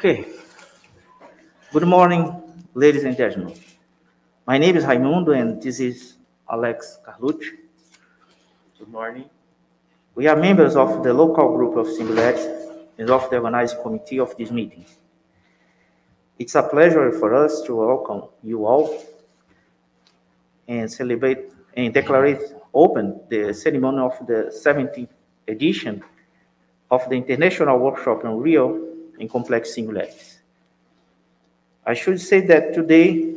Okay. Good morning, ladies and gentlemen. My name is Raimundo, and this is Alex Carlucci. Good morning. We are members of the local group of Singularity and of the organizing committee of this meeting. It's a pleasure for us to welcome you all and celebrate and declare open the ceremony of the 17th edition of the International Workshop on Real and Complex Singularities. I should say that today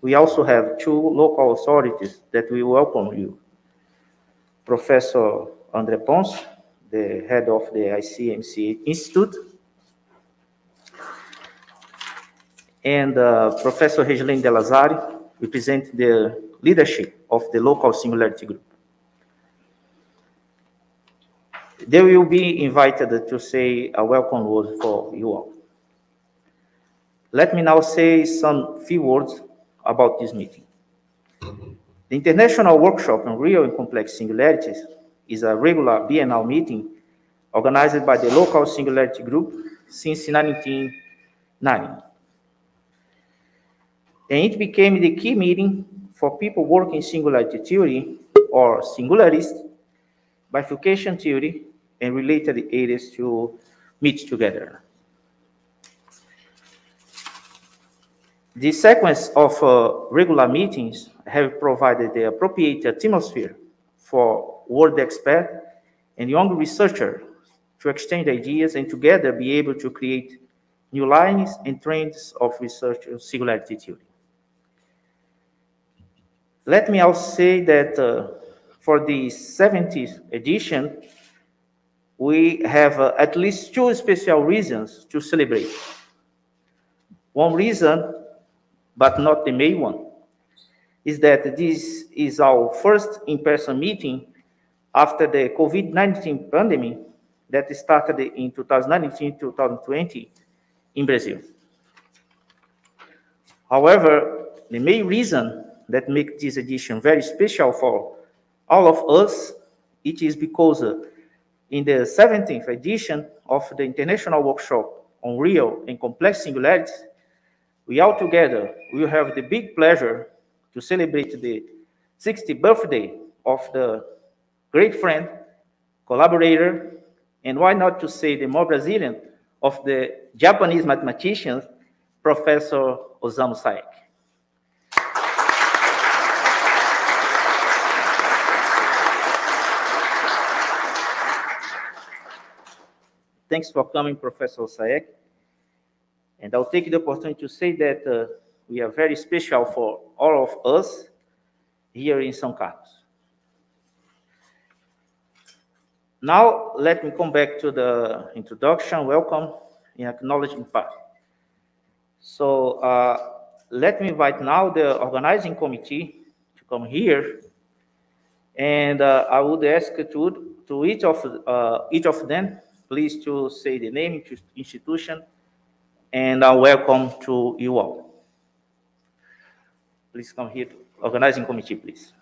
we also have two local authorities that we welcome you. Professor André Pons, the head of the ICMC Institute, and uh, Professor Regilene De Lazari, represent the leadership of the local singularity group. They will be invited to say a welcome word for you all. Let me now say some few words about this meeting. The International Workshop on Real and Complex Singularities is a regular biennial meeting organized by the local Singularity Group since 1990. And it became the key meeting for people working singularity theory or singularist, bifurcation theory, and related areas to meet together. The sequence of uh, regular meetings have provided the appropriate atmosphere for world experts and young researchers to exchange ideas and together be able to create new lines and trends of research on singularity theory. Let me also say that uh, for the 70th edition, we have uh, at least two special reasons to celebrate. One reason, but not the main one, is that this is our first in-person meeting after the COVID-19 pandemic that started in 2019-2020 in Brazil. However, the main reason that makes this edition very special for all of us, it is because uh, in the 17th edition of the International Workshop on Real and Complex Singularities, we all together will have the big pleasure to celebrate the 60th birthday of the great friend, collaborator, and why not to say the more Brazilian of the Japanese mathematician, Professor Osamu Saeki. Thanks for coming, Professor Saek. And I'll take the opportunity to say that uh, we are very special for all of us here in São Carlos. Now, let me come back to the introduction, welcome, and acknowledging part. So, uh, let me invite now the organizing committee to come here. And uh, I would ask to, to each, of, uh, each of them please to say the name, institution, and uh, welcome to you all. Please come here, to organizing committee, please.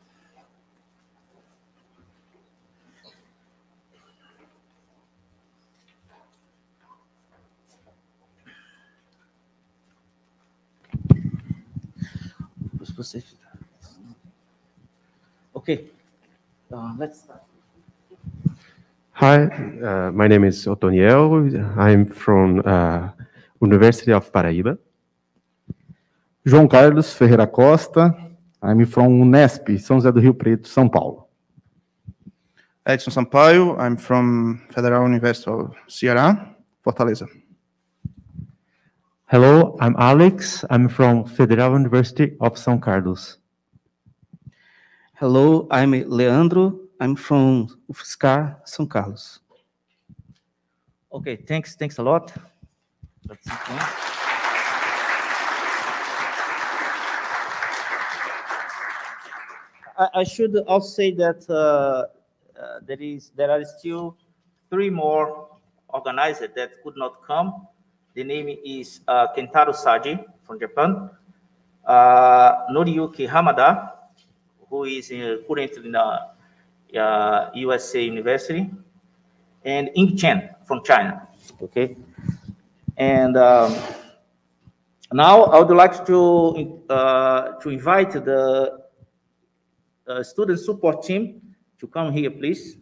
Okay, uh, let's start. Hi, uh, my name is Otoniel. I'm from uh, University of Paraíba. João Carlos Ferreira Costa. I'm from Unesp, São José do Rio Preto, São Paulo. Edson Sampaio. I'm from Federal University of Ceará, Fortaleza. Hello, I'm Alex. I'm from Federal University of São Carlos. Hello, I'm Leandro. I'm from UFSCar, São Carlos. Okay, thanks, thanks a lot. I, I, should also say that uh, uh, there is there are still three more organizers that could not come. The name is uh, Kentaro Saji from Japan, uh, Noriyuki Hamada, who is uh, currently in a uh, USA University, and Ying Chen from China. Okay. And um, now I would like to, uh, to invite the uh, student support team to come here, please.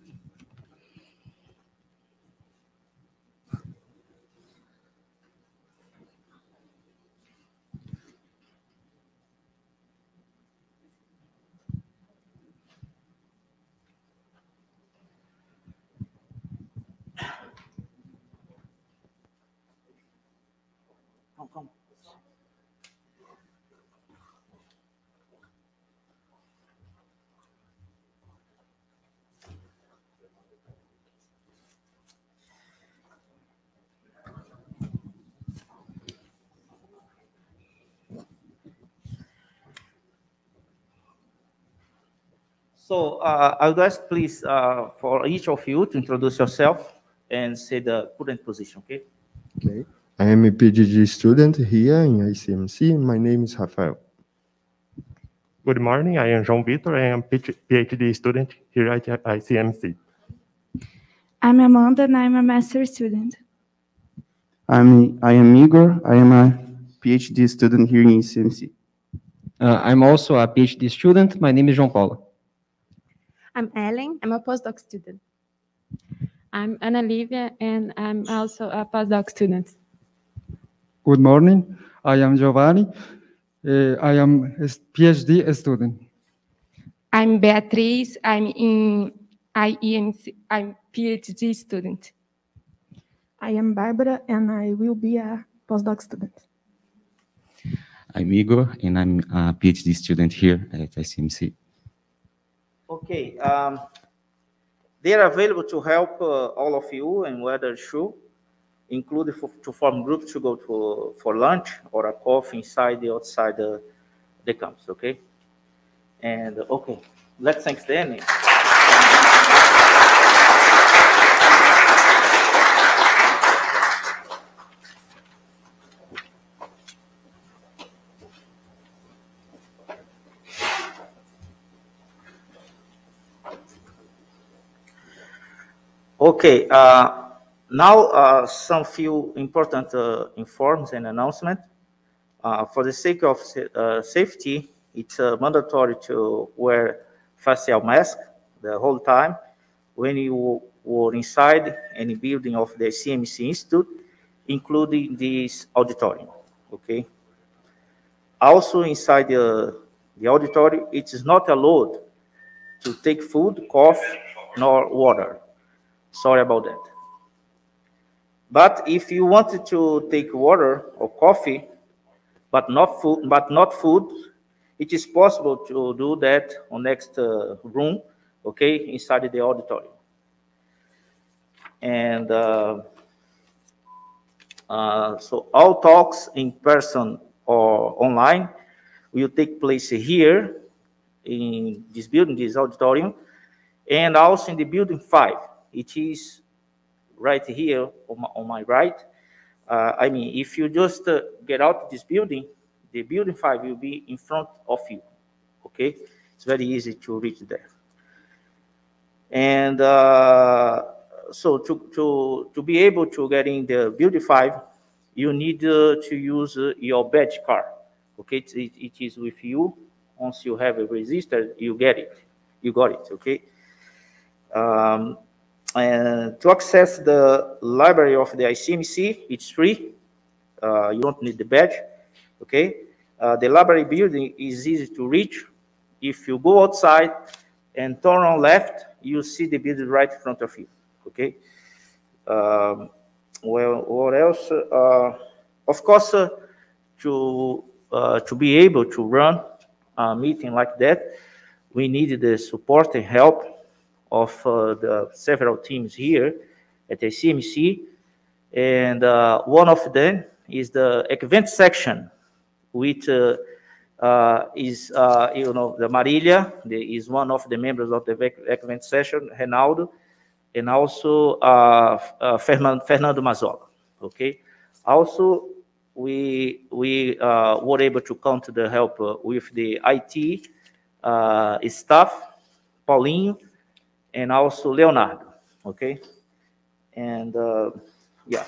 So uh, I would ask, please, uh, for each of you to introduce yourself and say the current position, okay? Okay. I am a PGG student here in ICMC. My name is Rafael. Good morning, I am João Vitor. I am PhD PhD student here at ICMC. I'm Amanda and I'm a master student. I'm, I am Igor. I am a PhD student here in ICMC. Uh, I'm also a PhD student. My name is João Paulo. I'm Ellen. I'm a postdoc student. I'm Ana Lívia, and I'm also a postdoc student. Good morning. I am Giovanni. Uh, I am a PhD student. I'm Beatriz. I'm in ICMC. I'm PhD student. I am Bárbara and I will be a postdoc student. I'm Igor, and I'm a PhD student here at ICMC. Okay, um, they are available to help uh, all of you and whether sure, including for, to form groups to go to, for lunch or a coffee inside the outside the, the campus, okay? And okay, let's thank them. Okay, uh, now uh, some few important uh, informs and announcement. Uh, for the sake of uh, safety, it's uh, mandatory to wear facial mask the whole time when you were inside any building of the ICMC Institute, including this auditorium. Okay. Also inside the, the auditorium, it is not allowed to take food, coffee, nor water. Sorry about that. But if you wanted to take water or coffee, but not food, but not food, it is possible to do that on next uh, room, okay, inside the auditorium. And uh, uh, so all talks in person or online will take place here in this building, this auditorium, and also in the building five. It is right here on my, on my right. Uh, I mean, if you just uh, get out of this building, the building five will be in front of you. Okay, it's very easy to reach there. And uh, so to, to, to be able to get in the building five, you need uh, to use uh, your badge card. Okay, it, it is with you. Once you have a register, you get it. You got it. Okay. Um, to access the library of the ICMC, it's free. Uh, you don't need the badge. Okay. Uh, the library building is easy to reach. If you go outside and turn on left, you see the building right in front of you. Okay. Um, well, what else? Uh, of course, to uh, to be able to run a meeting like that, we need the support and help of uh, the several teams here at the ICMC, and uh, one of them is the event section, which uh, uh, is uh, you know the Marilia, is one of the members of the event session, Renaldo, and also uh, Fernando, Mazzola. Okay, also we we were able to count the help with the IT staff, Paulinho, and also Leonardo. Okay, and uh, yeah.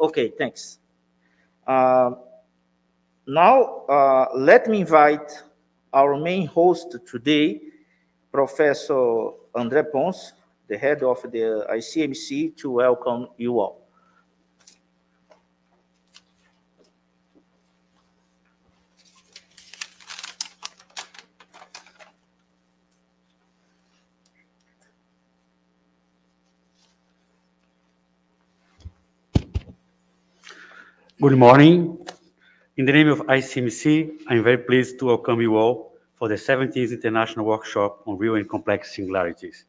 Okay, thanks. Uh, now, uh, let me invite our main host today, Professor André Ponce, the head of the ICMC, to welcome you all. Good morning. In the name of ICMC, I'm very pleased to welcome you all for the 17th International Workshop on Real and Complex Singularities.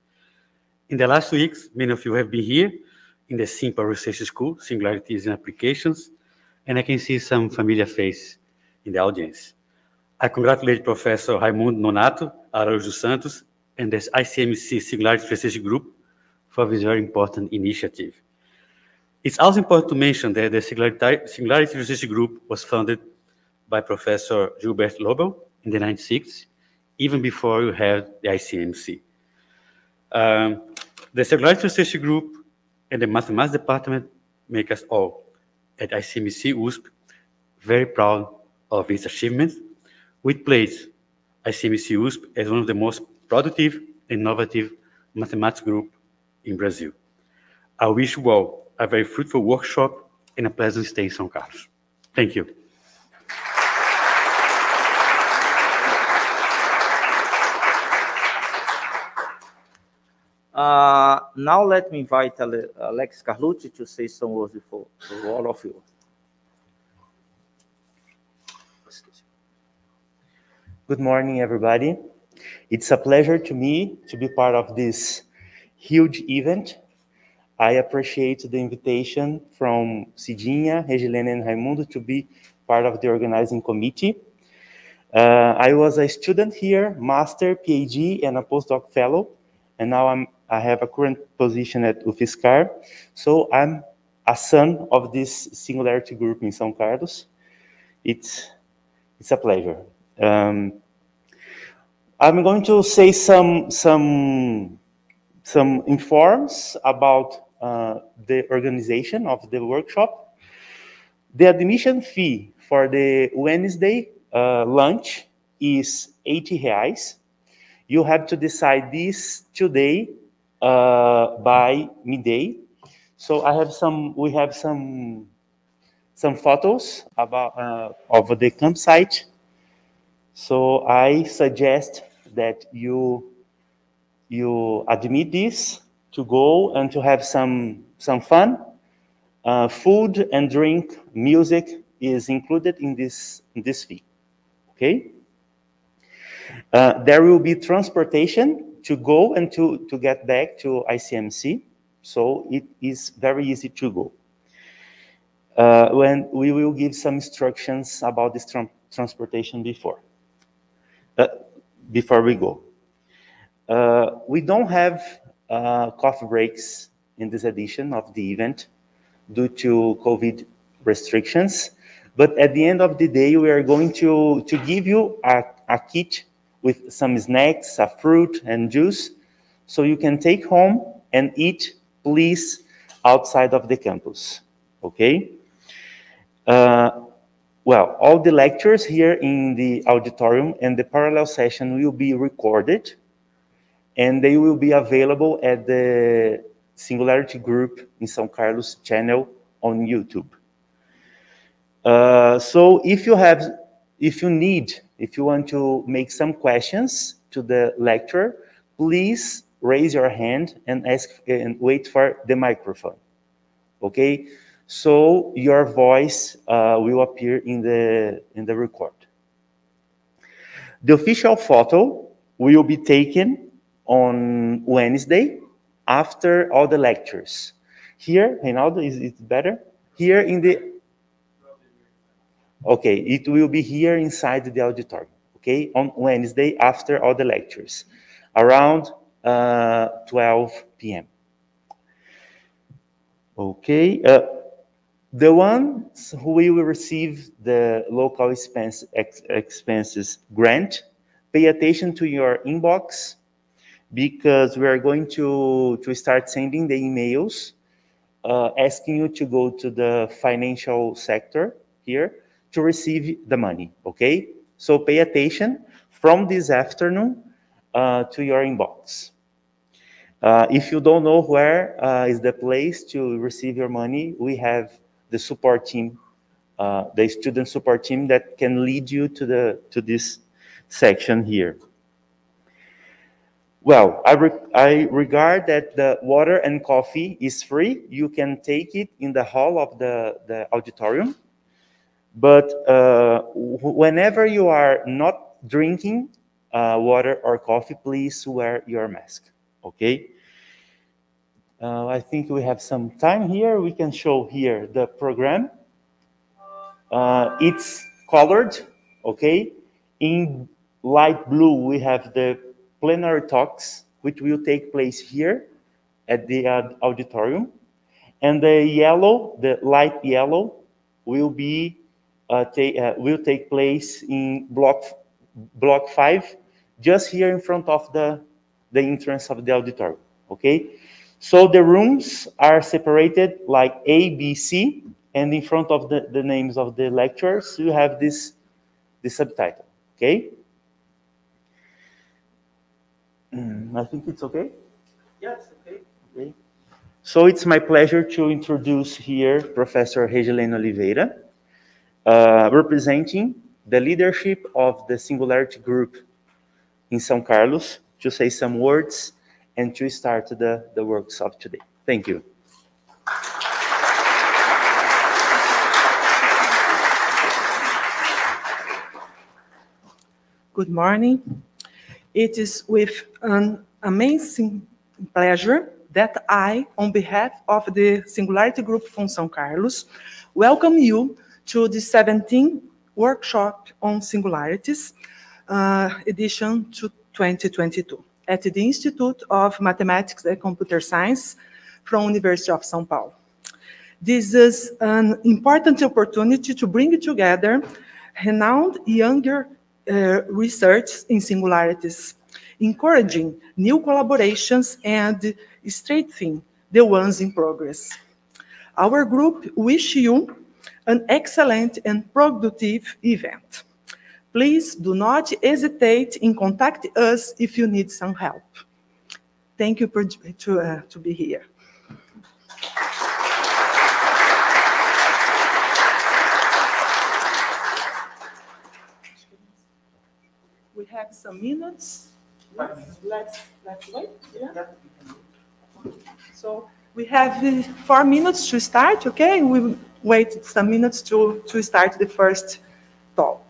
In the last weeks, many of you have been here in the CIMPA Research School, Singularities and Applications, and I can see some familiar face in the audience. I congratulate Professor Raimundo Nonato Araújo Santos and the ICMC Singularity Research Group for this very important initiative. It's also important to mention that the Singularity, Singularity Research Group was founded by Professor Gilbert Loibel in the 1960s, even before you had the ICMC. Um, the Singularity Research Group and the Mathematics Department make us all at ICMC USP very proud of its achievements, which place ICMC USP as one of the most productive, innovative mathematics group in Brazil. I wish you all a very fruitful workshop and a pleasant stay in São Carlos. Thank you. Uh, now let me invite Alex Carlucci to say some words for, for all of you. Good morning, everybody. It's a pleasure to me to be part of this huge event. I appreciate the invitation from Cidinha, Regilene, and Raimundo to be part of the organizing committee. Uh, I was a student here, master, PhD, and a postdoc fellow, and now I'm, I have a current position at UFSCar. So I'm a son of this singularity group in São Carlos. It's, it's a pleasure. Um, I'm going to say some, some, some informs about the organization of the workshop. The admission fee for the Wednesday uh, lunch is 80 reais. You have to decide this today uh, by midday. So I have some, we have some, some photos about uh, of the campsite. So I suggest that you you admit this to go and to have some some fun. Uh, food and drink, music is included in this in this fee. Okay. Uh, there will be transportation to go and to to get back to ICMC, so it is very easy to go. Uh, when we will give some instructions about this tra transportation before uh, before we go. Uh, we don't have uh, coffee breaks in this edition of the event due to COVID restrictions. But at the end of the day, we are going to, to give you a, a kit with some snacks, a fruit and juice, so you can take home and eat, please, outside of the campus, okay? Uh, well, all the lectures here in the auditorium and the parallel session will be recorded and they will be available at the Singularity Group in São Carlos channel on YouTube. Uh, so if you have, if you need, if you want to make some questions to the lecturer, please raise your hand and ask and wait for the microphone. Okay, so your voice uh, will appear in the in the record. The official photo will be taken on Wednesday after all the lectures. Here, Reinaldo, is it better? Here in the, okay, it will be here inside the auditorium, okay, on Wednesday after all the lectures, around uh, 12 p.m. Okay, uh, the ones who will receive the local expense, ex, expenses grant, pay attention to your inbox because we are going to, to start sending the emails uh, asking you to go to the financial sector here to receive the money, okay? So pay attention from this afternoon uh, to your inbox. Uh, if you don't know where uh, is the place to receive your money, we have the support team, uh, the student support team that can lead you to the to this section here. Well, I, re I regard that the water and coffee is free. You can take it in the hall of the, the auditorium. But uh, whenever you are not drinking uh, water or coffee, please wear your mask, okay? Uh, I think we have some time here. We can show here the program. Uh, it's colored, okay? In light blue, we have the plenary talks, which will take place here at the uh, auditorium. And the yellow, the light yellow, will be uh, uh, will take place in block block five, just here in front of the the entrance of the auditorium. Okay, so the rooms are separated like A, B, C, and in front of the, the names of the lecturers, you have this the subtitle. Okay. Mm, I think it's okay. Yes, okay. okay. So it's my pleasure to introduce here Professor Regilene Oliveira, uh, representing the leadership of the Singularity Group in São Carlos, to say some words and to start the, the workshop today. Thank you. Good morning. It is with an amazing pleasure that I, on behalf of the Singularity Group from São Carlos, welcome you to the 17th workshop on singularities, uh, edition to 2022 at the Institute of Mathematics and Computer Science from University of São Paulo. This is an important opportunity to bring together renowned younger research in singularities, encouraging new collaborations and strengthening the ones in progress. Our group wish you an excellent and productive event. Please do not hesitate in contact us if you need some help. Thank you for, to, uh, to be here. Have some minutes. Let's, let's let's wait. Yeah. So we have four minutes to start, okay? We wait some minutes to, to start the first talk.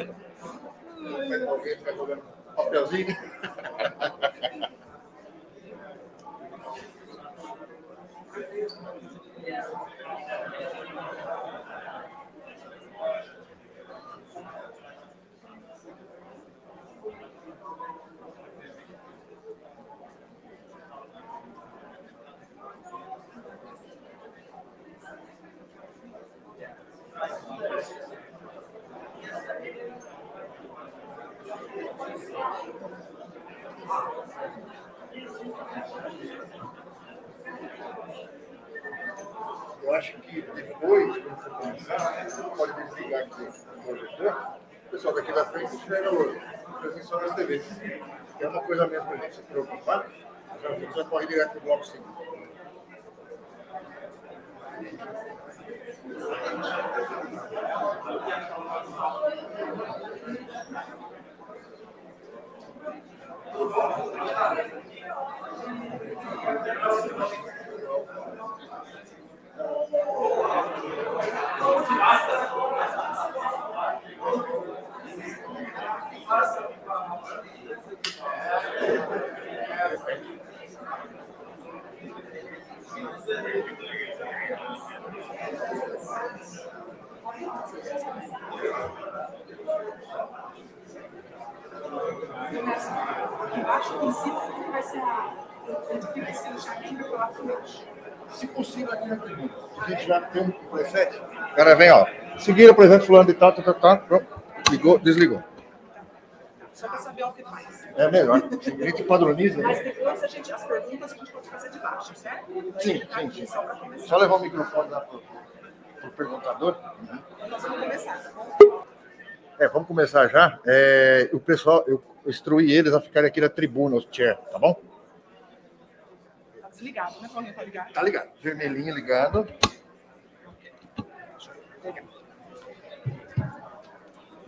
Fai, fai, Op fai, fai, acho que depois, quando você começar, você pode desligar aqui o projetor. O pessoal daqui da frente enxerga o transmissão das TVs. É uma coisa mesmo para a gente se preocupar. Já, já corre direto para o bloco seguinte. Embaixo, em cima, vai ser a. Vai ser o jardim do embaixo. Se possível, aqui na tribuna. A gente já tem um preset. O cara vem, ó. Seguiram o presidente fulano de tal, tal, tal, tal. Pronto. Ligou, desligou. Só para saber o que faz. É melhor. A gente padroniza. né? Mas depois a gente, as perguntas a gente pode fazer de baixo, certo? Sim, sim, sim. Só levar o microfone lá pro, pro perguntador. Nós vamos começar, tá bom? É, vamos começar já. É, o pessoal, eu instruí eles a ficarem aqui na tribuna, os chair, tá bom? Tá desligado, né? Paulinho? Tá ligado? Tá ligado. Vermelhinho ligado.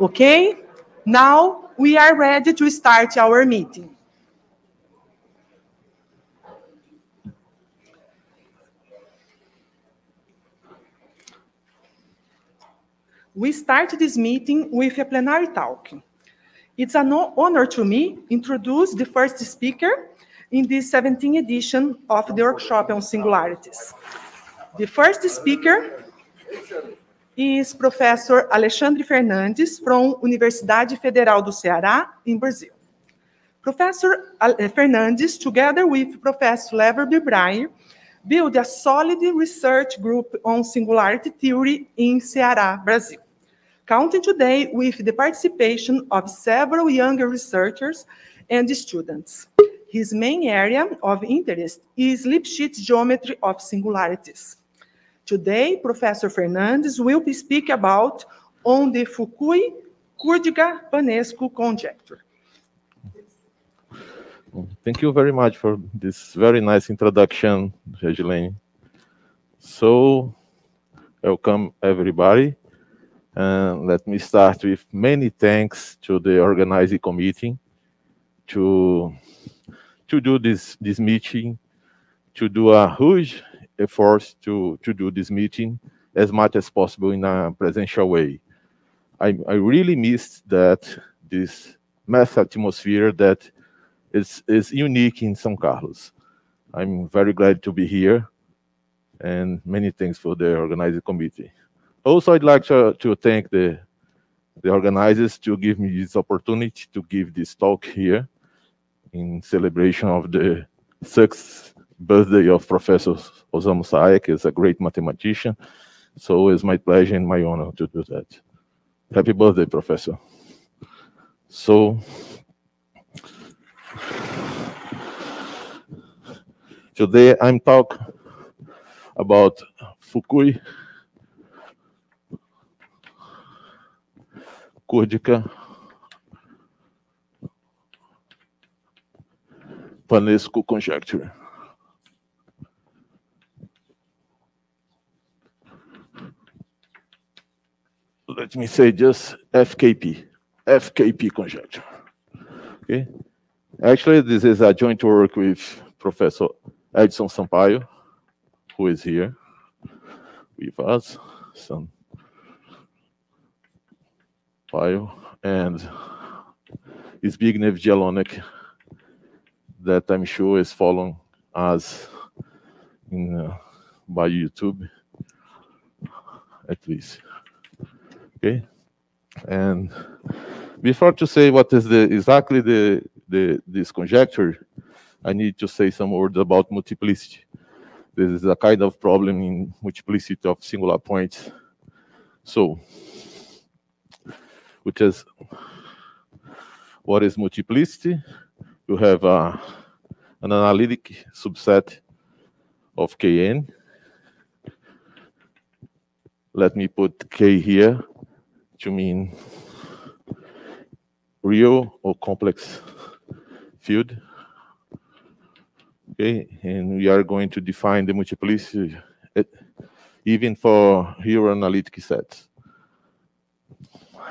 Okay? Now we are ready to start our meeting. We start this meeting with a plenary talk. It's an ho- honor to me introduce the first speaker in this 17th edition of the workshop on singularities. The first speaker is Professor Alexandre Fernandes from Universidade Federal do Ceará, in Brazil. Professor eh, Fernandes, together with Professor Lev Birbrair, built a solid research group on singularity theory in Ceará, Brazil, counting today with the participation of several younger researchers and students. His main area of interest is Lipschitz geometry of singularities. Today, Professor Fernandes will be speak about on the Fukui-Kurdyka-Paunescu conjecture. Thank you very much for this very nice introduction, Regilene. So, welcome everybody. And let me start with many thanks to the organizing committee to, to do this, this meeting, to do a huge effort to, to do this meeting as much as possible in a presential way. I, I really missed that, this math atmosphere that is, is unique in São Carlos. I'm very glad to be here, and many thanks for the organizing committee. Also, I'd like to, to thank the, the organizers to give me this opportunity to give this talk here in celebration of the sixth birthday of Professor Osamu Saeki, is a great mathematician. So it's my pleasure and my honor to do that. Happy birthday, Professor. So, today I'm talk about Fukui, Kurdyka, Paunescu conjecture. Let me say just FKP, FKP conjecture. Okay. Actually, this is a joint work with Professor Edson Sampaio, who is here with us. Sampaio. and Zbigniew Jelonek, that I'm sure is following us in, uh, by YouTube, at least. Okay, and before to say what is the exactly the the this conjecture, I need to say some words about multiplicity. This is a kind of problem in multiplicity of singular points. So, which is what is multiplicity? You have uh, an analytic subset of Kn. Let me put K here to mean real or complex field. Okay, and we are going to define the multiplicity eh, even for real analytic sets.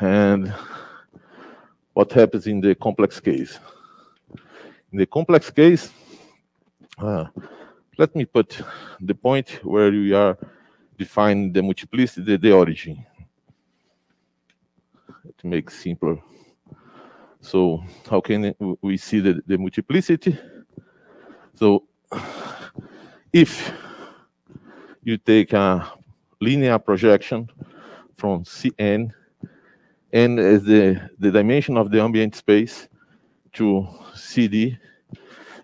And what happens in the complex case? In the complex case, uh, let me put the point where we are defining the multiplicity, the, the origin. To make simpler. So how can we see the, the multiplicity? So if you take a linear projection from Cn, n is the, the dimension of the ambient space to CD,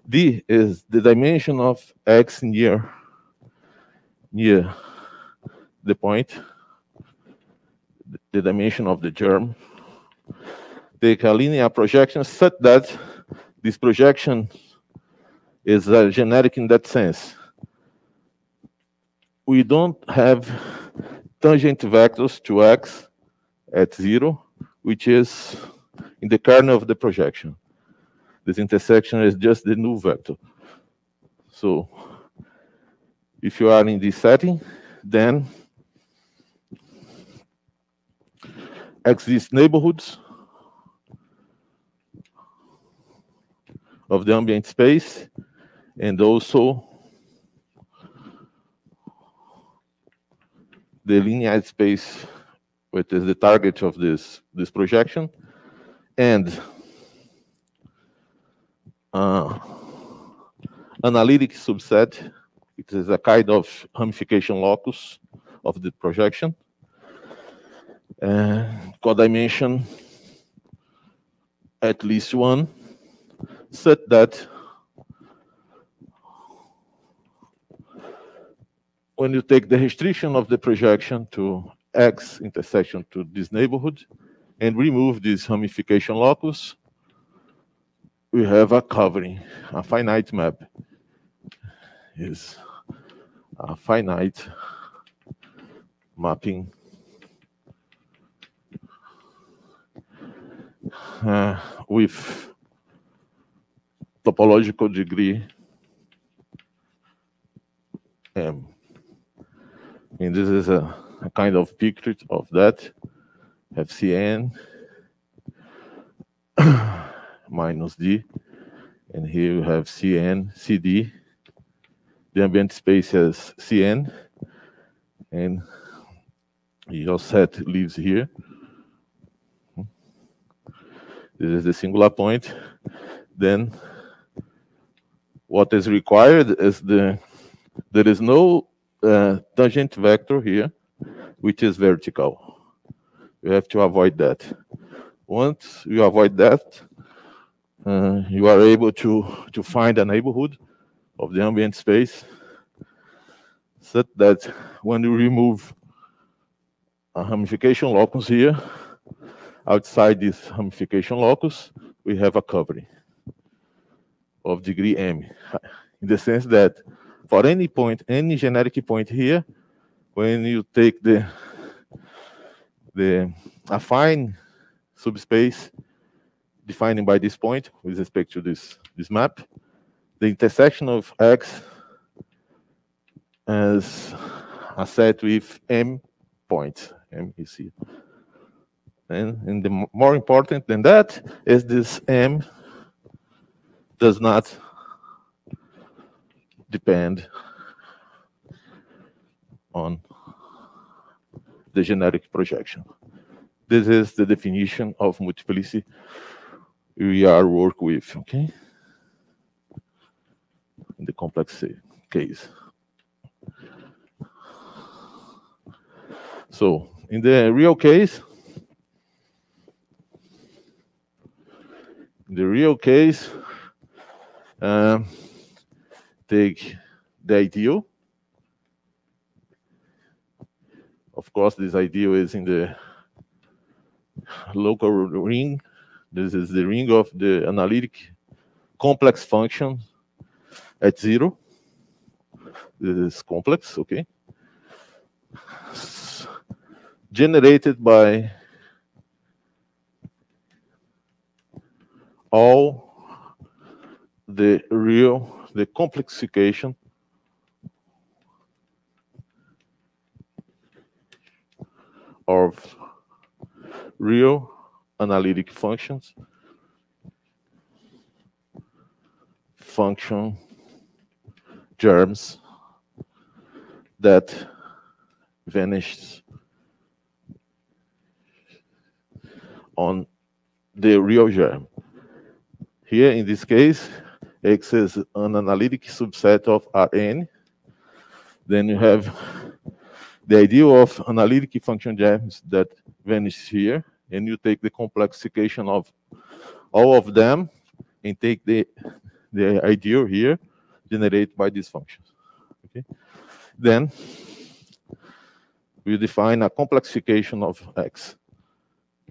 d is the dimension of x near near the point, the dimension of the germ. Take a linear projection such that this projection is uh, generic in that sense. We don't have tangent vectors to x at zero, which is in the kernel of the projection. This intersection is just the new vector. So if you are in this setting, then exist neighborhoods of the ambient space and also the linear space which is the target of this this projection and uh, analytic subset it is a kind of ramification locus of the projection. Uh, codimension at least one such that when you take the restriction of the projection to x intersection to this neighborhood and remove this ramification locus, we have a covering, a finite map is a finite mapping uh, with topological degree m. And this is a, a kind of picture of that. FCN minus D. And here you have CN, CD. The ambient space has CN. And your set lives here. This is the singular point. Then what is required is the there is no uh, tangent vector here, which is vertical. You have to avoid that. Once you avoid that, uh, you are able to, to find a neighborhood of the ambient space such that when you remove a ramification locus here, outside this ramification locus, we have a covering of degree m, in the sense that for any point, any generic point here, when you take the the affine subspace defined by this point with respect to this this map, the intersection of x as a set with m points, m is here. And, and the more important than that is this m does not depend on the generic projection. This is the definition of multiplicity we are work with, okay? In the complex case. So in the real case, in the real case, um, take the ideal. Of course, this ideal is in the local ring. This is the ring of the analytic complex function at zero. This is complex, okay? Generated by all the real, the complexification of real analytic functions, function germs that vanishes on the real germ. Here, in this case, X is an analytic subset of Rn. Then you have the idea of analytic function germs that vanish here, and you take the complexification of all of them and take the, the ideal here generated by these functions. Okay. Then we define a complexification of X.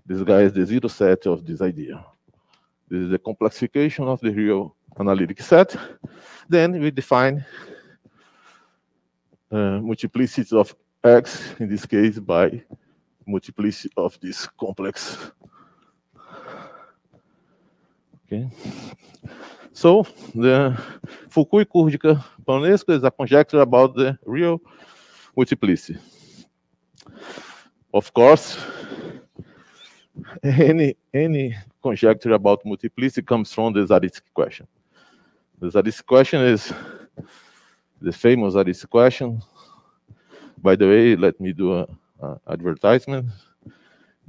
This guy is the zero set of this idea. This is the complexification of the real analytic set. Then we define uh, multiplicities of x, in this case, by multiplicity of this complex. Okay. So the Fukui Kurdyka Paunescu is a conjecture about the real multiplicity. Of course, any any conjecture about multiplicity comes from the Zariski question. The Zariski question is the famous Zariski question. By the way, let me do a, a advertisement.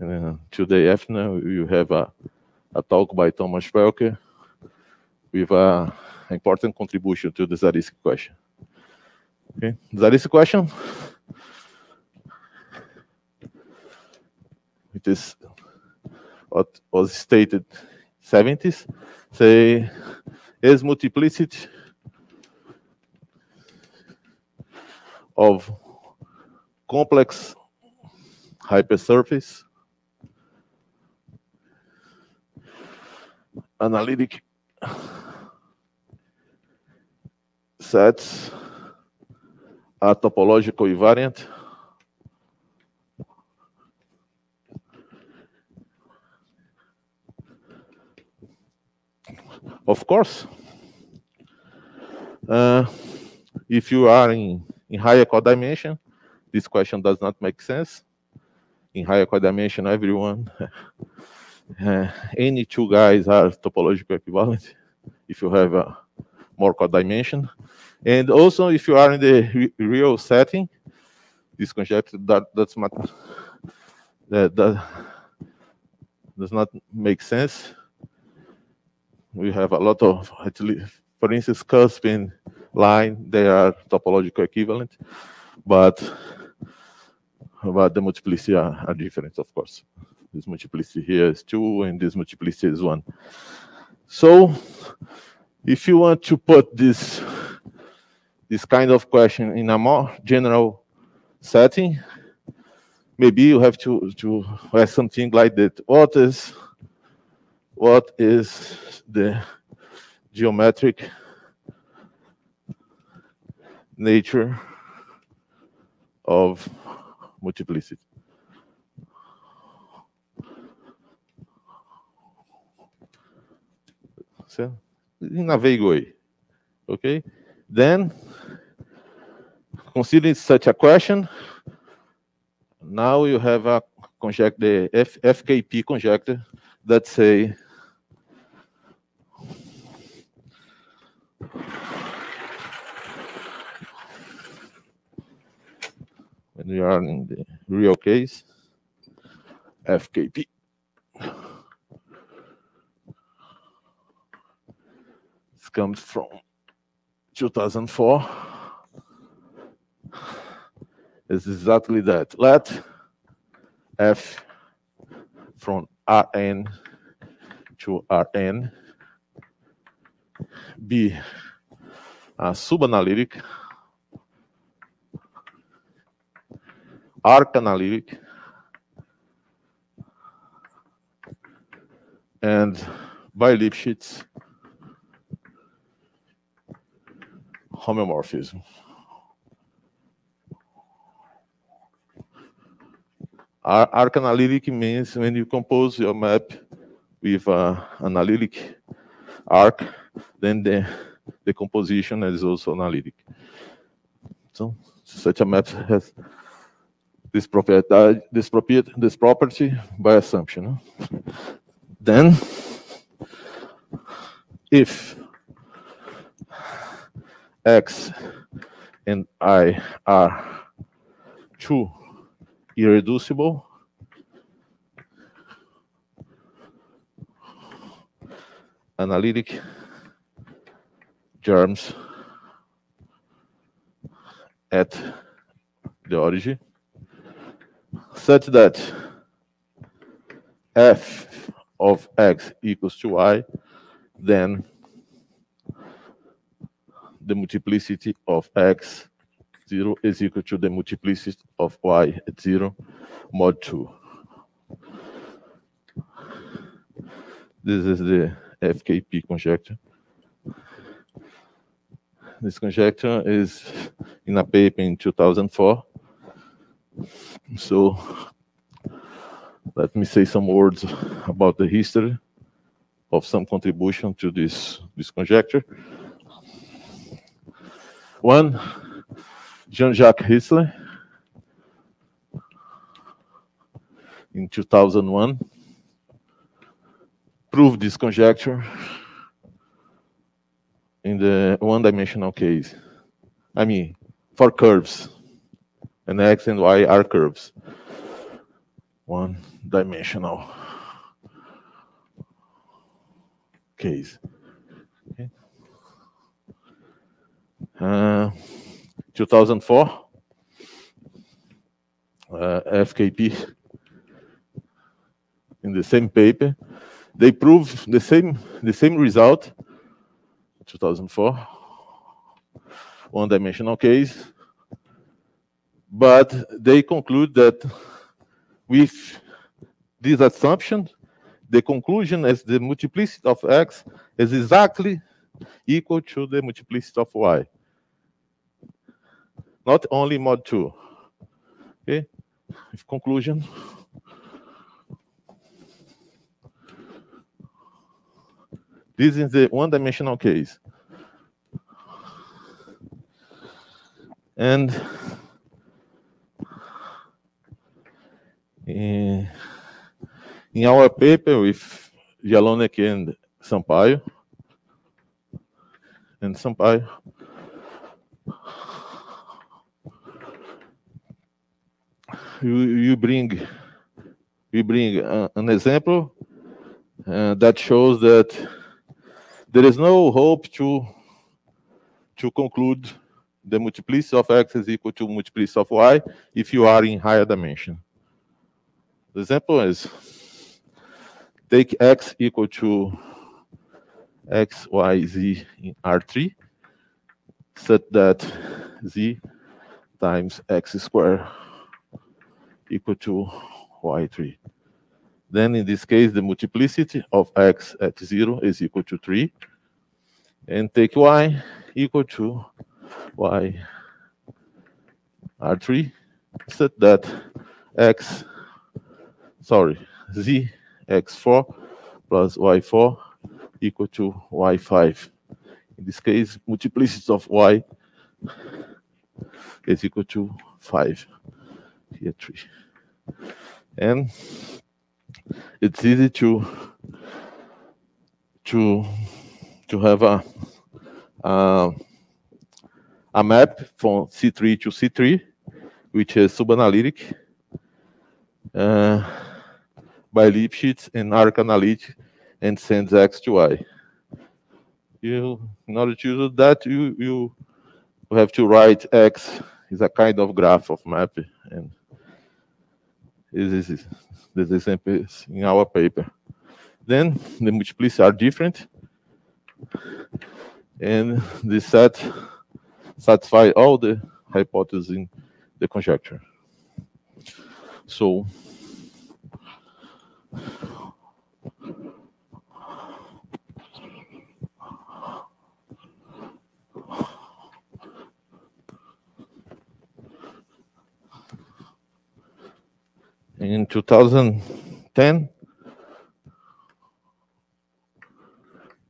Uh, today afternoon, you have a, a talk by Thomas Felker with an important contribution to the Zariski question. Okay, Zariski question. It is what was stated 70s, say is multiplicity of complex hypersurface analytic sets are topological invariant Of course, uh, if you are in, in higher codimension, this question does not make sense. In higher codimension, everyone, uh, any two guys are topological equivalent if you have a more codimension. And also, if you are in the re real setting, this conjecture that that's not that, that does not make sense. We have a lot of, for instance, Cuspin line, they are topological equivalent, but, but the multiplicity are, are different, of course. This multiplicity here is two, and this multiplicity is one. So, if you want to put this this kind of question in a more general setting, maybe you have to to ask something like that. What is what is the geometric nature of multiplicity. So, in a vague way, okay? Then, considering such a question, now you have a conjecture, the F, FKP conjecture that say we are in the real case, FKP. This comes from 2004. It's exactly that. Let F from Rn to Rn be a subanalytic, arc analytic, and by Lipschitz homeomorphism. Ar- Arc analytic means when you compose your map with uh, analytic arc, then the, the composition is also analytic. So such a map has this property, this property, this property by assumption. Then, if x and i are two irreducible, analytic germs at the origin, such that f of x equals to y, then the multiplicity of x 0 is equal to the multiplicity of y at 0 mod 2. This is the FKP conjecture. This conjecture is in a paper in 2004. So let me say some words about the history of some contribution to this, this conjecture. One, Jean-Jacques Risler in 2001 proved this conjecture in the one-dimensional case. I mean, for curves, and x and y are curves, one-dimensional case. Okay. Uh, 2004, uh, FKP in the same paper, they prove the same the same result. 2004, one-dimensional case, but they conclude that with this assumption, the conclusion is the multiplicity of x is exactly equal to the multiplicity of y not only mod 2. Okay, with conclusion. This is the one-dimensional case. And in, in our paper with Jelonek and Sampaio, and Sampaio, you, you bring. We bring ah, um an example uh, that shows that there is no hope to to conclude the multiplicity of x is equal to multiplicity of y if you are in higher dimension. The example is take x equal to x, y, z in R3 such that z times x squared equal to y3. Then in this case, the multiplicity of x at 0 is equal to 3. And take y equal to y r3 such that x, sorry, z x4 plus y4 equal to y5. In this case, multiplicity of y is equal to 5 here three. And it's easy to to to have a a, a map from C3 to C3, which is subanalytic. Uh, bi-Lipschitz and arc analytic and sends X to Y. You, in order to do that, you, you have to write X is a kind of graph of map, and this is this example in our paper. Then the multiplici are different, and the set satisfy all the hypotheses in the conjecture. So in 2010,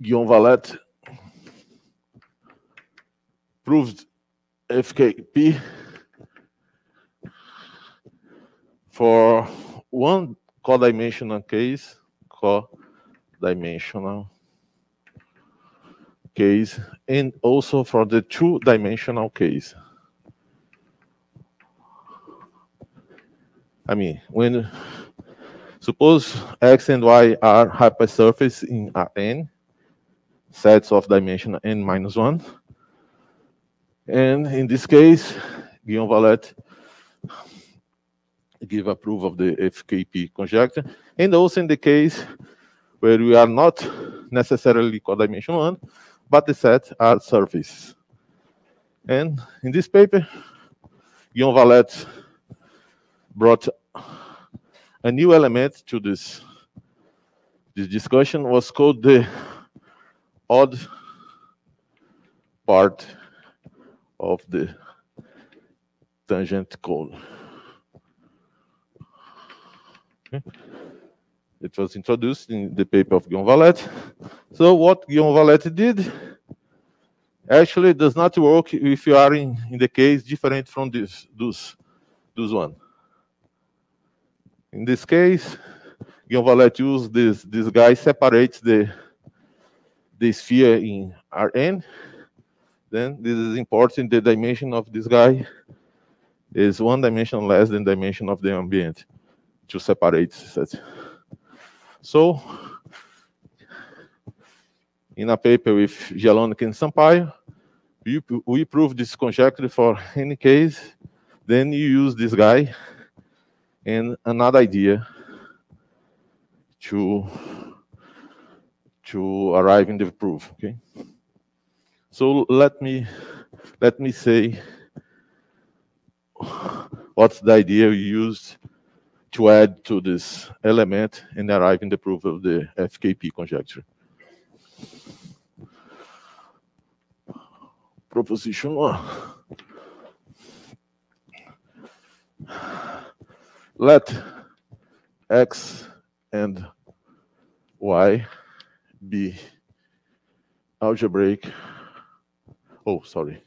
Guillaume Valette proved FKP for one codimensional case, co-dimensional case, and also for the two-dimensional case. I mean, when suppose x and y are hypersurface in Rn, sets of dimension n minus one, and in this case, Guillaume Valette give approve of the FKP conjecture, and also in the case where we are not necessarily codimension one, but the set are surface. And in this paper, Guillaume Valette brought a new element to this this discussion was called the odd part of the tangent cone. Okay. It was introduced in the paper of Guillaume Valette. So what Guillaume Valette did actually does not work if you are in, in the case different from this, this, those one. In this case, Guillaume Valette used this, this guy separates the, the sphere in Rn. Then this is important, the dimension of this guy is one dimension less than dimension of the ambient to separate such. So, in a paper with Jelonek and Sampaio, we, we prove this conjecture for any case, then you use this guy and another idea to to arrive in the proof okay so let me let me say what's the idea we used to add to this element and arrive in the proof of the FKP conjecture. Proposition one. Let x and y be algebraic, oh, sorry,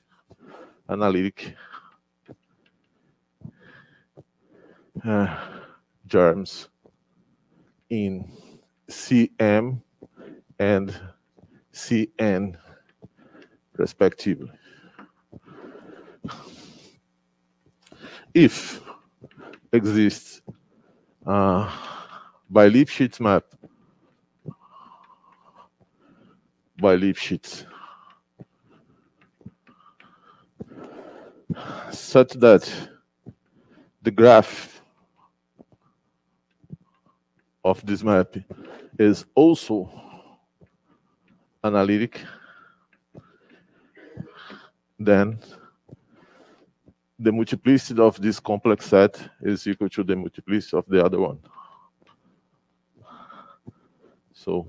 analytic uh, germs in CM and CN respectively. If exists uh, bi-Lipschitz map, bi-Lipschitz, such that the graph of this map is also analytic, then the multiplicity of this complex set is equal to the multiplicity of the other one. So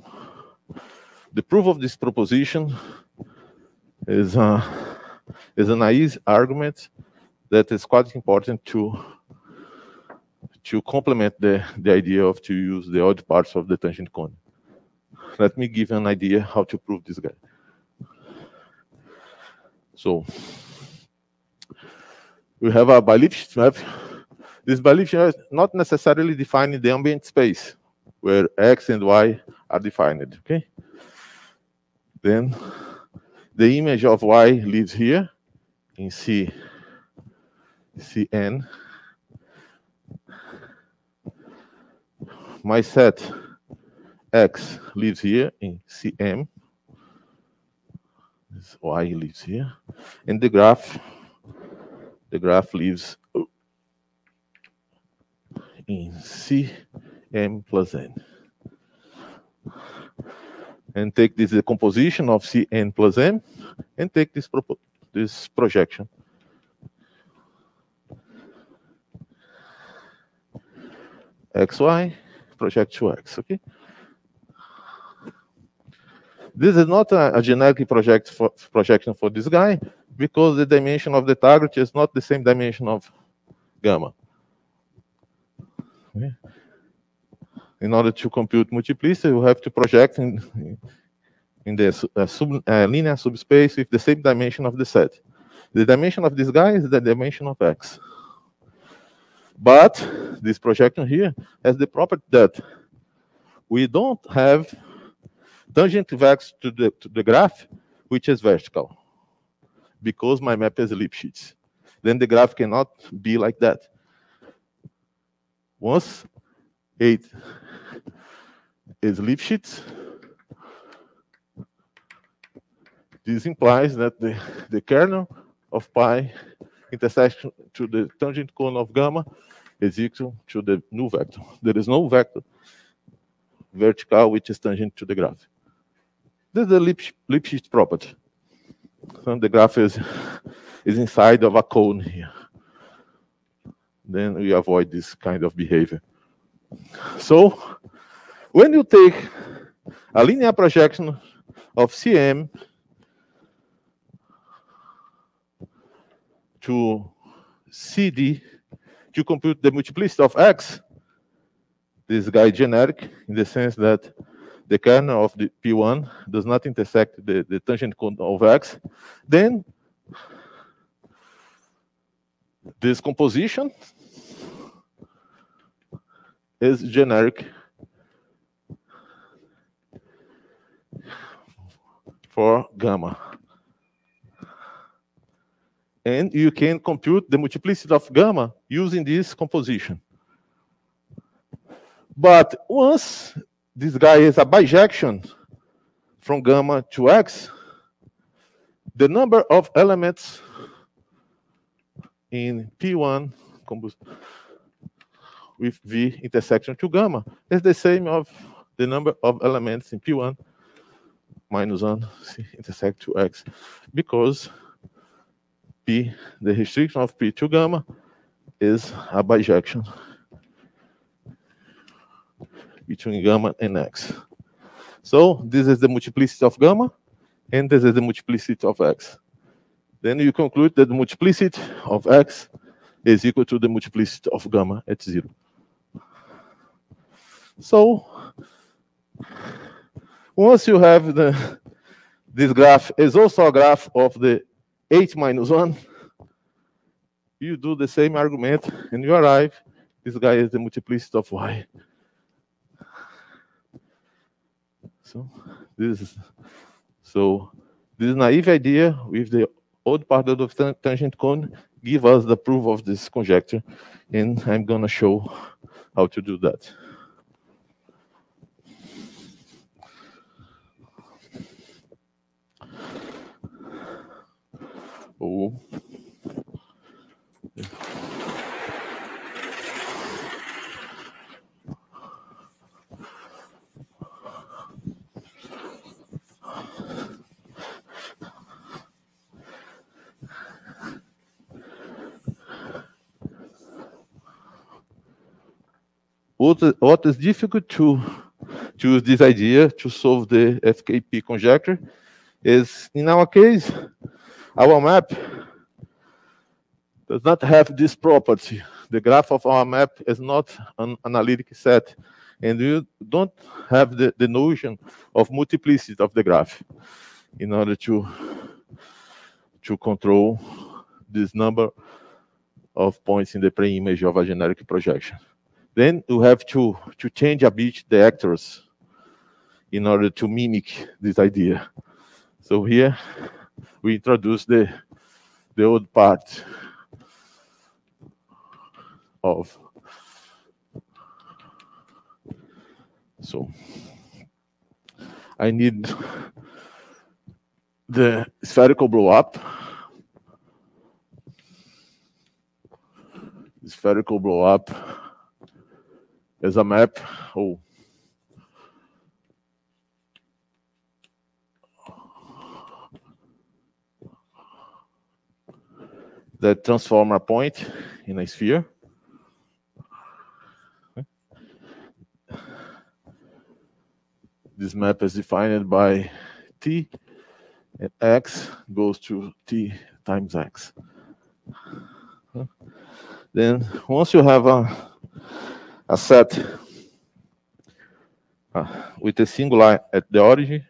the proof of this proposition is, uh, is an easy argument that is quite important to to complement the, the idea of to use the odd parts of the tangent cone. Let me give an idea how to prove this guy. So we have a Lipschitz map. This Lipschitz is not necessarily defining the ambient space where x and y are defined, okay? Then the image of y lives here in C, Cn. My set X lives here in CM. This Y lives here. And the graph, the graph lives in Cm plus n. And take this decomposition of Cn plus m and take this, this projection. xy, project x, okay? This is not a, a generic project for, projection for this guy because the dimension of the target is not the same dimension of gamma. Okay? In order to compute multiplicity, you have to project in, in the uh, sub, uh, linear subspace with the same dimension of the set. The dimension of this guy is the dimension of x. But this projection here has the property that we don't have tangent vex to the, to the graph, which is vertical, because my map is Lipschitz. Then the graph cannot be like that. Once 8 is Lipschitz, this implies that the, the kernel of pi intersection to the tangent cone of gamma is equal to the new vector. There is no vector vertical which is tangent to the graph. This is the Lipsch- Lipschitz property. So the graph is, is inside of a cone here. Then we avoid this kind of behavior. So when you take a linear projection of Cm to CD to compute the multiplicity of x, this guy generic in the sense that the kernel of the P1 does not intersect the, the tangent cone of x, then this composition is generic for gamma. And you can compute the multiplicity of gamma using this composition. But once this guy is a bijection from gamma to x, the number of elements in P1 with V intersection to gamma is the same of the number of elements in P1 minus 1 intersect to x because P, the restriction of P to gamma is a bijection between gamma and x. So this is the multiplicity of gamma, and this is the multiplicity of x. Then you conclude that the multiplicity of x is equal to the multiplicity of gamma at zero. So once you have the this graph is also a graph of the 8 minus 1, you do the same argument and you arrive, this guy is the multiplicity of y. So this is so this naive idea with the odd part of the tangent cone give us the proof of this conjecture, and I'm gonna show how to do that. Oh. What is, what is difficult to choose this idea to solve the FKP conjecture is, in our case, our map does not have this property. The graph of our map is not an analytic set, and you don't have the, the notion of multiplicity of the graph in order to, to control this number of points in the pre-image of a generic projection. Then you have to, to change a bit the actors in order to mimic this idea. So here we introduce the, the odd part of So I need the spherical blow up. Spherical blow up as a map. Oh. That transform a point in a sphere. This map is defined by t, and x goes to t times x. Then once you have a, a set uh, with a singular at the origin,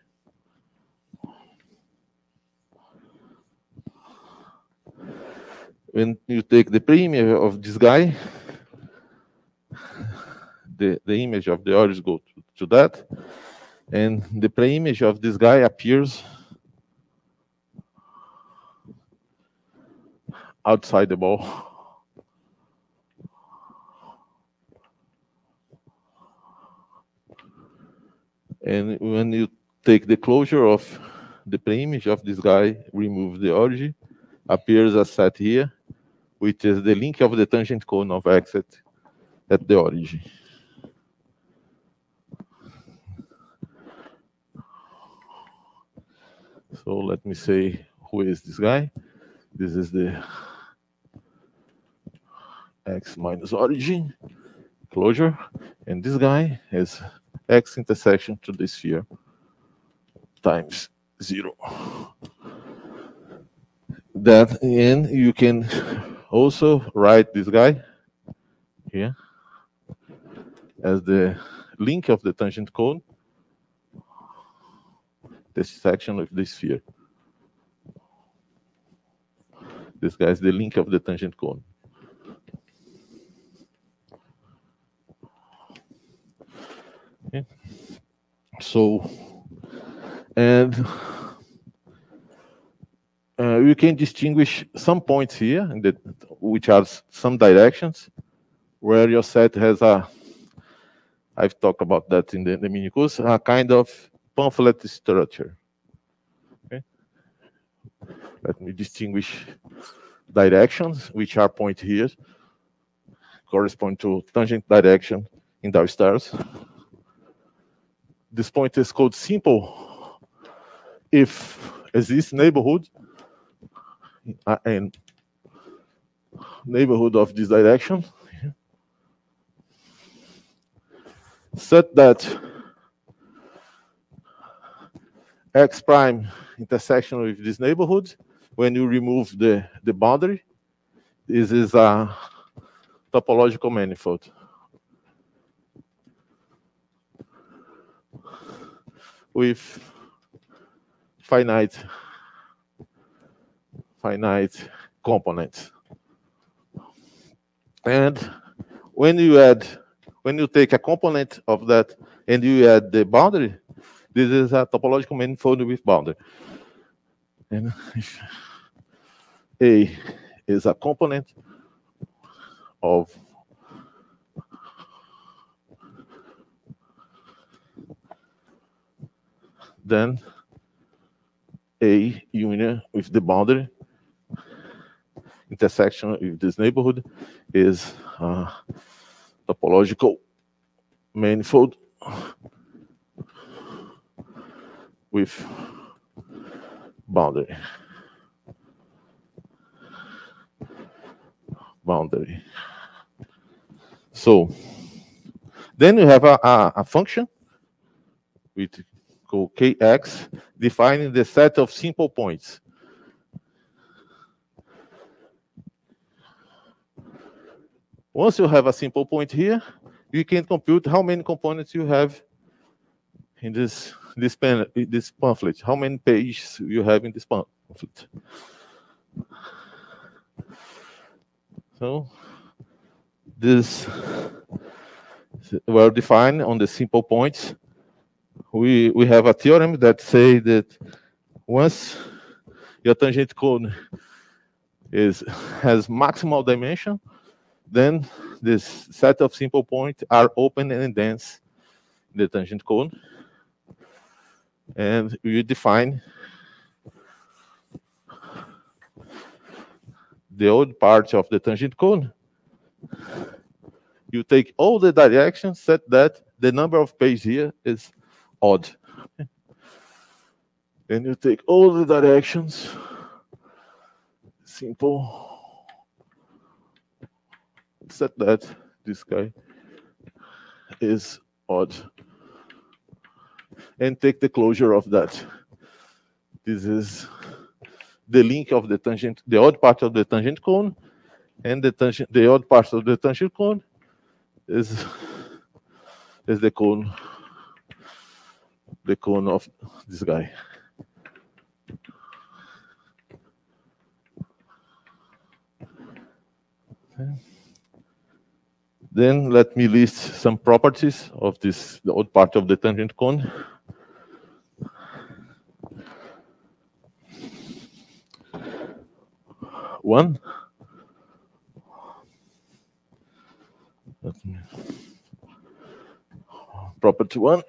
when you take the pre-image of this guy, the, the image of the origin go to, to that, and the pre-image of this guy appears outside the ball. And when you take the closure of the pre-image of this guy, remove the origin, appears a set here, which is the link of the tangent cone of x at, at the origin. So let me say, who is this guy? This is the x minus origin closure, and this guy is x intersection to the sphere times zero. That and you can also write this guy here as the link of the tangent cone this section of the sphere. This guy is the link of the tangent cone. Okay. So, and uh, you can distinguish some points here, that, which are some directions, where your set has a, I've talked about that in the, the mini course, a kind of pamphlet structure. Okay. Let me distinguish directions, which are point here, correspond to tangent direction in our stars. This point is called simple if exists neighborhood Uh, and neighborhood of this direction such that x prime intersection with this neighborhood when you remove the, the boundary. This is a topological manifold. With finite finite components. And when you add, when you take a component of that and you add the boundary, this is a topological manifold with boundary. And A is a component of then A union with the boundary intersection with this neighborhood is a topological manifold with boundary. Boundary. So then you have a, a, a function with kx defining the set of simple points. Once you have a simple point here, you can compute how many components you have in this this pen this pamphlet. How many pages you have in this pamphlet? So this well defined on the simple points. We we have a theorem that say that once your tangent cone is has maximal dimension, then this set of simple points are open and dense in the tangent cone. And we define the odd part of the tangent cone. You take all the directions, set that the number of pages here is odd. And you take all the directions, simple, set that this guy is odd. And take the closure of that. This is the link of the tangent, the odd part of the tangent cone, and the tangent, the odd part of the tangent cone is is the cone, the cone of this guy. Okay. Then let me list some properties of this, the odd part of the tangent cone. One. Property one.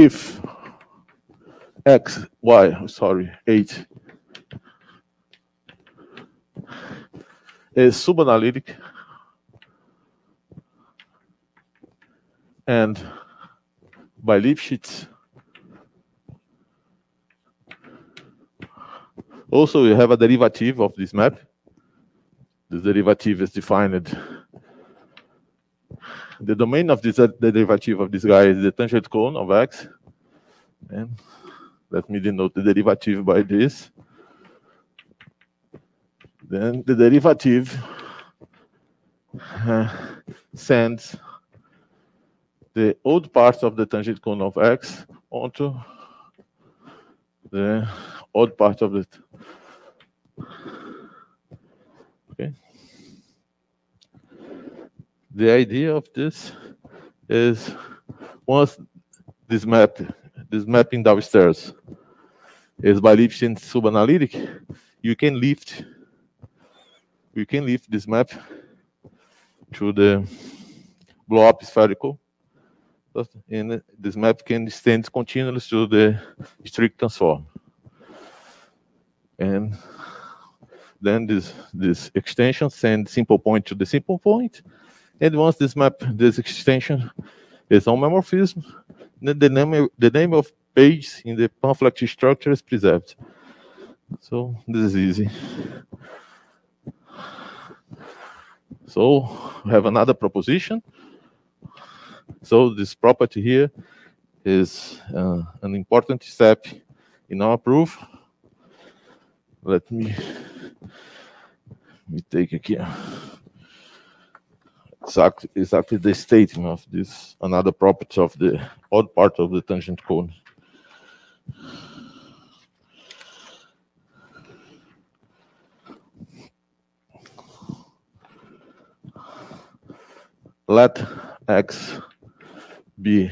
If x, y, sorry, 8 is subanalytic and bi-Lipschitz also we have a derivative of this map. This derivative is defined the domain of this the derivative of this guy is the tangent cone of x. And let me denote the derivative by this. Then the derivative uh, sends the odd part of the tangent cone of x onto the odd part of it. The idea of this is once this map, this mapping downstairs is bi-Lipschitz subanalytic, you can lift, you can lift this map to the blow-up spherical, and this map can extend continuously to the strict transform. And then this, this extension sends simple point to the simple point, and once this map, this extension is homeomorphism, then the name, the name of page in the pamphlet structure is preserved. So this is easy. So we have another proposition. So this property here is uh, an important step in our proof. Let me, let me take it here exactly, exactly the statement of this another property of the odd part of the tangent cone. Let x be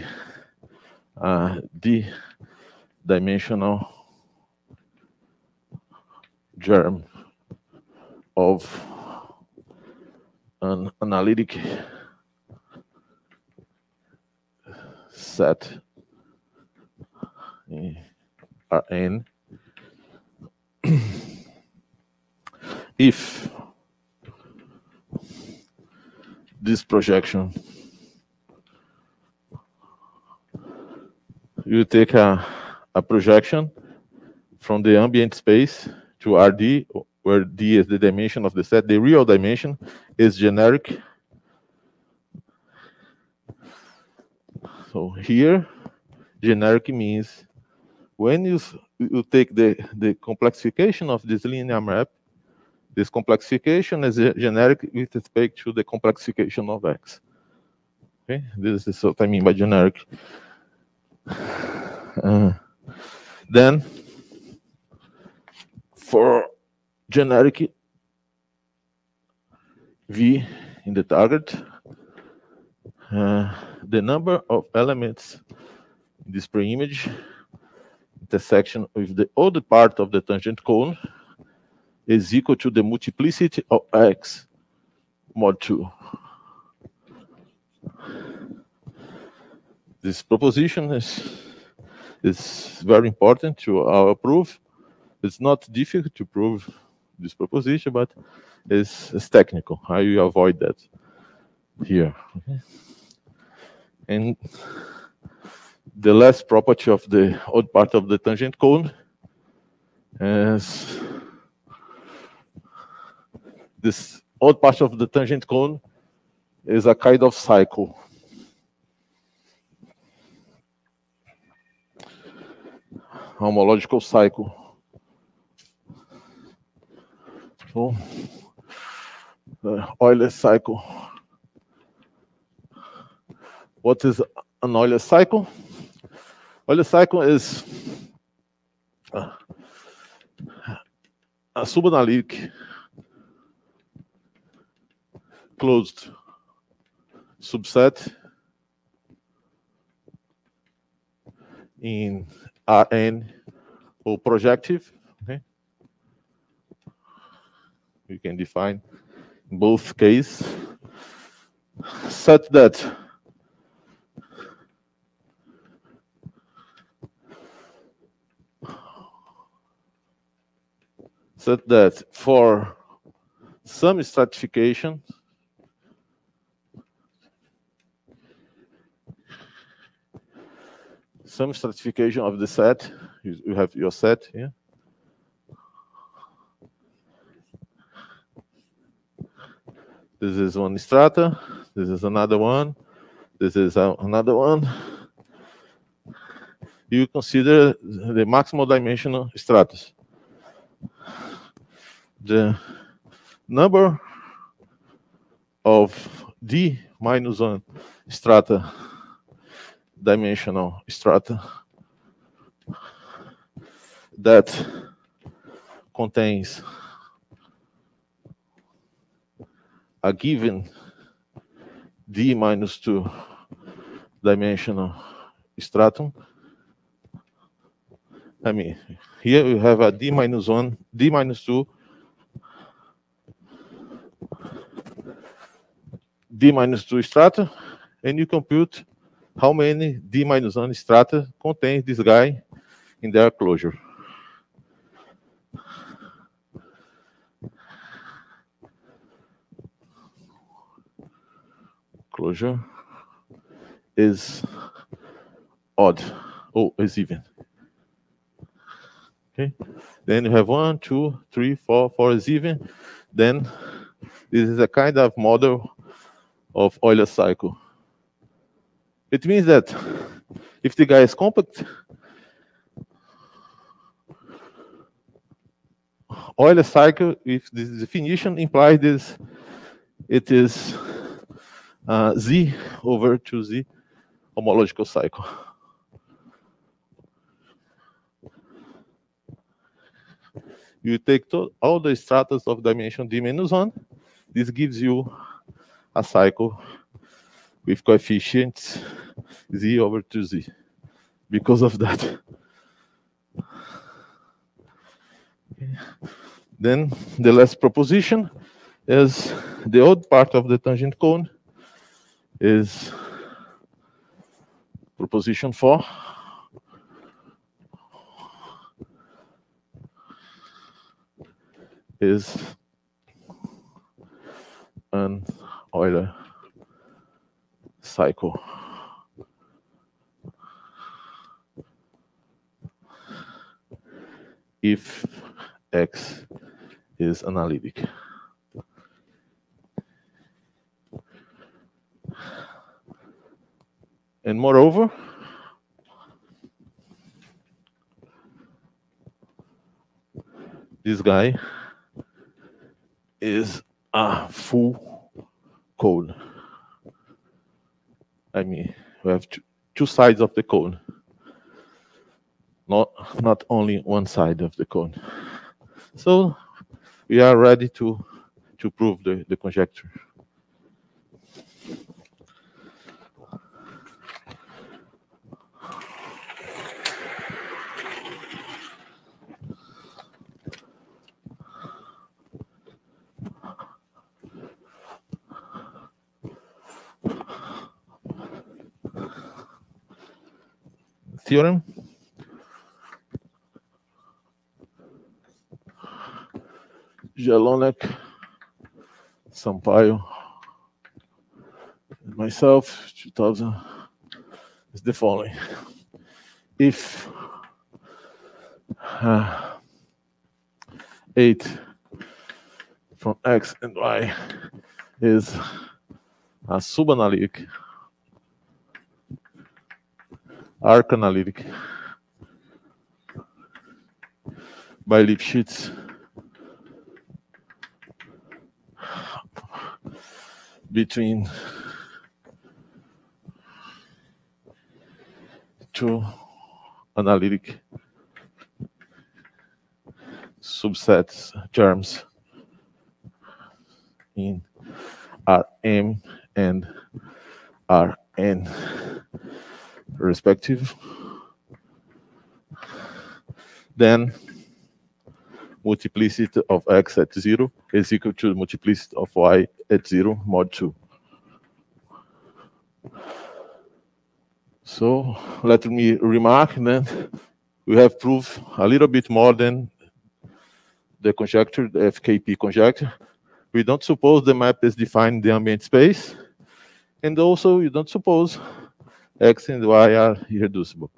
uh, a d-dimensional germ of an analytic set eh, Rn if this projection you take a, a projection from the ambient space to RD where D is the dimension of the set. The real dimension is generic. So here, generic means when you, you take the, the complexification of this linear map, this complexification is generic with respect to the complexification of X. Okay, this is what I mean by generic. Uh, then, for generic V in the target. Uh, the number of elements in this pre-image intersection with the other part of the tangent cone is equal to the multiplicity of x mod 2. This proposition is, is very important to our proof. It's not difficult to prove this proposition, but it's, it's technical. How you avoid that here. Okay. And the last property of the odd part of the tangent cone is this odd part of the tangent cone is a kind of cycle. Homological cycle. So, uh, Euler cycle. What is an Euler cycle? Euler cycle is uh, a subanalytic closed subset in Rn or projective. Okay, you can define both cases such that such that for some stratification some stratification of the set. You, you have your set here. This is one strata. This is another one. This is another one. You consider the maximal dimensional stratus. The number of d minus 1 strata dimensional strata that contains a given d minus 2 dimensional stratum. I mean, here we have a d minus 1, d minus 2, d minus 2 strata, and you compute how many d minus 1 strata contains this guy in their closure. Closure is odd. Oh, is even. Okay. Then you have one, two, three, four, four is even. Then this is a kind of model of Euler cycle. It means that if the guy is compact, Euler cycle, if this definition implies this, it is uh, Z over 2Z homological cycle. You take all the stratas of dimension d minus 1, this gives you a cycle with coefficients z over 2z because of that. Then the last proposition is the odd part of the tangent cone is proposition 4. is an Euler cycle. If X is analytic. And moreover, this guy is a full cone. I mean, we have two, sides of the cone, not not only one side of the cone. So we are ready to to prove the, the conjecture. Theorem. Jelonek, Sampaio, and myself, 2000, is the following. If uh, 8 from x and y is a subanalytic, arc analytic. Bi-Lipschitz between two analytic subsets terms in Rm and Rn respective. Then multiplicity of x at zero is equal to multiplicity of y at zero mod two. So let me remark that we have proved a little bit more than the conjecture, the FKP conjecture. We don't suppose the map is defined in the ambient space. And also you don't suppose x and y are irreducible.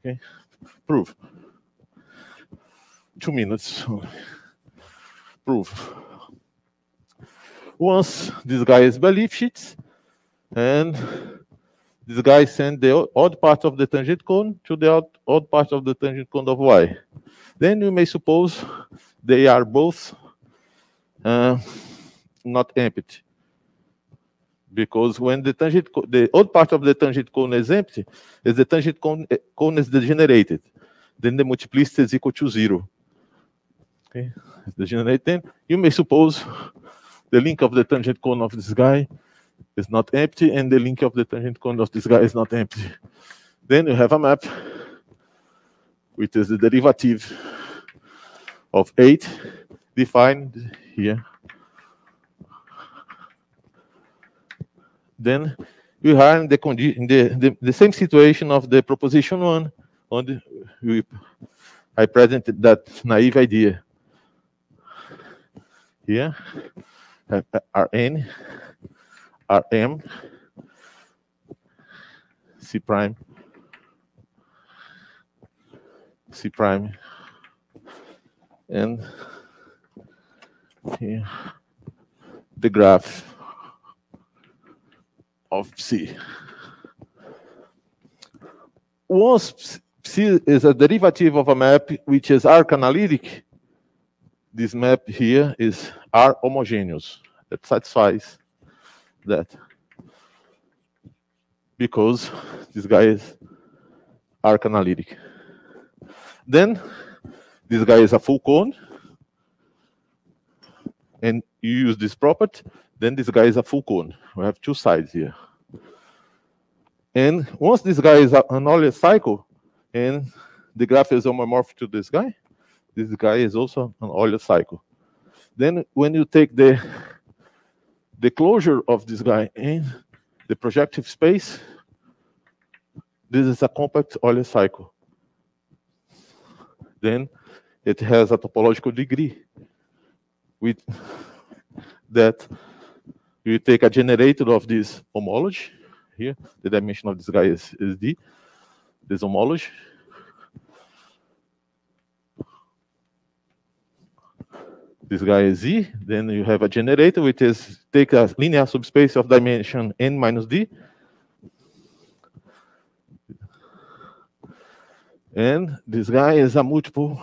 Okay, prove. Two minutes. Prove. Once this guy is bi-Lipschitz, and this guy send the odd part of the tangent cone to the odd, odd part of the tangent cone of y. Then you may suppose they are both uh, not empty. Because when the tangent, the odd part of the tangent cone is empty, is the tangent cone, eh, cone is degenerated. Then the multiplicity is equal to zero. Okay, it's degenerated. Then you may suppose the link of the tangent cone of this guy is not empty, and the link of the tangent cone of this guy is not empty. Then you have a map, which is the derivative of 8 defined here. Then we are in the, the, the, the, same situation of the proposition 1, on we, I presented that naive idea. Here, uh, uh, Rn, Rm, C prime, C prime, and here the graph of C. Once C is a derivative of a map which is arc analytic, this map here is R homogeneous. That satisfies that. Because this guy is arc analytic. Then this guy is a full cone. And you use this property, then this guy is a full cone. We have two sides here. And once this guy is an Euler cycle, and the graph is homeomorphic to this guy, this guy is also an Euler cycle. Then when you take the, the closure of this guy in the projective space, this is a compact Euler cycle. Then it has a topological degree with that you take a generator of this homology here, the dimension of this guy is, is D, this homology. This guy is Z, then you have a generator which is take a linear subspace of dimension n minus D. And this guy is a multiple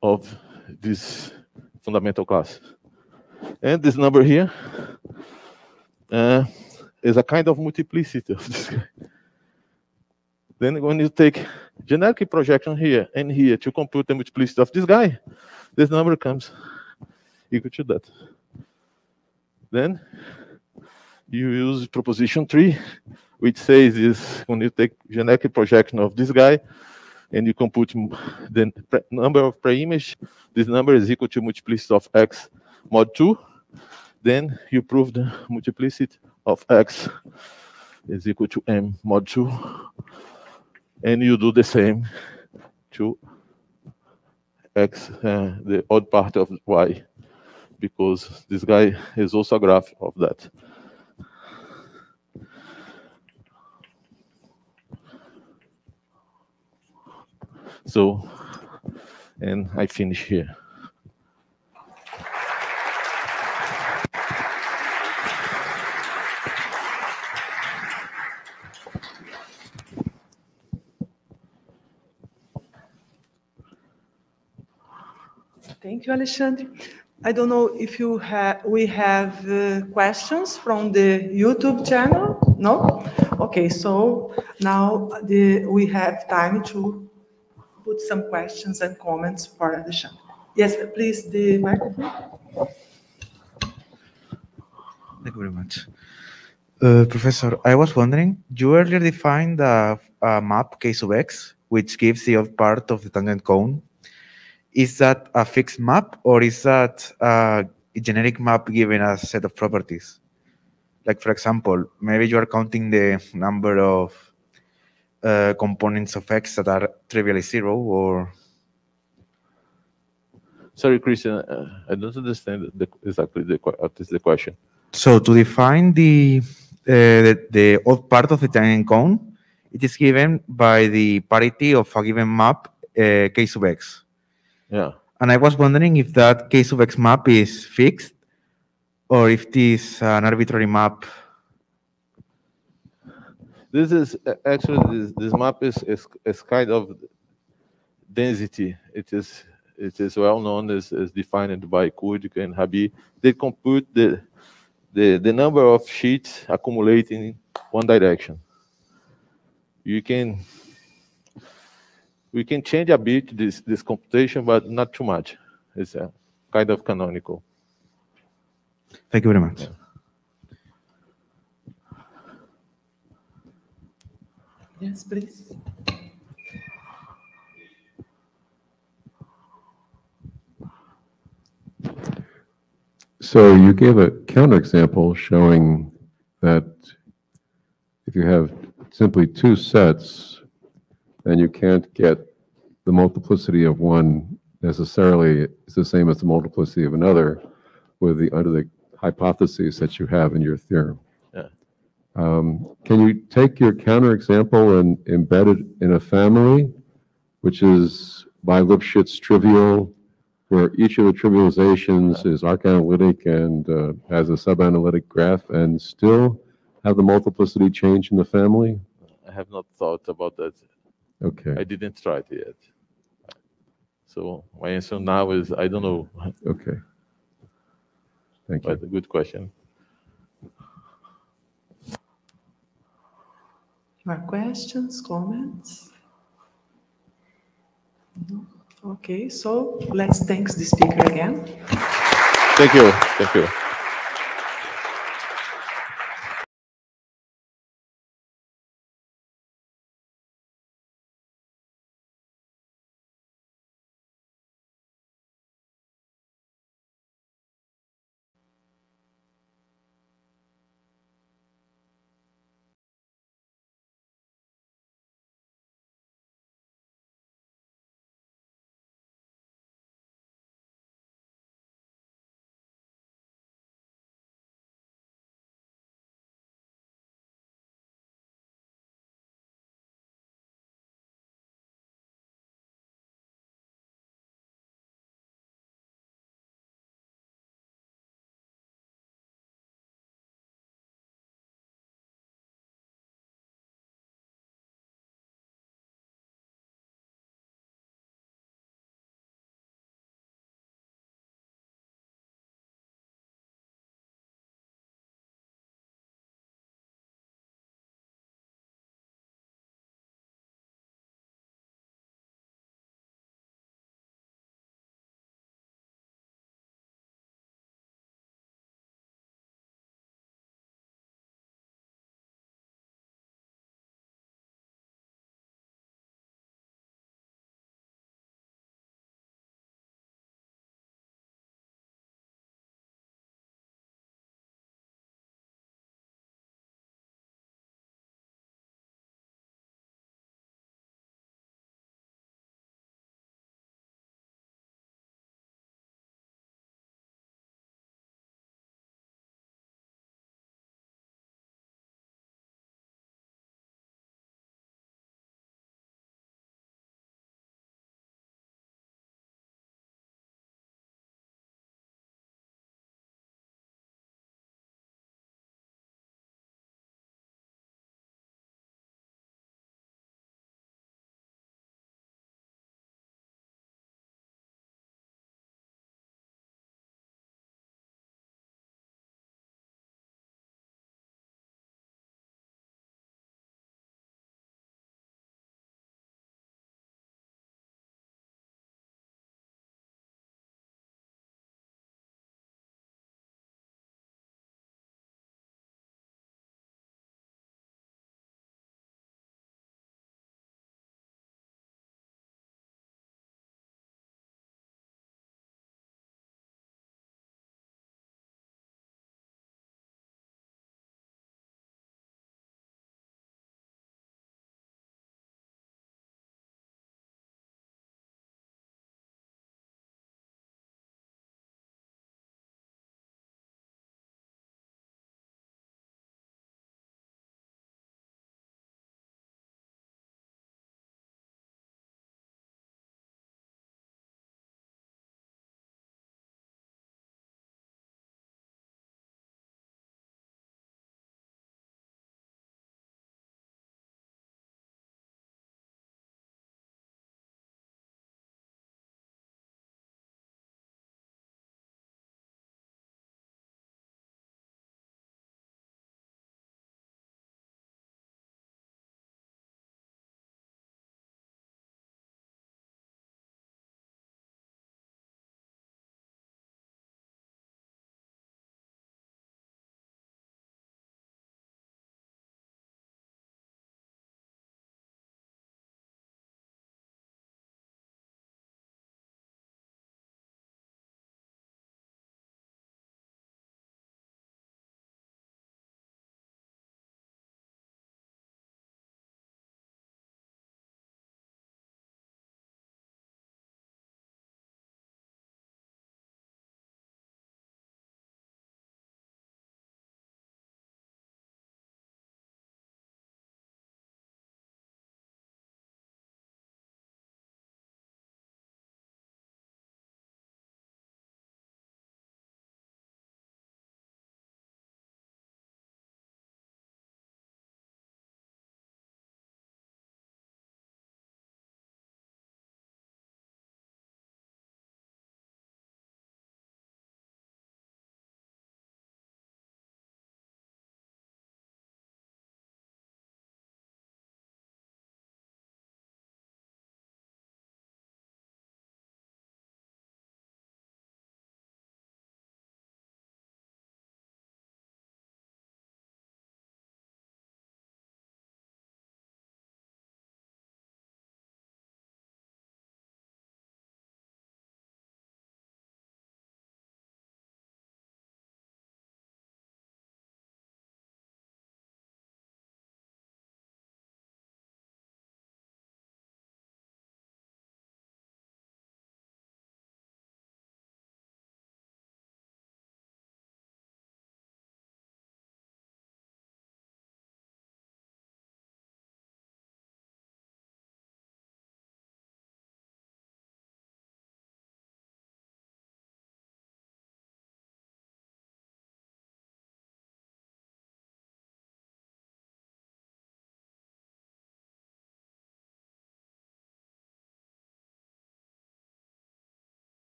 of this fundamental class. And this number here uh, is a kind of multiplicity of this guy. Then when you take generic projection here and here to compute the multiplicity of this guy, this number comes equal to that. Then you use proposition 3, which says is when you take generic projection of this guy, and you compute the number of pre-image, this number is equal to multiplicity of x mod 2. Then you prove the multiplicity of x is equal to m mod 2. And you do the same to x, uh, the odd part of y, because this guy is also a graph of that. So, and I finish here. Thank you, Alexandre. I don't know if you have, we have uh, questions from the YouTube channel? No? Okay, so now the, we have time to put some questions and comments for Alexandre. Yes, please, the microphone. Thank you very much. Uh, Professor, I was wondering, you earlier defined a, a map case of x, which gives the part of the tangent cone. Is that a fixed map or is that a generic map given a set of properties? Like, for example, maybe you are counting the number of uh, components of x that are trivially zero or Sorry, Christian, uh, I don't understand the, exactly the, what is the question. So to define the, uh, the the odd part of the tangent cone, it is given by the parity of a given map uh, k sub x. Yeah. And I was wondering if that case of x map is fixed, or if it is an arbitrary map. This is actually this, this map is, is is kind of density. It is it is well known as, as defined by Kurdyka and Raby. They compute the the the number of sheets accumulating in one direction. You can we can change a bit this this computation, but not too much. It's a kind of canonical. Thank you very much. Yes, please. So you gave a counterexample showing that if you have simply two sets, then you can't get the multiplicity of one necessarily is the same as the multiplicity of another with the, under the hypotheses that you have in your theorem. Yeah. Um, Can you take your counterexample and embed it in a family, which is bi-Lipschitz trivial, where each of the trivializations is arc-analytic and uh, has a sub-analytic graph, and still have the multiplicity change in the family? I have not thought about that. Okay. I didn't try it yet. So my answer now is I don't know. Okay. Thank you. But a good question. More questions, comments? No? Okay, so let's thank the speaker again. Thank you. Thank you.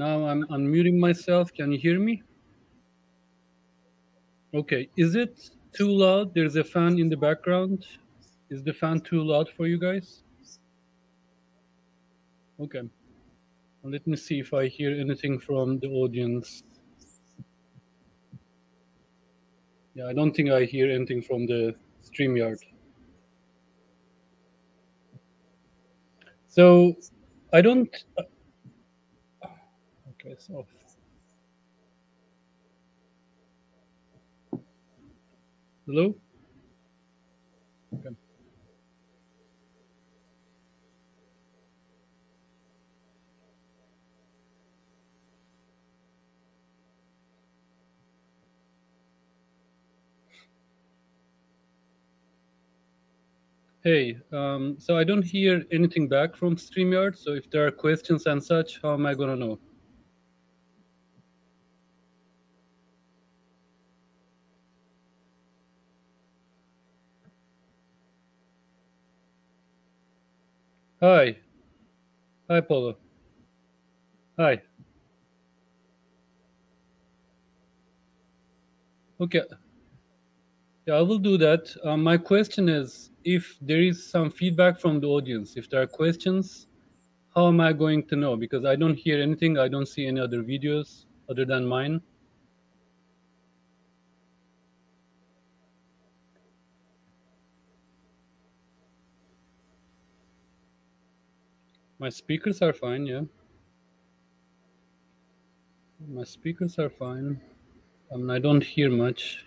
Now I'm unmuting myself. Can you hear me? Okay. Is it too loud? There's a fan in the background. Is the fan too loud for you guys? Okay. Let me see if I hear anything from the audience. Yeah, I don't think I hear anything from the StreamYard. So I don't. So. Hello? Okay. Hey, um, so I don't hear anything back from StreamYard. So if there are questions and such, how am I gonna know? Hi. Hi, Paulo. Hi. Okay. Yeah, I will do that. Uh, my question is, if there is some feedback from the audience, if there are questions, how am I going to know? Because I don't hear anything. I don't see any other videos other than mine. My speakers are fine, yeah. My speakers are fine. I mean, I don't hear much.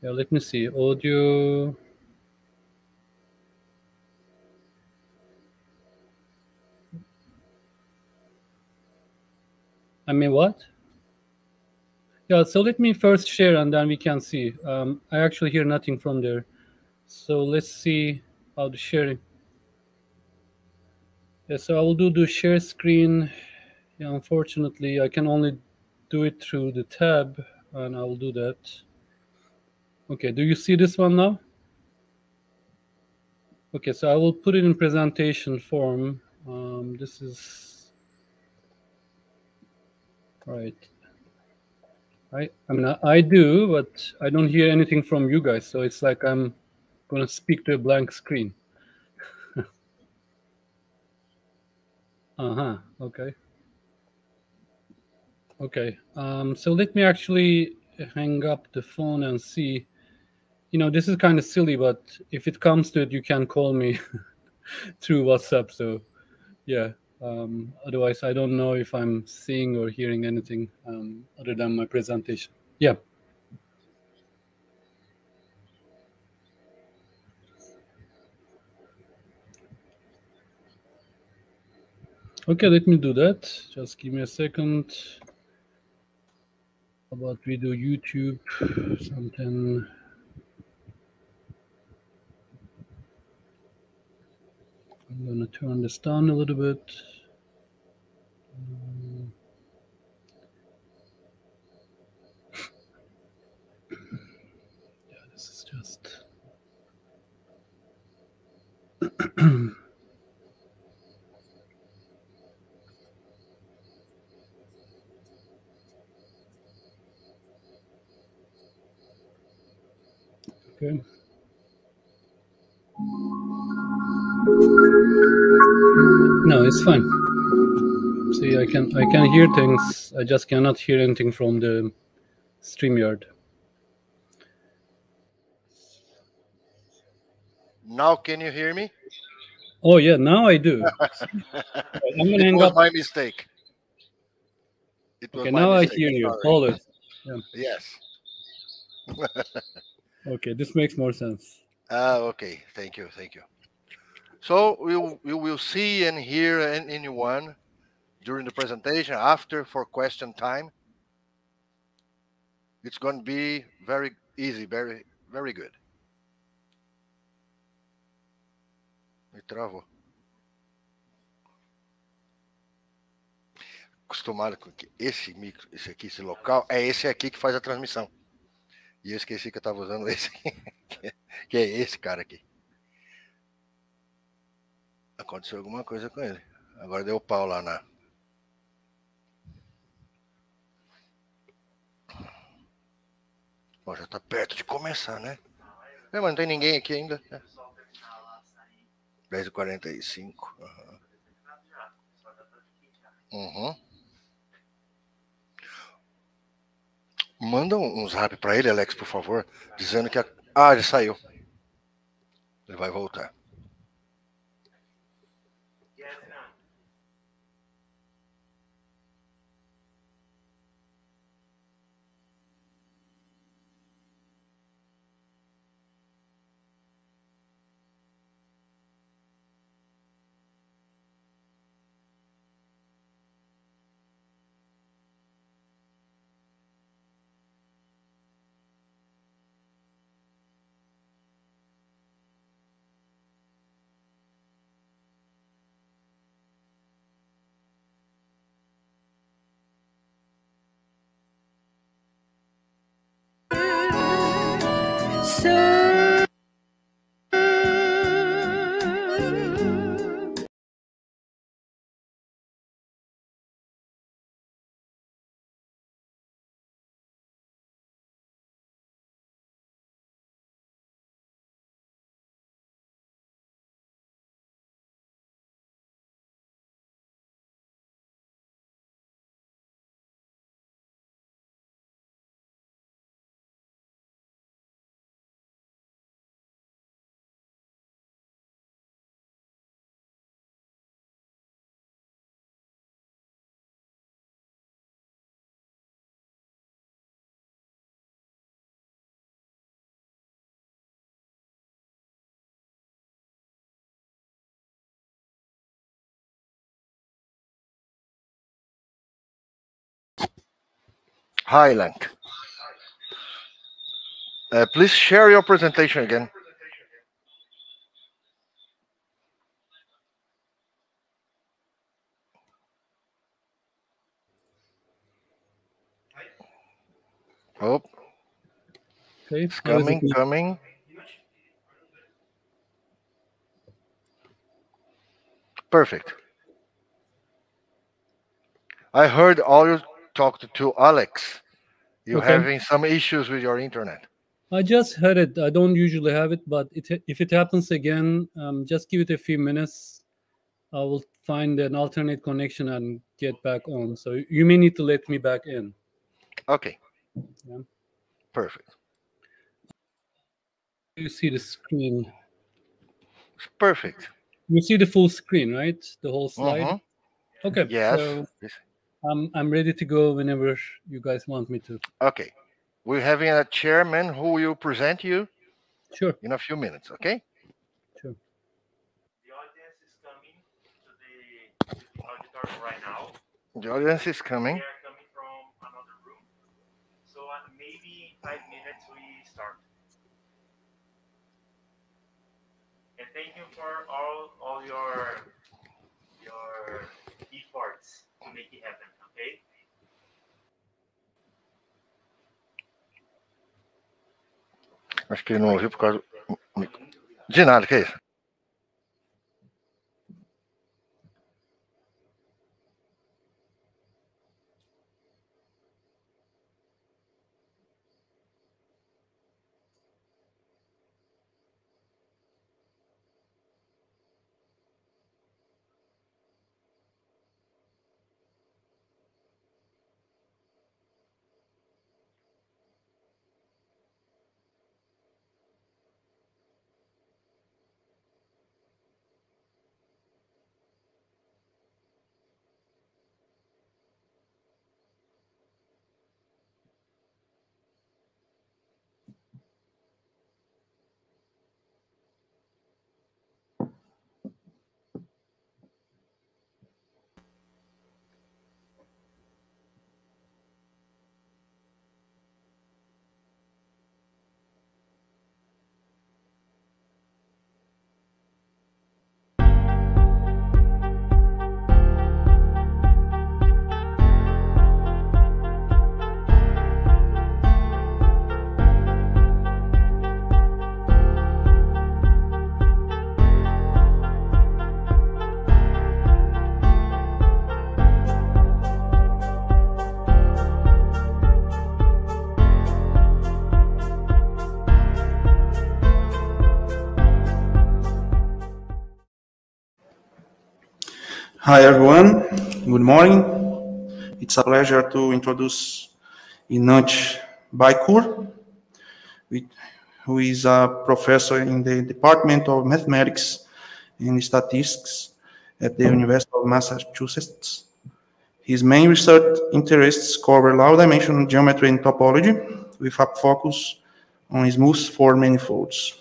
Yeah, let me see. Audio. I mean, what? Yeah, so let me first share and then we can see. Um, I actually hear nothing from there. So let's see how the sharing. Yeah, so I will do the share screen. Yeah, unfortunately, I can only do it through the tab and I will do that. Okay, do you see this one now? Okay, so I will put it in presentation form. Um, this is right. I, I mean, I, I do, but I don't hear anything from you guys. So it's like I'm going to speak to a blank screen. Uh-huh, okay. Okay, um, so let me actually hang up the phone and see you know, this is kind of silly, but if it comes to it, you can call me through WhatsApp. So, yeah. Um, otherwise, I don't know if I'm seeing or hearing anything um, other than my presentation. Yeah. Okay, let me do that. Just give me a second. About we do YouTube? Something. I'm going to turn this down a little bit. Yeah, this is just. okay. No, it's fine. See, I can I can hear things. I just cannot hear anything from the StreamYard. Now can you hear me? Oh yeah, now I do. I'm gonna it hang was up. my mistake. It was Okay, now I hear you. sorry. Hold it. Yeah. Yes. Okay, this makes more sense. Ah, okay. Thank you. Thank you. So we will, we will see and hear anyone during the presentation after for question time. It's going to be very easy, very, very good. Me travou. Acostumado com que esse micro, esse aqui, esse local, é esse aqui que faz a transmissão. E eu esqueci que eu estava usando esse aqui, é, que é esse cara aqui. Aconteceu alguma coisa com ele. Agora deu pau lá na. Bom, já está perto de começar, né? É, mas não tem ninguém aqui ainda. É. 10h45. Uhum. uhum. Manda um zap pra ele, Alex, por favor, dizendo que a... Ah, ele saiu. Ele vai voltar. Hi, Lank. Uh, please share your presentation again. Oh, Okay. it's is it coming, coming. Perfect. I heard all you talked to Alex. You're Okay. having some issues with your internet. I just had it. I don't usually have it, but it, if it happens again, um, just give it a few minutes. I will find an alternate connection and get back on. So you may need to let me back in. Okay, Yeah. perfect. You see the screen. It's Perfect. You see the full screen, right? The whole slide. Mhm. Okay. Yes. So yes. I'm I'm ready to go whenever you guys want me to. Okay. We're having a chairman who will present you Sure. in a few minutes, okay? Sure. The audience is coming to the, to the auditorium right now. The audience is coming. They are coming from another room. So uh, maybe in five minutes we start. And thank you for all all your your efforts to make it happen. Okay. Acho que ele não ouviu por causa. De nada, que é isso? Hi, everyone. Good morning. It's a pleasure to introduce İnanç Baykur, who is a professor in the Department of Mathematics and Statistics at the University of Massachusetts. His main research interests cover low-dimensional geometry and topology, with a focus on smooth four manifolds.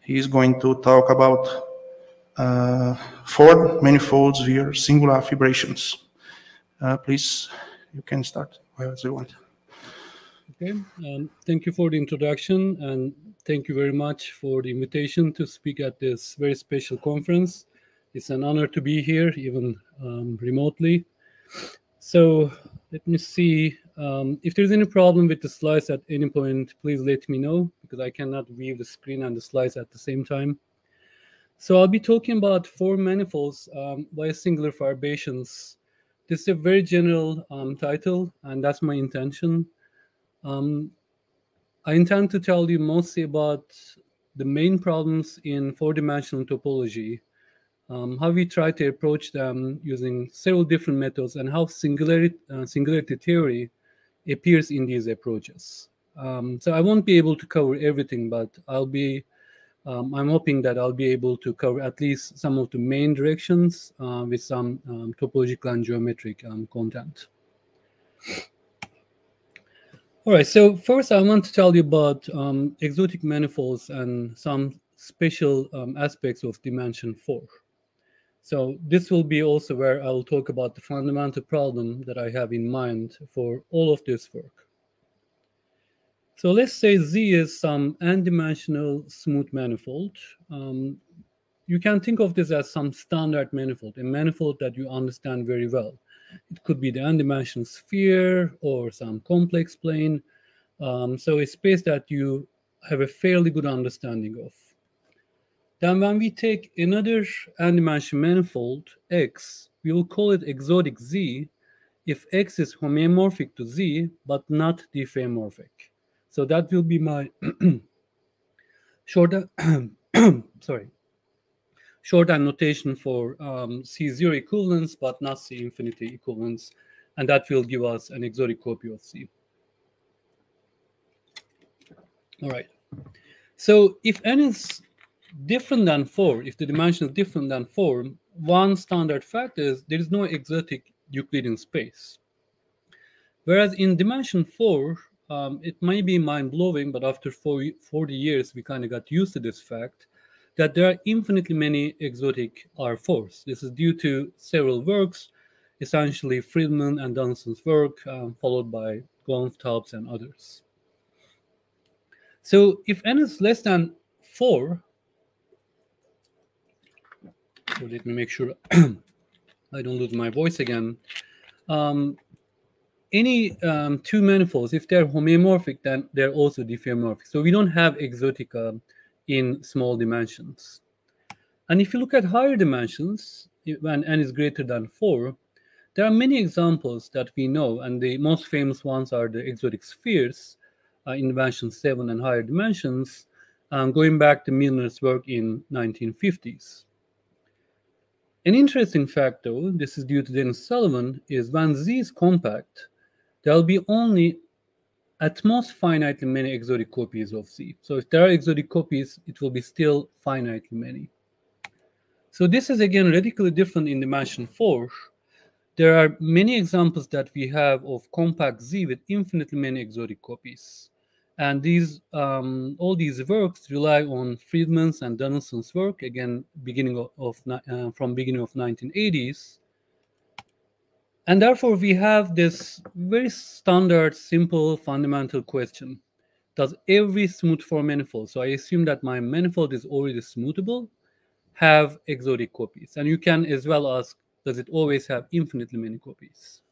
He is going to talk about uh, four manifolds via singular fibrations. Uh, please, you can start wherever you want. Okay, um, thank you for the introduction and thank you very much for the invitation to speak at this very special conference. It's an honor to be here, even um, remotely. So let me see. Um, if there's any problem with the slides at any point, please let me know because I cannot view the screen and the slides at the same time. So I'll be talking about four manifolds um, by singular fibrations. This is a very general um, title, and that's my intention. Um, I intend to tell you mostly about the main problems in four-dimensional topology, um, how we try to approach them using several different methods, and how singularity, uh, singularity theory appears in these approaches. Um, so I won't be able to cover everything, but I'll be um, I'm hoping that I'll be able to cover at least some of the main directions uh, with some um, topological and geometric um, content. All right, so first I want to tell you about um, exotic manifolds and some special um, aspects of dimension four. So this will be also where I will talk about the fundamental problem that I have in mind for all of this work. So let's say Z is some n-dimensional smooth manifold. Um, you can think of this as some standard manifold, a manifold that you understand very well. It could be the n-dimensional sphere or some complex plane. Um, so a space that you have a fairly good understanding of. Then when we take another n-dimensional manifold, X, we will call it exotic Z if X is homeomorphic to Z, but not diffeomorphic. So that will be my short, sorry, shorthand notation for um, C0 equivalence, but not C infinity equivalence. And that will give us an exotic copy of C. All right. So if n is different than 4, if the dimension is different than 4, one standard fact is there is no exotic Euclidean space. Whereas in dimension 4, um, it may be mind-blowing, but after 40 years, we kind of got used to this fact that there are infinitely many exotic R4s. This is due to several works, essentially Freedman and Donaldson's work, um, followed by Goldtaub's and others. So if n is less than 4, so let me make sure I don't lose my voice again. Um, any um, two manifolds, if they're homeomorphic, then they're also diffeomorphic. So we don't have exotica in small dimensions. And if you look at higher dimensions, when n is greater than 4, there are many examples that we know, and the most famous ones are the exotic spheres uh, in dimension 7 and higher dimensions, um, going back to Milnor's work in 1950s. An interesting fact, though, this is due to Dennis Sullivan, is when Z is compact, there will be only at most finitely many exotic copies of Z. So if there are exotic copies, it will be still finitely many. So this is again radically different in dimension 4. There are many examples that we have of compact Z with infinitely many exotic copies. And these, um, all these works rely on Freedman's and Donaldson's work, again, beginning of, of uh, from beginning of 1980s. And therefore, we have this very standard, simple, fundamental question. Does every smooth four manifold, so I assume that my manifold is already smoothable, have exotic copies? And you can as well ask, does it always have infinitely many copies?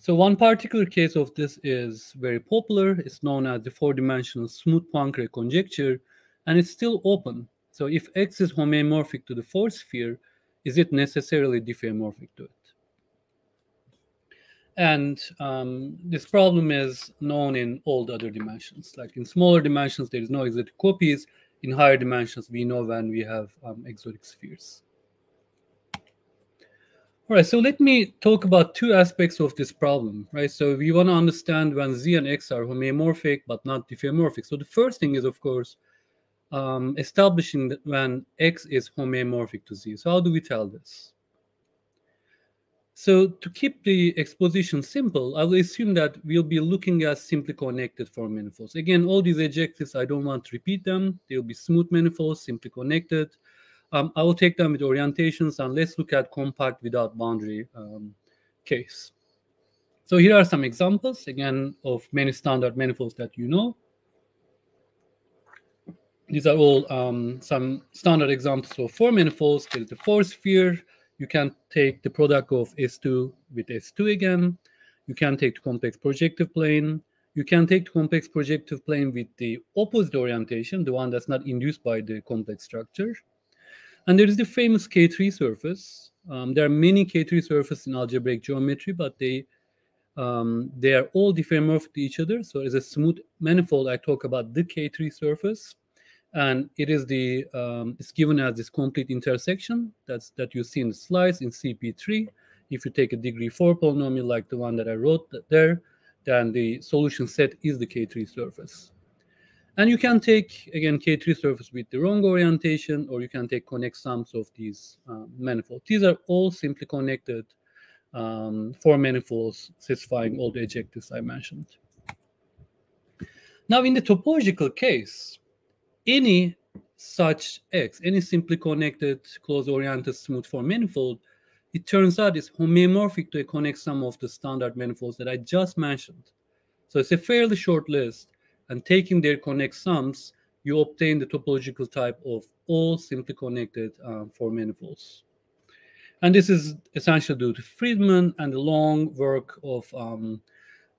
So one particular case of this is very popular. It's known as the four-dimensional smooth Poincare conjecture, and it's still open. So if X is homeomorphic to the fourth sphere, is it necessarily diffeomorphic to it? And um, this problem is known in all the other dimensions. Like in smaller dimensions, there is no exotic copies. In higher dimensions, we know when we have um, exotic spheres. All right, so let me talk about two aspects of this problem, right? So we want to understand when Z and X are homeomorphic but not diffeomorphic. So the first thing is, of course, um, establishing that when X is homeomorphic to Z. So how do we tell this? So to keep the exposition simple, I will assume that we'll be looking at simply connected four manifolds. Again, all these adjectives, I don't want to repeat them. They'll be smooth manifolds, simply connected. Um, I will take them with orientations and let's look at compact without boundary um, case. So here are some examples, again, of many standard manifolds that you know. These are all um, some standard examples of four manifolds. There is the four sphere, you can take the product of S2 with S2 again. You can take the complex projective plane. You can take the complex projective plane with the opposite orientation, the one that's not induced by the complex structure. And there is the famous K3 surface. Um, there are many K3 surfaces in algebraic geometry, but they um, they are all diffeomorphic to each other. So as a smooth manifold, I talk about the K3 surface and it is the um, it's given as this complete intersection that's that you see in the slides in CP3. If you take a degree four polynomial like the one that I wrote there, then the solution set is the K3 surface. And you can take again K3 surface with the wrong orientation, or you can take connect sums of these uh, manifolds. These are all simply connected um, four manifolds satisfying all the adjectives I mentioned. Now, in the topological case, any such X, any simply connected, closed-oriented smooth four manifold, it turns out is homeomorphic to a connect sum of the standard manifolds that I just mentioned. So it's a fairly short list, and taking their connect sums, you obtain the topological type of all simply connected uh, four manifolds. And this is essentially due to Freedman and the long work of um,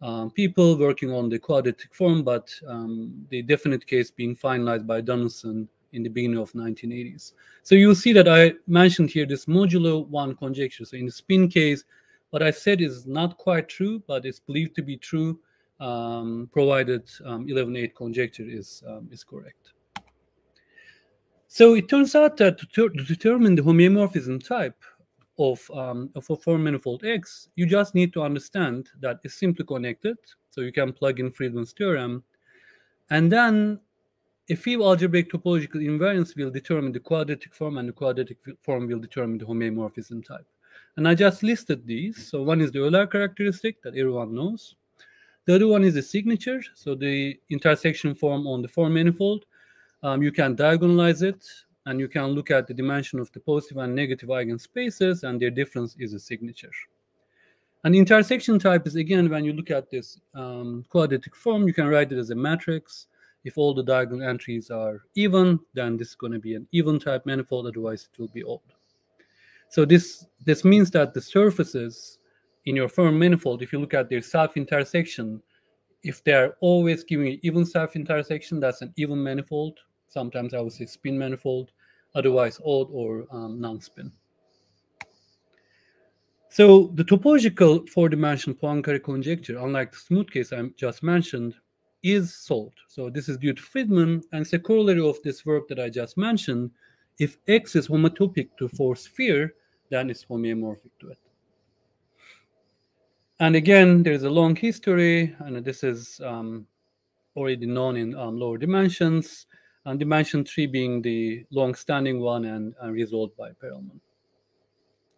um, people working on the quadratic form, but um, the definite case being finalized by Donaldson in the beginning of 1980s. So you'll see that I mentioned here this modulo one conjecture. So in the spin case, what I said is not quite true, but it's believed to be true, um, provided 11.8 um, conjecture is, um, is correct. So it turns out that to, to determine the homeomorphism type, of, um, of a four manifold X, you just need to understand that it's simply connected. So you can plug in Freedman's theorem. And then a few algebraic topological invariants will determine the quadratic form, and the quadratic form will determine the homeomorphism type. And I just listed these. So one is the Euler characteristic that everyone knows. The other one is the signature, so the intersection form on the four manifold. Um, you can diagonalize it and you can look at the dimension of the positive and negative eigenspaces, and their difference is a signature. And the intersection type is, again, when you look at this um, quadratic form, you can write it as a matrix. If all the diagonal entries are even, then this is going to be an even type manifold, otherwise it will be odd. So this, this means that the surfaces in your four manifold, if you look at their self-intersection, if they're always giving even self-intersection, that's an even manifold. Sometimes I would say spin manifold otherwise odd or um, non-spin. So the topological four-dimensional Poincare conjecture, unlike the smooth case I just mentioned, is solved. So this is due to Freedman, and it's a corollary of this work that I just mentioned. If X is homotopic to four sphere, then it's homeomorphic to it. And again, there's a long history, and this is um, already known in um, lower dimensions and dimension three being the long-standing one and, and resolved by Perelman.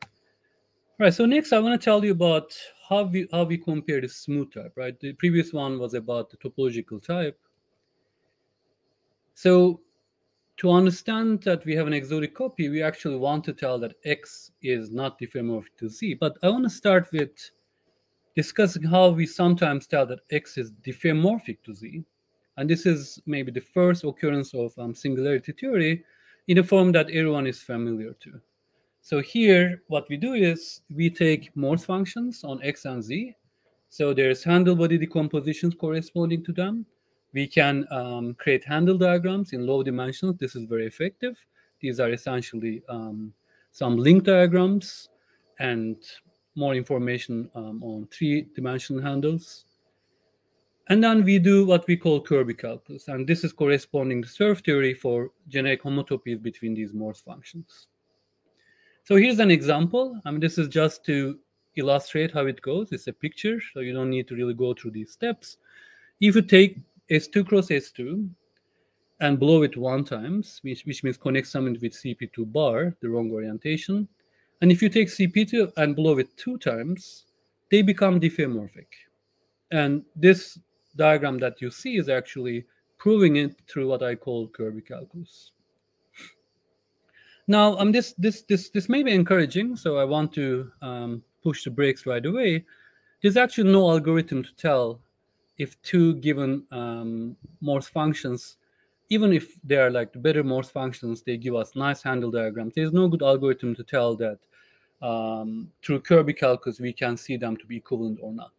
All right, so next I want to tell you about how we how we compare the smooth type, right? The previous one was about the topological type. So to understand that we have an exotic copy, we actually want to tell that X is not diffeomorphic to Z. But I want to start with discussing how we sometimes tell that X is diffeomorphic to Z. And this is maybe the first occurrence of um, singularity theory in a form that everyone is familiar to. So here, what we do is we take Morse functions on x and z. So there's handle body decompositions corresponding to them. We can um, create handle diagrams in low dimensions. This is very effective. These are essentially um, some link diagrams and more information um, on three-dimensional handles. And then we do what we call Kirby calculus. And this is corresponding to Cerf theory for generic homotopies between these Morse functions. So here's an example. I mean, this is just to illustrate how it goes. It's a picture, so you don't need to really go through these steps. If you take S2 cross S2 and blow it one times, which, which means connect something with CP2 bar, the wrong orientation. And if you take CP2 and blow it two times, they become diffeomorphic. And this diagram that you see is actually proving it through what I call Kirby calculus. Now, um, this this this this may be encouraging, so I want to um, push the brakes right away. There's actually no algorithm to tell if two given um, Morse functions, even if they are like better Morse functions, they give us nice handle diagrams. There's no good algorithm to tell that um, through Kirby calculus we can see them to be equivalent or not.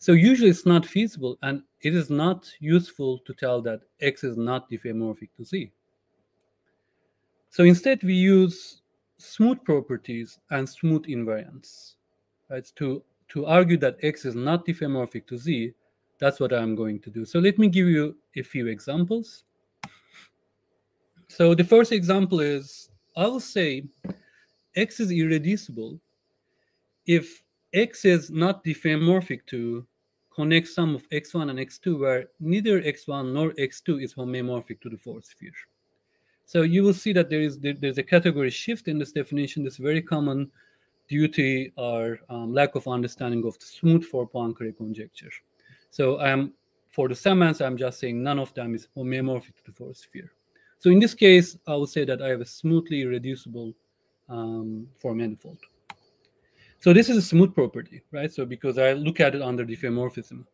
So usually it's not feasible, and it is not useful to tell that X is not diffeomorphic to Z. So instead, we use smooth properties and smooth invariance, right? To to argue that X is not diffeomorphic to Z, that's what I'm going to do. So let me give you a few examples. So the first example is I will say X is irreducible if X is not diffeomorphic to connect sum of X1 and X2 where neither X1 nor X2 is homeomorphic to the fourth sphere. So you will see that there is there, there's a category shift in this definition. This very common due to our um, lack of understanding of the smooth for Poincare conjecture. So I'm for the sum answer, I'm just saying none of them is homeomorphic to the fourth sphere. So in this case, I will say that I have a smoothly reducible um, four manifold. So this is a smooth property, right? So because I look at it under diffeomorphism.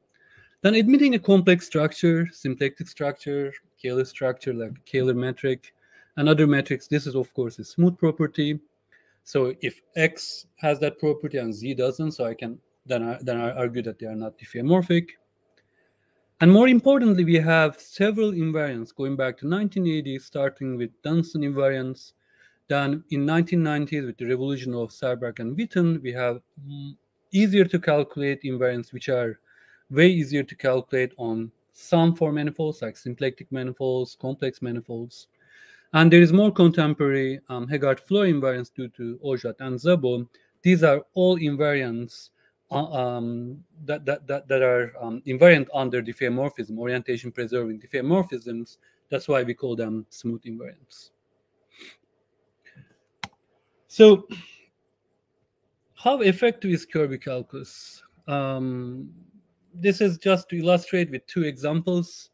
Then admitting a complex structure, symplectic structure, Kähler structure like Kähler metric, and other metrics, this is of course a smooth property. So if X has that property and Z doesn't, so I can then I, then I argue that they are not diffeomorphic. And more importantly, we have several invariants going back to 1980, starting with Donaldson invariants. Then in 1990s, with the revolution of Seiberg and Witten, we have easier to calculate invariants, which are way easier to calculate on some four manifolds, like symplectic manifolds, complex manifolds. And there is more contemporary um, Heegaard-Floer invariants due to Ozsváth and Szabo. These are all invariants uh, um, that, that, that, that are um, invariant under diffeomorphism, orientation preserving diffeomorphisms. That's why we call them smooth invariants. So how effective is Kirby calculus? Um, this is just to illustrate with two examples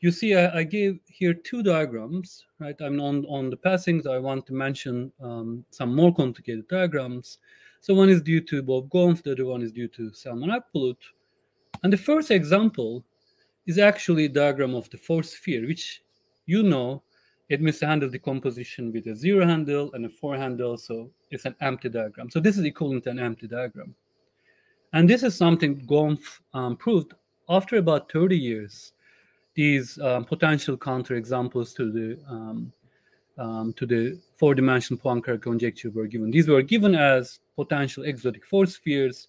you see I, I, gave here two diagrams, right? I'm on, on the passings. I want to mention um, some more complicated diagrams. So one is due to Bob Gompf, the other one is due to Selman Akbulut. And the first example is actually a diagram of the fourth sphere, which you know admits a the composition with a zero handle and a four handle, so it's an empty diagram. So this is equivalent to an empty diagram. And this is something Gompf um, proved after about 30 years these um, potential counterexamples to the um, um, to the four-dimensional Poincare conjecture were given. These were given as potential exotic four spheres,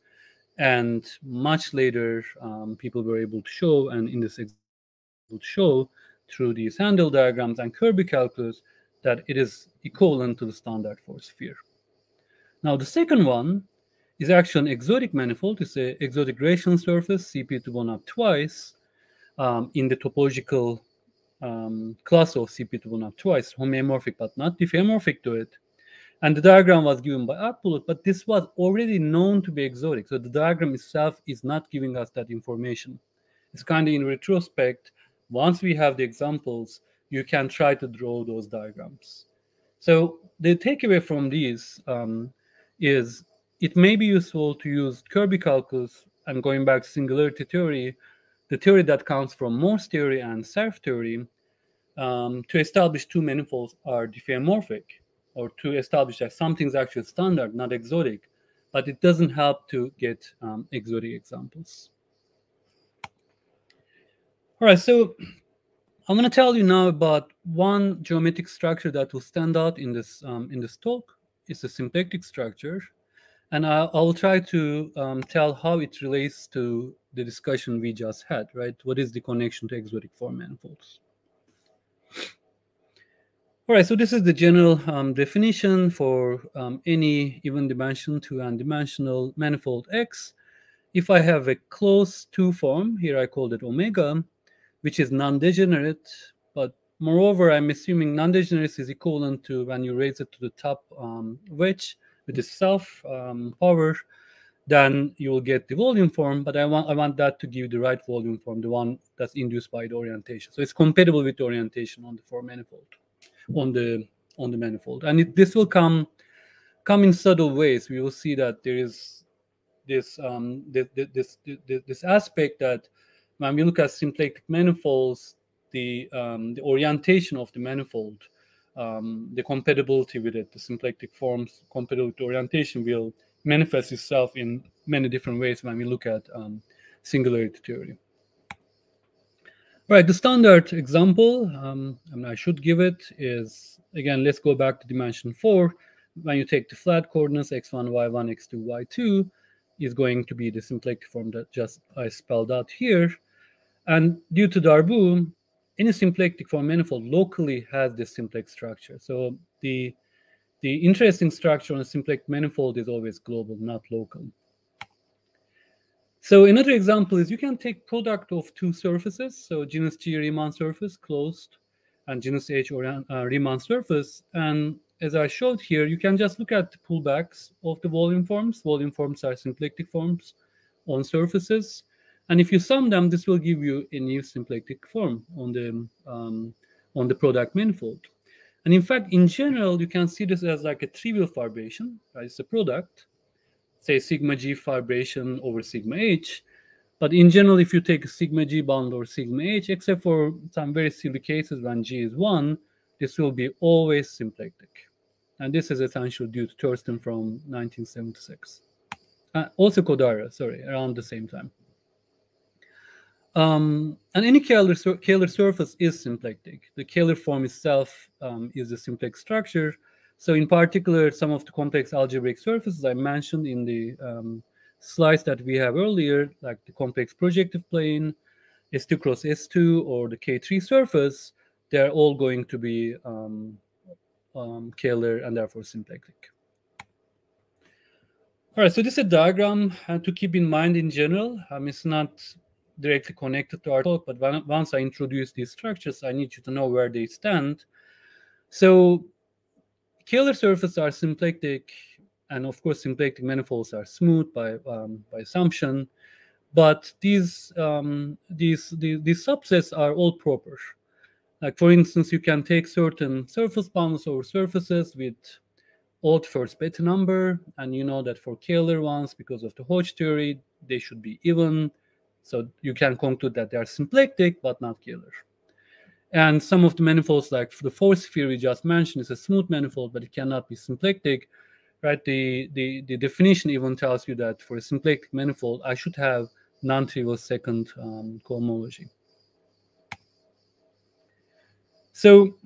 and much later um, people were able to show, and in this example, show through these handle diagrams and Kirby calculus that it is equivalent to the standard four sphere. Now the second one is actually an exotic manifold. It's an exotic Gratian surface, CP to one up twice, um, in the topological um, class of CP2 twice, homeomorphic but not diffeomorphic to it. And the diagram was given by Akbulut, but this was already known to be exotic. So the diagram itself is not giving us that information. It's kind of in retrospect. Once we have the examples, you can try to draw those diagrams. So the takeaway from these um, is it may be useful to use Kirby calculus and going back to singularity theory the theory that comes from Morse theory and Cerf theory um, to establish two manifolds are diffeomorphic, or to establish that something's actually standard, not exotic, but it doesn't help to get um, exotic examples. All right, so I'm going to tell you now about one geometric structure that will stand out in this um, in this talk. It's a symplectic structure, and I, I will try to um, tell how it relates to the discussion we just had, right? What is the connection to exotic four manifolds? All right, so this is the general um, definition for um, any even dimension to n dimensional manifold X. If I have a closed two form, here I called it omega, which is non-degenerate, but moreover, I'm assuming non-degenerate is equivalent to when you raise it to the top um, with the self um, power, then you will get the volume form, but I want, I want that to give the right volume form, the one that's induced by the orientation. So it's compatible with the orientation on the four manifold on the on the manifold and it, this will come come in subtle ways we will see that there is this um this this this, this aspect that when we look at symplectic manifolds the um, the orientation of the manifold um, the compatibility with it the symplectic forms compatibility orientation will manifest itself in many different ways when we look at um, singularity theory Right, the standard example, um, and I should give it, is again, let's go back to dimension four. When you take the flat coordinates x1, y1, x2, y2, is going to be the symplectic form that just I spelled out here. And due to Darboux, any symplectic four manifold locally has this simplex structure. So the the interesting structure on a symplectic manifold is always global, not local. So another example is you can take product of two surfaces, so genus G Riemann surface closed and genus H or uh, Riemann surface. And as I showed here, you can just look at the pullbacks of the volume forms. Volume forms are symplectic forms on surfaces. And if you sum them, this will give you a new symplectic form on the um, on the product manifold. And in fact, in general, you can see this as like a trivial fibration. Right? It's a product say sigma g fibration over sigma h. But in general, if you take sigma g bound or sigma h, except for some very silly cases when g is 1, this will be always symplectic. And this is essentially due to Thurston from 1976. Uh, also Kodaira, sorry, around the same time. Um, and any Kähler, sur Kähler surface is symplectic. The Kähler form itself um, is a simplex structure, so in particular, some of the complex algebraic surfaces I mentioned in the um, slides that we have earlier, like the complex projective plane, S2 cross S2, or the K3 surface, they're all going to be um, um, Kähler and therefore symplectic. All right, so this is a diagram uh, to keep in mind in general. Um, it's not directly connected to our talk, but once I introduce these structures, I need you to know where they stand. So Kähler surfaces are symplectic, and of course, symplectic manifolds are smooth by um, by assumption. But these um, these, these these subsets are all proper. Like for instance, you can take certain surface bounds over surfaces with odd first Betti number, and you know that for Kähler ones, because of the Hodge theory, they should be even. So you can conclude that they are symplectic but not Kähler. And some of the manifolds, like the sphere we just mentioned, is a smooth manifold, but it cannot be symplectic, right? The, the, the definition even tells you that for a symplectic manifold, I should have non-trivial second um, cohomology. So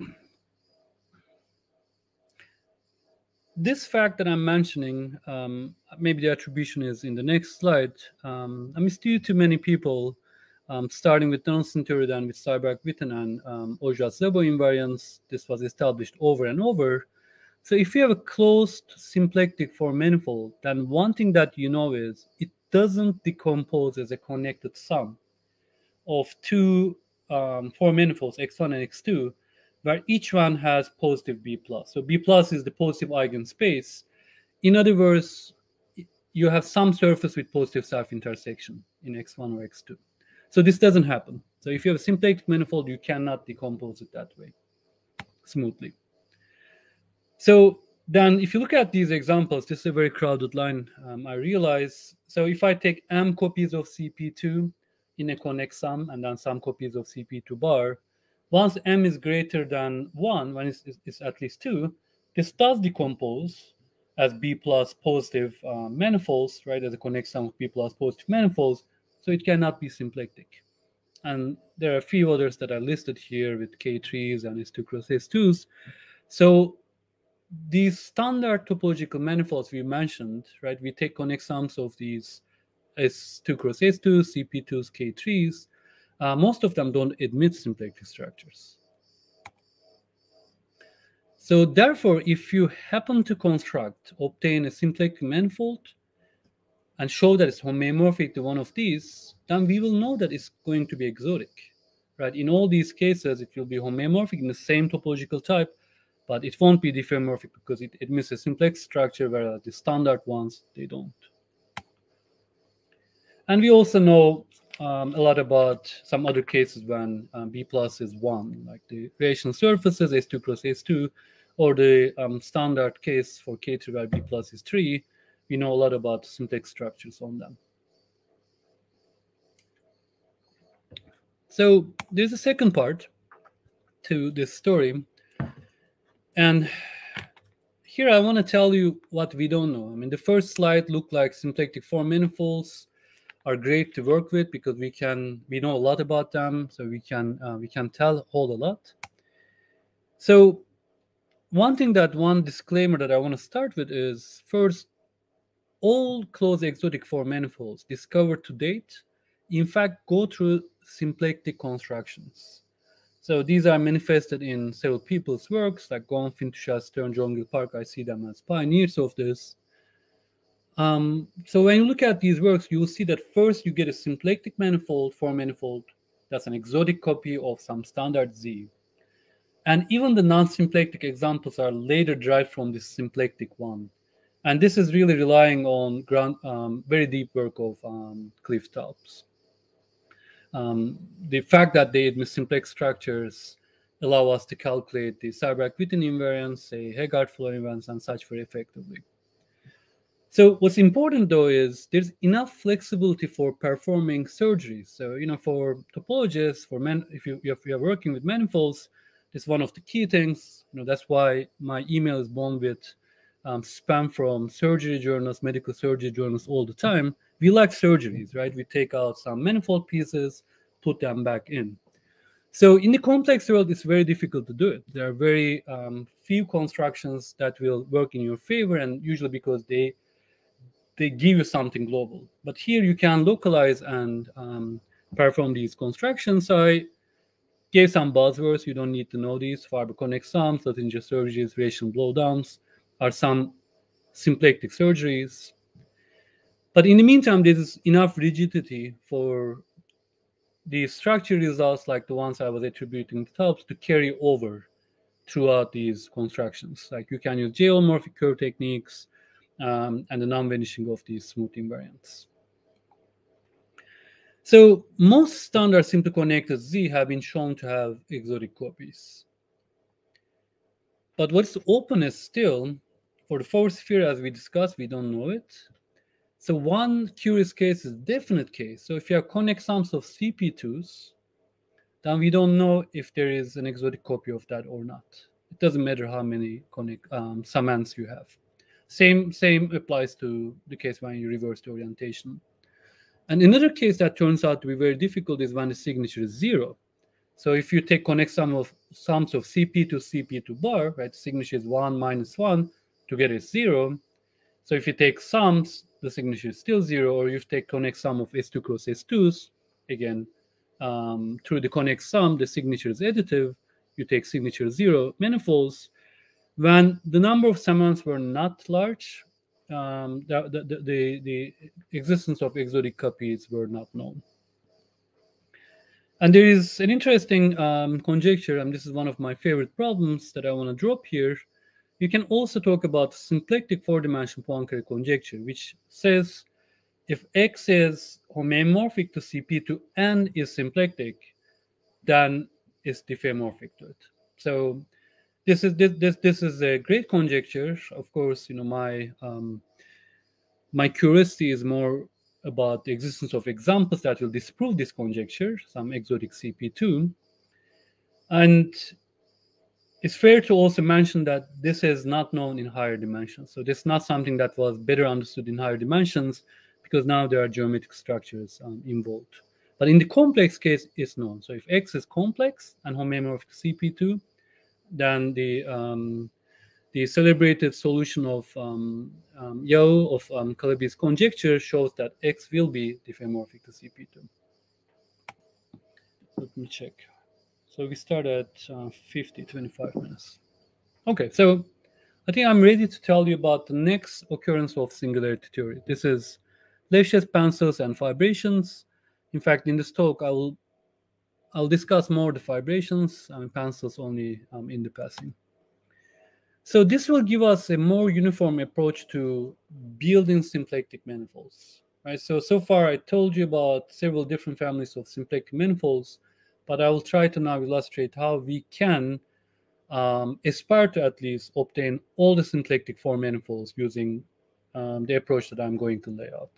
this fact that I'm mentioning, um, maybe the attribution is in the next slide. Um, I mean, due to many people um, starting with Donaldson theory, then with Seiberg-Witten and um, Ozsváth-Szabo invariance, this was established over and over. So if you have a closed symplectic four manifold, then one thing that you know is it doesn't decompose as a connected sum of two um, four manifolds, x1 and x2, where each one has positive b plus. So b plus is the positive eigenspace. In other words, you have some surface with positive self-intersection in x1 or x2. So this doesn't happen. So if you have a symplectic manifold, you cannot decompose it that way smoothly. So then if you look at these examples, this is a very crowded line, um, I realize. So if I take m copies of CP2 in a connect sum and then some copies of CP2 bar, once m is greater than 1, when it's, it's at least 2, this does decompose as b plus positive uh, manifolds, right, as a connect sum of b plus positive manifolds, so it cannot be symplectic. And there are a few others that are listed here with K3s and S2 cross S2s. So these standard topological manifolds we mentioned, right? We take connect sums of these S2 cross S2s, CP2s, K3s. Uh, most of them don't admit symplectic structures. So therefore, if you happen to construct, obtain a symplectic manifold, and show that it's homeomorphic to one of these, then we will know that it's going to be exotic, right? In all these cases, it will be homeomorphic in the same topological type, but it won't be diffeomorphic because it admits a simplex structure, whereas the standard ones, they don't. And we also know um, a lot about some other cases when um, B plus is 1, like the rational surfaces, S2 cross S2, or the um, standard case for K3 where B plus is 3, we know a lot about simplex structures on them. So there's a second part to this story. And here I want to tell you what we don't know. I mean, the first slide looked like symplectic four manifolds are great to work with because we can we know a lot about them, so we can uh, we can tell a whole lot. So one thing that one disclaimer that I want to start with is first, all closed exotic four manifolds discovered to date, in fact, go through symplectic constructions. So these are manifested in several people's works, like Gompf, Fintushel, Stern, Jongil Park. I see them as pioneers of this. Um, so when you look at these works, you will see that first you get a symplectic manifold, four manifold, that's an exotic copy of some standard Z. And even the non-symplectic examples are later derived from this symplectic one. And this is really relying on ground, um, very deep work of um, Cliff Taubes. Um, the fact that they admit simplex structures allow us to calculate the Seiberg-Witten invariance, say Heegaard Floer invariance, and such very effectively. So what's important though is there's enough flexibility for performing surgeries. So you know, for topologists, for men, if you if you are working with manifolds, is one of the key things. You know, that's why my email is born with um, spam from surgery journals, medical surgery journals all the time. We like surgeries, right? We take out some manifold pieces, put them back in. So in the complex world, it's very difficult to do it. There are very um, few constructions that will work in your favor, and usually because they they give you something global. But here you can localize and um, perform these constructions. So I gave some buzzwords. You don't need to know these. Fiber connect sums, Luttinger surgeries, rational blowdowns are some symplectic surgeries. But in the meantime, there is enough rigidity for the structure results like the ones I was attributing to Taubes to carry over throughout these constructions. Like you can use holomorphic curve techniques, um, and the non-vanishing of these smooth invariants. So most standard simple connectors Z have been shown to have exotic copies. But what's open is still, for the fourth sphere, as we discussed, we don't know it. So one curious case is definite case. So if you have connect sums of CP2s, then we don't know if there is an exotic copy of that or not. It doesn't matter how many connect um, you have. Same same applies to the case when you reverse the orientation. And another case that turns out to be very difficult is when the signature is zero. So if you take connect sum of sums of CP to CP to bar, right, signature is one minus one, together is zero. So if you take sums, the signature is still zero, or you take connect sum of S2 cross S2s, again, um, through the connect sum, the signature is additive. You take signature zero manifolds, when the number of summands were not large, um, the, the, the, the, existence of exotic copies were not known. And there is an interesting um, conjecture, and this is one of my favorite problems that I want to drop here. You can also talk about symplectic four-dimensional Poincare conjecture, which says if X is homeomorphic to CP2 and is symplectic, then it's diffeomorphic to it. So this is this, this this is a great conjecture. Of course, you know my um, my curiosity is more about the existence of examples that will disprove this conjecture, some exotic CP2. And it's fair to also mention that this is not known in higher dimensions. So this is not something that was better understood in higher dimensions because now there are geometric structures um, involved. But in the complex case, it's known. So if X is complex and homeomorphic CP2, than the um, the celebrated solution of um, um, Yau of um, Calabi's conjecture shows that X will be diffeomorphic to CP2. Let me check. So we start at uh, 50, 25 minutes. Okay, so I think I'm ready to tell you about the next occurrence of singularity theory. This is Lefschetz pencils and fibrations. In fact, in this talk, I will I'll discuss more the fibrations and pencils only um, in the passing. So this will give us a more uniform approach to building symplectic manifolds. Right. So so far I told you about several different families of symplectic manifolds, but I will try to now illustrate how we can um, aspire to at least obtain all the symplectic four manifolds using um, the approach that I'm going to lay out.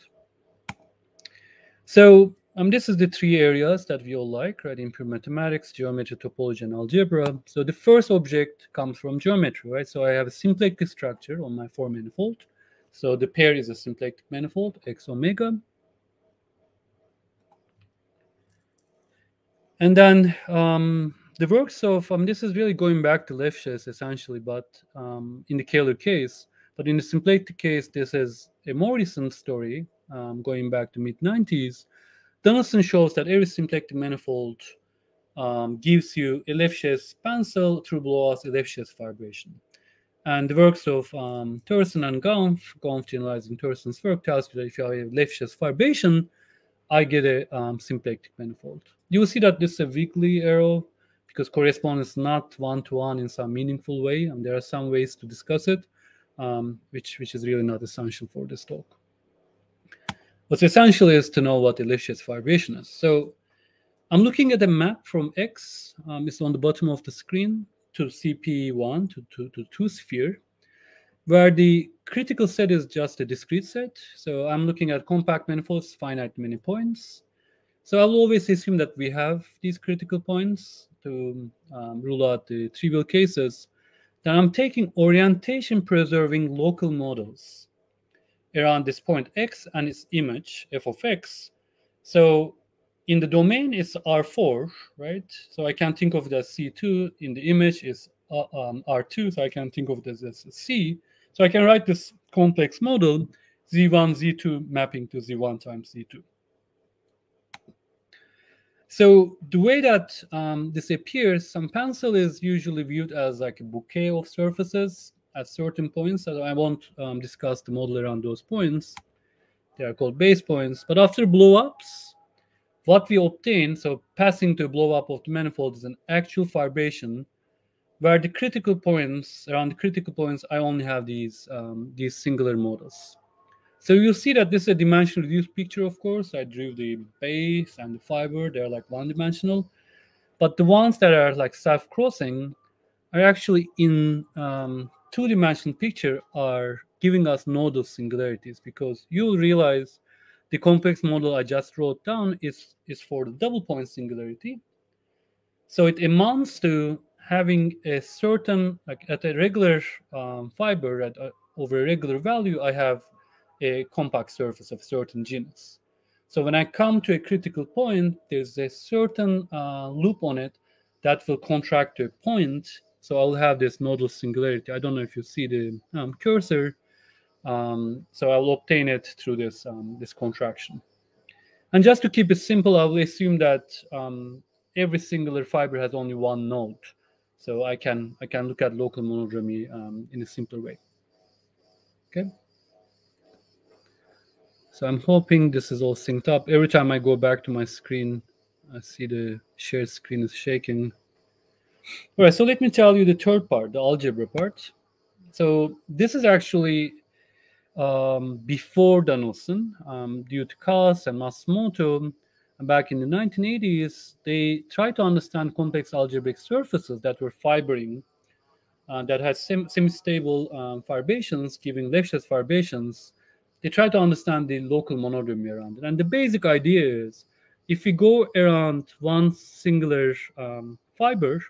So um, this is the three areas that we all like, right? In pure mathematics, geometry, topology, and algebra. So the first object comes from geometry, right? So I have a symplectic structure on my four manifold. So the pair is a symplectic manifold, x omega. And then um, the works of, um, this is really going back to Lefschetz essentially, but um, in the Kähler case, but in the symplectic case, this is a more recent story um, going back to mid 90s Donaldson shows that every symplectic manifold um, gives you a Lefschetz pencil through Blois a Lefschetz fibration. And the works of um, Thurston and Gompf, Gompf generalizing Thurston's work, tells you that if you have a Lefschetz fibration, I get a um, symplectic manifold. You will see that this is a weakly arrow because correspondence is not one-to-one in some meaningful way, and there are some ways to discuss it, um, which, which is really not essential for this talk. What's essential is to know what the fibration is. So I'm looking at a map from X. Um, it's on the bottom of the screen to CP1 to, to, to 2 sphere, where the critical set is just a discrete set. So I'm looking at compact manifolds, finite many points. So I'll always assume that we have these critical points to um, rule out the trivial cases. Then I'm taking orientation preserving local models around this point x and its image f of x. So in the domain it's R4, right? So I can think of it as C2. In the image is uh, um, R2, so I can think of as, as C. So I can write this complex model Z1, Z2 mapping to Z1 times Z2. So the way that um, this appears, some pencil is usually viewed as like a bouquet of surfaces at certain points. So I won't um, discuss the model around those points. They are called base points. But after blowups, what we obtain, so passing to a blowup of the manifold is an actual fibration where the critical points, around the critical points, I only have these, um, these singular models. So you'll see that this is a dimension reduced picture, of course. I drew the base and the fiber, they're like one dimensional. But the ones that are like self-crossing are actually in um, two-dimensional picture are giving us nodal singularities because you'll realize the complex model I just wrote down is, is for the double point singularity. So it amounts to having a certain, like at a regular um, fiber at uh, over a regular value, I have a compact surface of certain genus. So when I come to a critical point, there's a certain uh, loop on it that will contract to a point so I'll have this nodal singularity. I don't know if you see the um, cursor. Um, so I'll obtain it through this, um, this contraction. And just to keep it simple, I'll assume that um, every singular fiber has only one node. So I can, I can look at local monodromy um, in a simpler way. Okay. So I'm hoping this is all synced up. Every time I go back to my screen, I see the shared screen is shaking. All right, so let me tell you the third part, the algebra part. So this is actually um, before Donaldson, um, due to Kas and Matsumoto, back in the 1980s, they tried to understand complex algebraic surfaces that were fibering, uh, that had sem semi-stable um, fibrations, giving Lefschetz fibrations. They tried to understand the local monodromy around it. And the basic idea is, if we go around one singular um, fiber,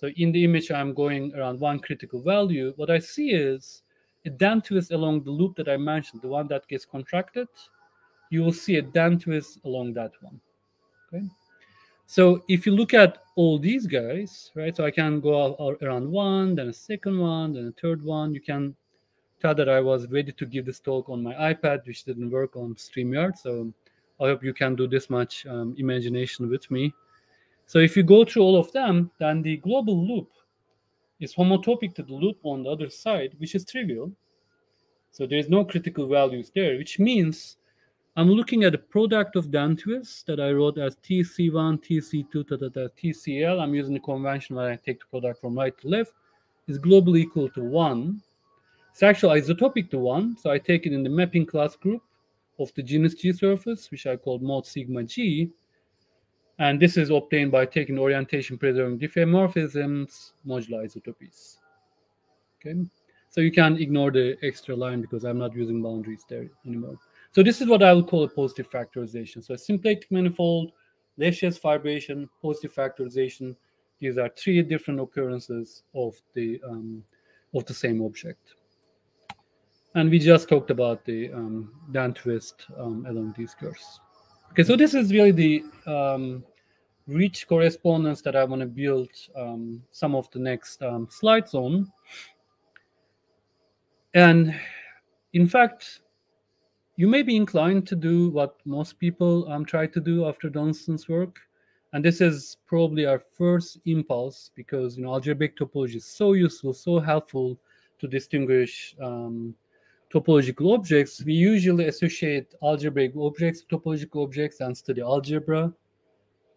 so in the image, I'm going around one critical value. What I see is a Dehn twist along the loop that I mentioned, the one that gets contracted. You will see a Dehn twist along that one. Okay. So if you look at all these guys, right? So I can go around one, then a second one, then a third one. You can tell that I was ready to give this talk on my iPad, which didn't work on StreamYard. So I hope you can do this much um, imagination with me. So if you go through all of them, then the global loop is homotopic to the loop on the other side, which is trivial. So there's no critical values there, which means I'm looking at the product of twists that I wrote as TC1, TC2, da, da, da, TCL. I'm using the convention where I take the product from right to left, is globally equal to 1. It's actually isotopic to 1, so I take it in the mapping class group of the genus G surface, which I call mod sigma G. And this is obtained by taking orientation preserving diffeomorphisms modular isotopies. Okay, so you can ignore the extra line because I'm not using boundaries there anymore. So this is what I would call a positive factorization. So a symplectic manifold, Lefschetz fibration, positive factorization. These are three different occurrences of the um, of the same object. And we just talked about the um, Dehn twist um, along these curves. Okay, so this is really the um, rich correspondence that I want to build um, some of the next um, slides on. And in fact, you may be inclined to do what most people um, try to do after Donaldson's work. And this is probably our first impulse because you know algebraic topology is so useful, so helpful to distinguish um, topological objects. We usually associate algebraic objects, topological objects, and study algebra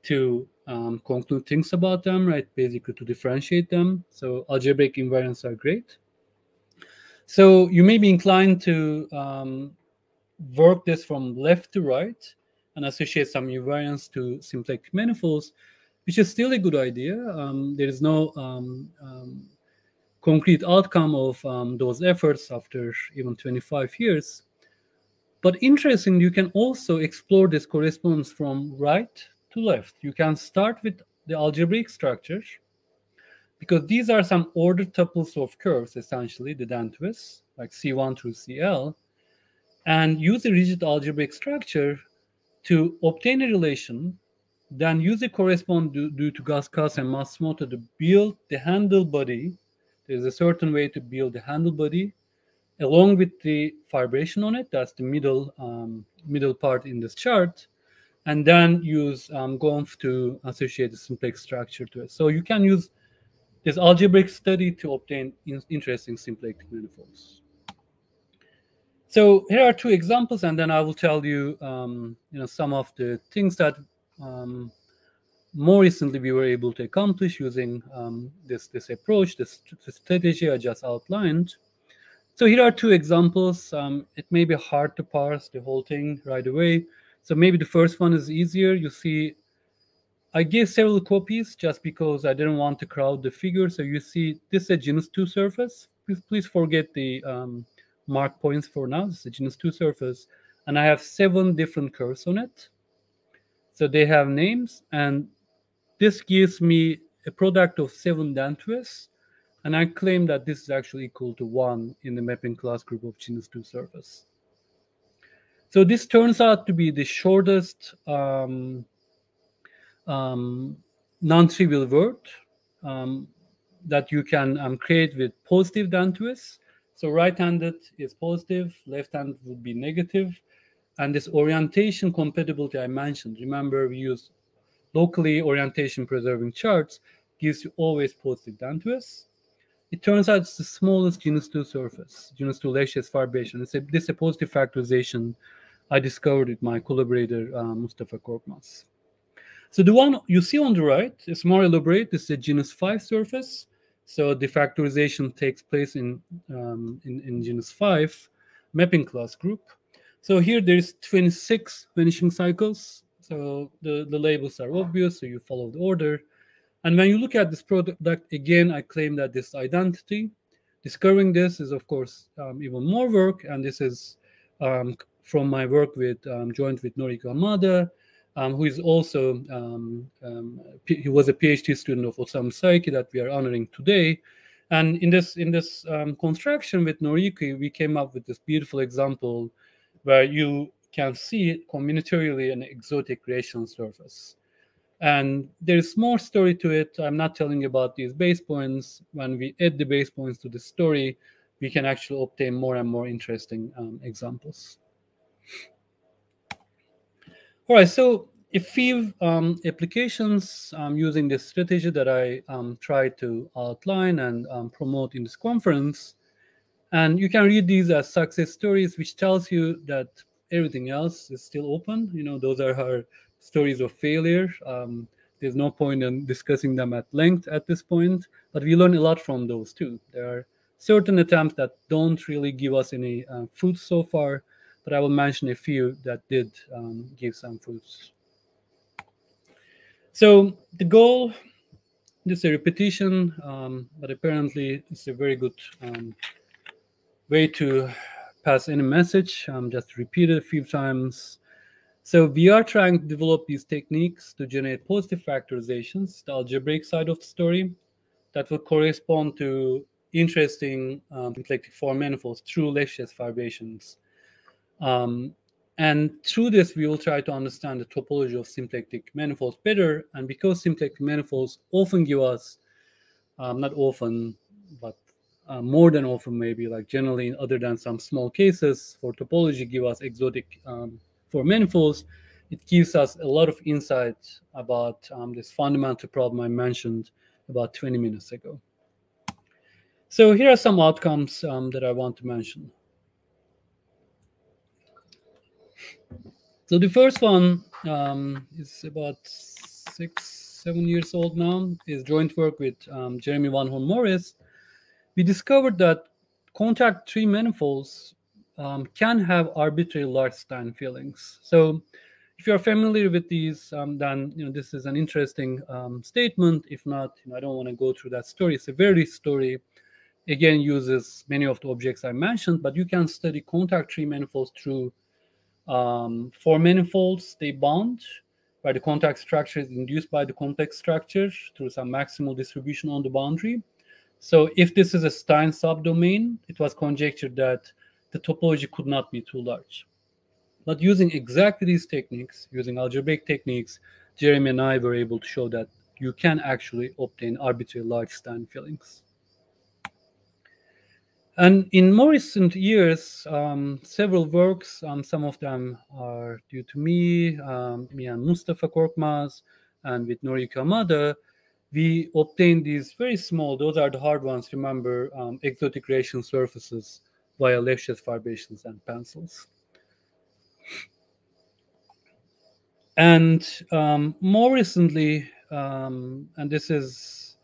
to um, conclude things about them, right? Basically to differentiate them. So algebraic invariants are great. So you may be inclined to um, work this from left to right and associate some invariants to symplectic manifolds, which is still a good idea. Um, there is no um, um, concrete outcome of um, those efforts after even 25 years. But interesting, you can also explore this correspondence from right to left. You can start with the algebraic structure because these are some ordered tuples of curves, essentially, the Dehn twists, like C1 through CL, and use a rigid algebraic structure to obtain a relation, then use the correspond due, due to Gas-Kass and Matsumoto to build the handle body. There's a certain way to build the handle body along with the fibration on it. That's the middle um, middle part in this chart and then use um, Gompf to associate the symplectic structure to it. So you can use this algebraic study to obtain in interesting symplectic manifolds. So here are two examples, and then I will tell you, um, you know, some of the things that um, more recently we were able to accomplish using um, this this approach, this, this, strategy I just outlined. So here are two examples. Um, it may be hard to parse the whole thing right away, so maybe the first one is easier. You see, I gave several copies just because I didn't want to crowd the figure. So you see, this is a genus 2 surface. Please, please forget the um, mark points for now. This is a genus 2 surface. And I have seven different curves on it. So they have names. And this gives me a product of seven Dehn twists. And I claim that this is actually equal to 1 in the mapping class group of genus 2 surface. So this turns out to be the shortest um, um, non-trivial word um, that you can um, create with positive Dehn twists. So right-handed is positive, left-handed would be negative, and this orientation compatibility I mentioned. Remember, we use locally orientation preserving charts gives you always positive Dehn twists. It turns out it's the smallest genus 2 surface, genus 2 Lefschetz fibration. It's a, this is a positive factorization I discovered with my collaborator, uh, Mustafa Korkmaz. So the one you see on the right is more elaborate. This is a genus 5 surface. So the factorization takes place in, um, in, in genus 5 mapping class group. So here there's 26 vanishing cycles. So the, the labels are obvious, so you follow the order. And when you look at this product, again, I claim that this identity, discovering this is, of course, um, even more work. And this is um, from my work with um, joint with Noriko Hamada, um, who is also um, he was a PhD student of Osamu Saeki that we are honoring today. And in this in this um, construction with Noriko, we came up with this beautiful example where you can see combinatorially an exotic creation surface. And there's more story to it. I'm not telling about these base points. When we add the base points to the story, we can actually obtain more and more interesting um, examples. All right, so a few um, applications um, using this strategy that I um, try to outline and um, promote in this conference. And you can read these as success stories, which tells you that everything else is still open. You know, those are her stories of failure. Um, there's no point in discussing them at length at this point, but we learn a lot from those too. There are certain attempts that don't really give us any uh, fruits so far, but I will mention a few that did um, give some fruits. So the goal, is a repetition, um, but apparently it's a very good um, way to pass any message. Um, just repeat it a few times. So we are trying to develop these techniques to generate positive factorizations, the algebraic side of the story, that will correspond to interesting um, symplectic four manifolds through Lefschetz fibrations. Um, and through this, we will try to understand the topology of symplectic manifolds better. And because symplectic manifolds often give us, um, not often, but uh, more than often maybe, like generally other than some small cases for topology give us exotic um, four manifolds, it gives us a lot of insight about um, this fundamental problem I mentioned about 20 minutes ago. So here are some outcomes um, that I want to mention. So the first one um, is about six, seven years old now, is joint work with um, Jeremy Van Horn Morris. We discovered that contact three manifolds um, can have arbitrary large Stein fillings. So if you're familiar with these, um, then you know this is an interesting um, statement. If not, you know, I don't want to go through that story. It's a very story. Again, uses many of the objects I mentioned, but you can study contact three manifolds through um, four manifolds, they bound where the contact structure is induced by the complex structure through some maximal distribution on the boundary. So if this is a Stein subdomain, it was conjectured that the topology could not be too large. But using exactly these techniques, using algebraic techniques, Jeremy and I were able to show that you can actually obtain arbitrary large Stein fillings. And in more recent years, um, several works, um, some of them are due to me, um, me and Mustafa Korkmaz, and with Noriko Hamada, we obtain these very small, those are the hard ones, remember, um, exotic rational surfaces via Lefschetz fibrations and pencils. And um, more recently, um, and this is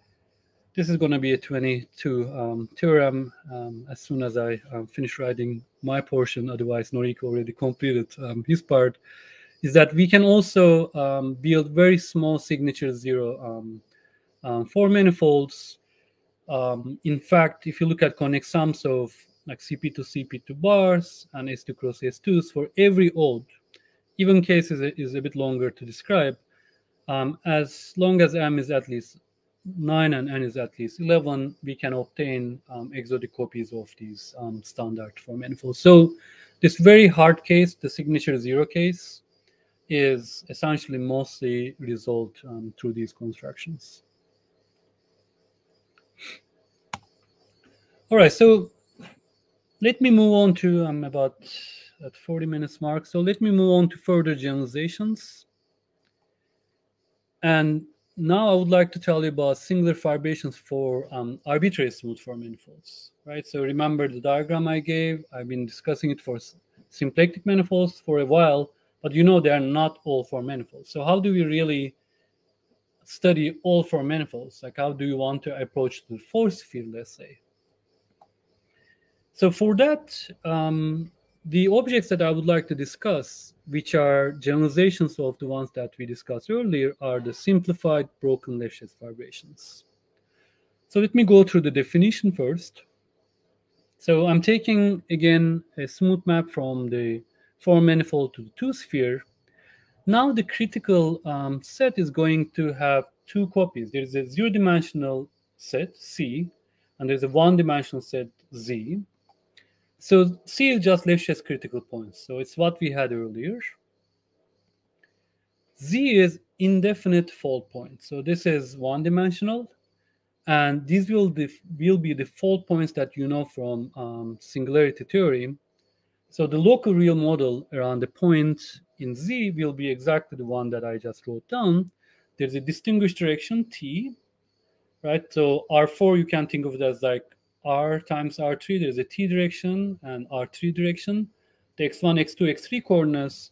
this is going to be a 22 um, theorem um, as soon as I um, finish writing my portion. Otherwise, Noriko already completed his part. Is that we can also build very small signature zero um, four manifolds. in fact, if you look at connect sums of like CP2 CP2 bars and S2 cross S2s for every odd, even case is a, bit longer to describe. as long as M is at least 9 and n is at least 11, we can obtain um, exotic copies of these um, standard four manifolds. So this very hard case, the signature zero case, is essentially mostly resolved um, through these constructions. All right, so let me move on to um, about at 40 minutes mark. So let me move on to further generalizations. And now I would like to tell you about singular fibrations for um, arbitrary smooth four manifolds, right? So remember the diagram I gave, I've been discussing it for symplectic manifolds for a while, but you know they are not all four manifolds. So how do we really study all four manifolds? Like how do you want to approach the force field, let's say? So for that, um, the objects that I would like to discuss, which are generalizations of the ones that we discussed earlier, are the simplified broken Lefschetz fibrations. So let me go through the definition first. So I'm taking, again, a smooth map from the four manifold to the two sphere. Now the critical um, set is going to have two copies. There's a zero-dimensional set, C, and there's a one-dimensional set, Z. So C just Lefschetz critical points. So it's what we had earlier. Z is indefinite fold points. So this is one-dimensional. And these will, will be the fold points that you know from um, singularity theory. So the local real model around the point in Z will be exactly the one that I just wrote down. There's a distinguished direction T, right? So R4 you can think of it as like R times R3. There's a T direction and R3 direction. The X1, X2, X3 coordinates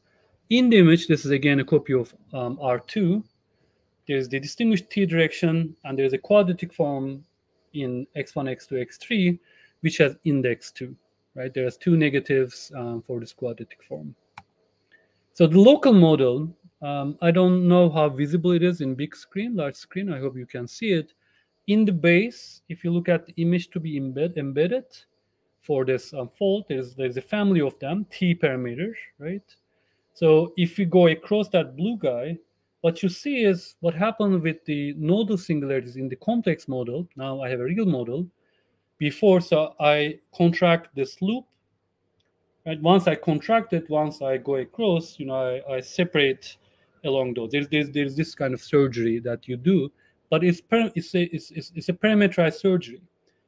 in the image, this is again a copy of um, R2. There's the distinguished T direction, and there's a quadratic form in X1, X2, X3, which has index 2, right? There's two negatives um, for this quadratic form. So the local model, um, I don't know how visible it is in big screen, large screen. I hope you can see it. In the base, if you look at the image to be embed embedded for this um, fold, there's, there's a family of them, T parameters, right? So if we go across that blue guy, what you see is what happened with the nodal singularities in the complex model. Now I have a real model. Before, so I contract this loop. Right? Once I contract it, once I go across, you know, I, I separate along those. There's, there's, there's this kind of surgery that you do, but it's, it's, a, it's, it's, a parametrized surgery.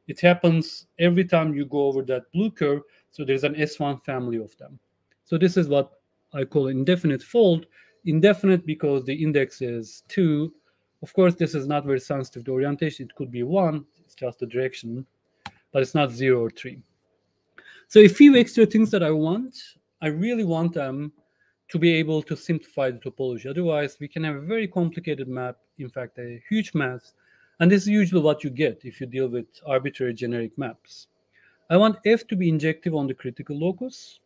It happens every time you go over that blue curve. So there's an S1 family of them. So this is what I call indefinite fold. Indefinite because the index is 2. Of course, this is not very sensitive to orientation. It could be 1. It's just the direction. But it's not 0 or 3. So a few extra things that I want. I really want them to be able to simplify the topology. Otherwise, we can have a very complicated map, in fact, a huge mass. And this is usually what you get if you deal with arbitrary generic maps. I want F to be injective on the critical locus.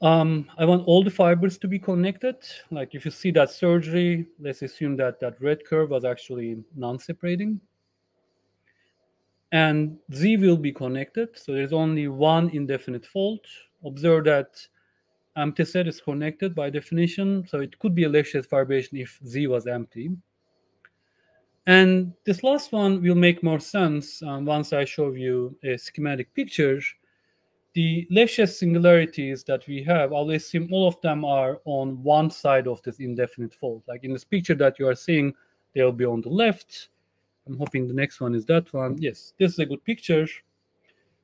Um, I want all the fibers to be connected. Like if you see that surgery, let's assume that that red curve was actually non-separating. And Z will be connected. So there's only one indefinite fold. Observe that empty set is connected by definition. So it could be a Lefschetz fibration if Z was empty. And this last one will make more sense um, once I show you a schematic picture the Lefschetz singularities that we have, I'll assume all of them are on one side of this indefinite fold. Like in this picture that you are seeing, they'll be on the left. I'm hoping the next one is that one. Yes, this is a good picture.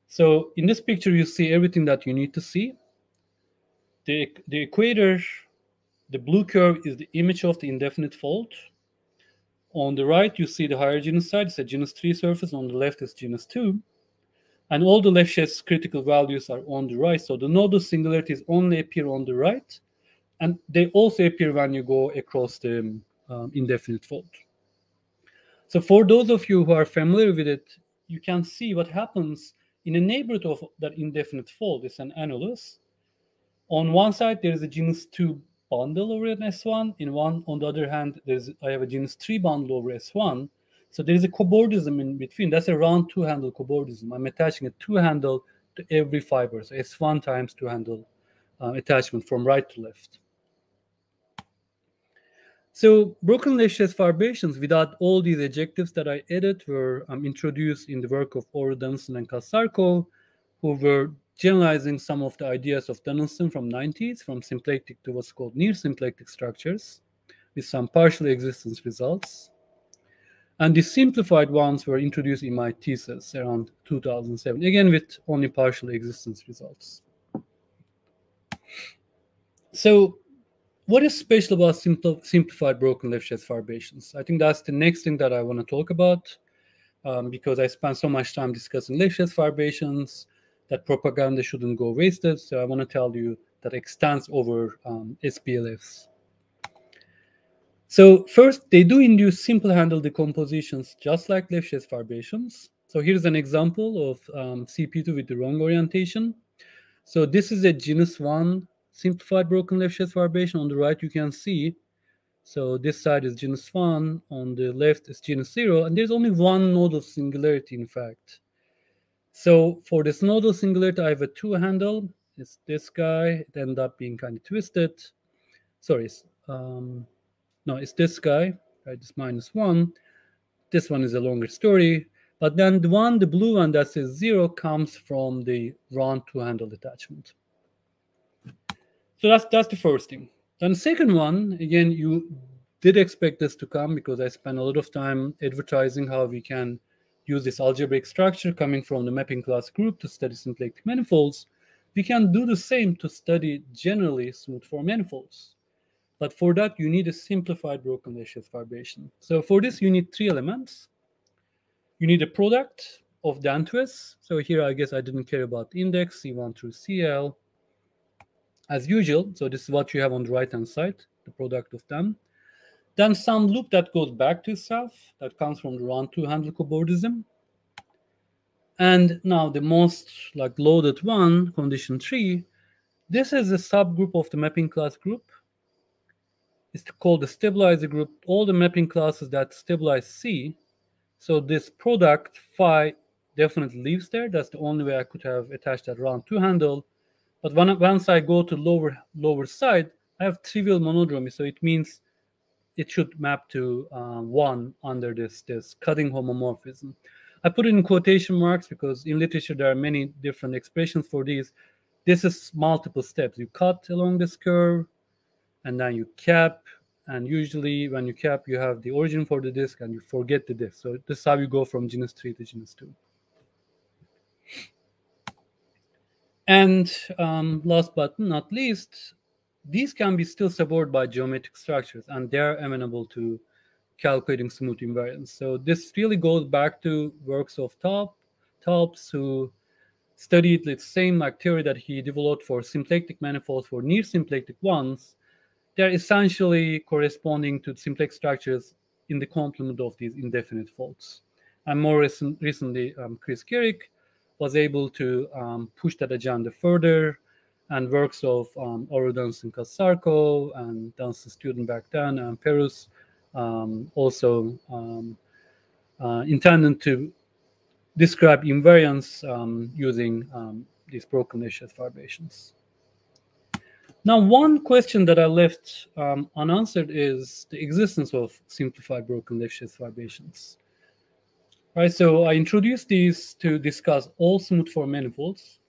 So in this picture, you see everything that you need to see. The, the equator, the blue curve is the image of the indefinite fold. On the right, you see the higher genus side. It's a genus 3 surface. On the left is genus 2. And all the Lefschetz critical values are on the right. So the nodal singularities only appear on the right. And they also appear when you go across the um, indefinite fold. So for those of you who are familiar with it, you can see what happens in a neighborhood of that indefinite fold. It's an annulus. On one side, there is a genus 2 bundle over an S1. In one, on the other hand, there's I have a genus 3 bundle over S1. So there is a cobordism in between. That's a round two handle cobordism. I'm attaching a two handle to every fiber. So it's one times two handle uh, attachment from right to left. So broken Lefschetz fibrations without all these adjectives that I added were um, introduced in the work of Auroux Donaldson and Katsarkov, who were generalizing some of the ideas of Donaldson from 90s, from symplectic to what's called near symplectic structures, with some partial existence results. And the simplified ones were introduced in my thesis around 2007, again with only partial existence results. So what is special about simplified broken Lefschetz fibrations? I think that's the next thing that I want to talk about um, because I spent so much time discussing Lefschetz fibrations that propaganda shouldn't go wasted. So I want to tell you that extends over um, SPLFs. So first, they do induce simple handle decompositions, just like Lefschetz fibrations. So here's an example of um, CP2 with the wrong orientation. So this is a genus 1 simplified broken Lefschetz fibration. On the right, you can see. So this side is genus 1. On the left is genus 0. And there's only one nodal singularity, in fact. So for this nodal singularity, I have a two handle. It's this guy. It ended up being kind of twisted. Sorry. Um, no, it's this guy, right? It's minus one. This one is a longer story. But then the one, the blue one that says zero comes from the round two handle attachment. So that's that's the first thing. Then the second one, again, you did expect this to come because I spent a lot of time advertising how we can use this algebraic structure coming from the mapping class group to study symplectic manifolds. we can do the same to study generally smooth four manifolds. But for that, you need a simplified broken Lefschetz fibration. So for this, you need three elements. You need a product of the entries. So here, I guess I didn't care about index, C1 through CL. As usual, so this is what you have on the right-hand side, the product of them. Then some loop that goes back to itself, that comes from the round two handle cobordism. And now the most like loaded one, condition three, this is a subgroup of the mapping class group. It's called the stabilizer group. All the mapping classes that stabilize C. So this product phi definitely leaves there. That's the only way I could have attached that round two handle. But when, once I go to lower lower side, I have trivial monodromy. So it means it should map to uh, one under this this cutting homomorphism. I put it in quotation marks because in literature there are many different expressions for these. This is multiple steps. You cut along this curve, and then you cap. And usually when you cap, you have the origin for the disk and you forget the disk. So this is how you go from genus 3 to genus 2. And um, last but not least, these can be still supported by geometric structures and they're amenable to calculating smooth invariance. So this really goes back to works of Top, Topps, who studied the same like theory that he developed for symplectic manifolds for near symplectic ones. They're essentially corresponding to symplectic structures in the complement of these indefinite folds. And more recent, recently, um, Chris Gerig was able to um, push that agenda further and works of um, Auroux Dunstan Katsarkov and Dunstan student back then and Perutz um, also um, uh, intended to describe invariance um, using um, these broken Lefschetz fibrations. Now, one question that I left um, unanswered is the existence of simplified broken Lefschetz fibrations. Right, so I introduced these to discuss all smooth four manifolds.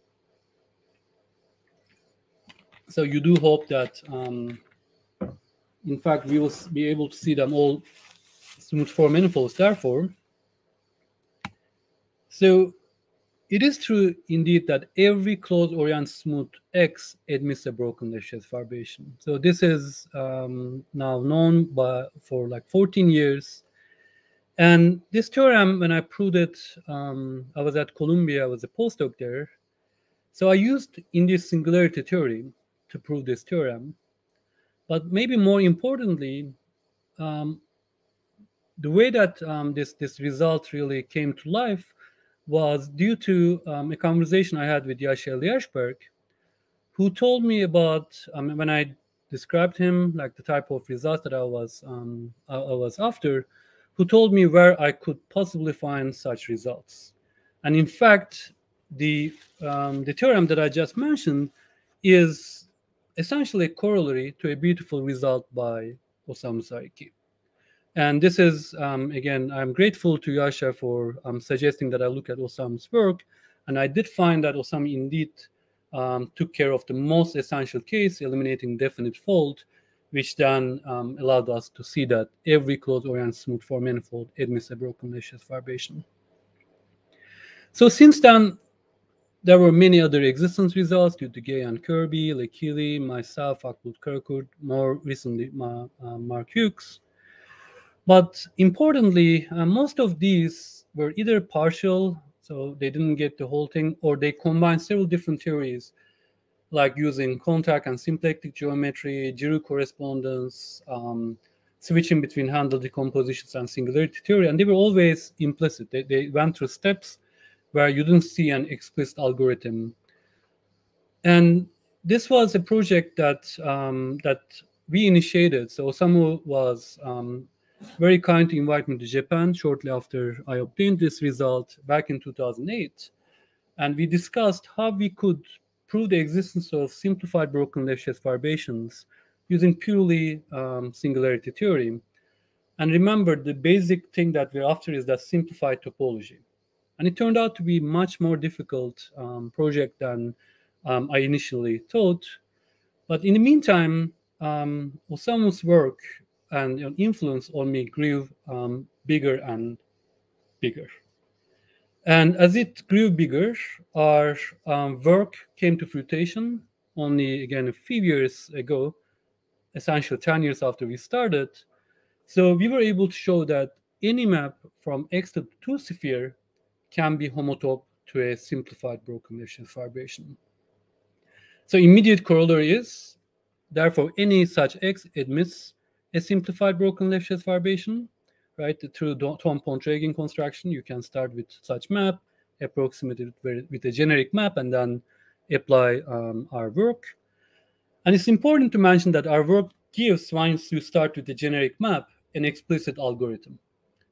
So you do hope that um, in fact, we will be able to see them all smooth four manifolds, therefore. So it is true indeed that every closed-orient smooth X admits a broken Lefschetz fibration. So this is um, now known by, for like 14 years. And this theorem, when I proved it, um, I was at Columbia, I was a postdoc there. So I used in this singularity theory to prove this theorem. But maybe more importantly, um, the way that um, this, this result really came to life was due to um, a conversation I had with Yasha Eliashberg, who told me about um, when I described him, like the type of results that I was um, I, I, was after, who told me where I could possibly find such results. And in fact, the um, the theorem that I just mentioned is essentially a corollary to a beautiful result by Osamu Saeki. And this is, um, again, I'm grateful to Yasha for um, suggesting that I look at Osamu's work. And I did find that Osamu indeed um, took care of the most essential case, eliminating definite fold, which then um, allowed us to see that every closed-orient smooth four manifold admits a broken Lefschetz fibration. So since then, there were many other existence results due to Gay and Kirby, Lekili, myself, Akbulut Karakurt, more recently uh, Mark Hughes. But importantly, uh, most of these were either partial, so they didn't get the whole thing, or they combined several different theories, like using contact and symplectic geometry, Giroux correspondence, um, switching between handle decompositions and singularity theory, and they were always implicit. They, they went through steps where you didn't see an explicit algorithm. And this was a project that um, that we initiated. So Osamu was um, very kind to invite me to Japan shortly after I obtained this result back in 2008. And we discussed how we could prove the existence of simplified broken Lefschetz fibrations using purely um, singularity theory. And remember, the basic thing that we're after is that simplified topology. And it turned out to be much more difficult um, project than um, I initially thought. But in the meantime, um, Osamu's work and you know, influence on me grew um, bigger and bigger. And as it grew bigger, our um, work came to fruition only again a few years ago, essentially 10 years after we started. So we were able to show that any map from X to 2 sphere can be homotope to a simplified broken Lefschetz fibration. So immediate corollary is, therefore, any such X admits a simplified broken Lefschetz fibration, right? Through the Thom-Pontryagin construction, you can start with such map, approximate it with a generic map, and then apply um, our work. And it's important to mention that our work gives, once you start with the generic map, an explicit algorithm.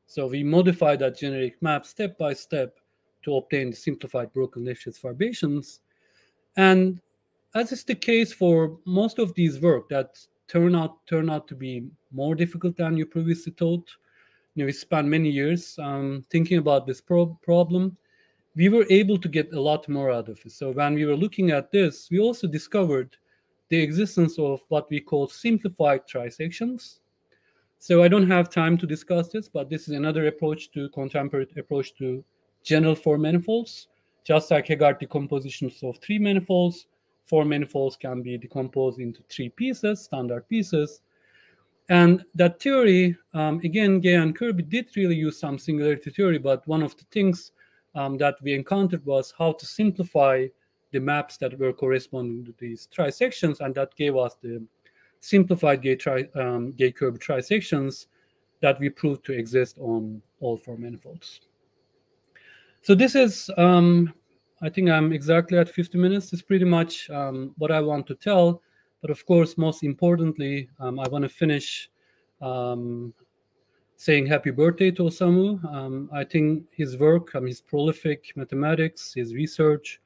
So we modify that generic map step by step to obtain the simplified broken Lefschetz fibrations. And as is the case for most of these work that turn out turn out to be more difficult than you previously thought, you know, we spent many years um, thinking about this pro problem. We were able to get a lot more out of it. So when we were looking at this, we also discovered the existence of what we call simplified trisections. So I don't have time to discuss this, but this is another approach to contemporary approach to general four manifolds. Just like Heegaard decompositions of three manifolds, four manifolds can be decomposed into three pieces, standard pieces. And that theory, um, again, Gay and Kirby did really use some singularity theory, but one of the things um, that we encountered was how to simplify the maps that were corresponding to these trisections, and that gave us the simplified gay, tri, um, Gay-Kirby trisections that we proved to exist on all four manifolds. So this is, um, I think I'm exactly at 50 minutes. It's pretty much um, what I want to tell. But of course, most importantly, um, I want to finish um, saying happy birthday to Osamu. Um, I think his work, his prolific mathematics, his research,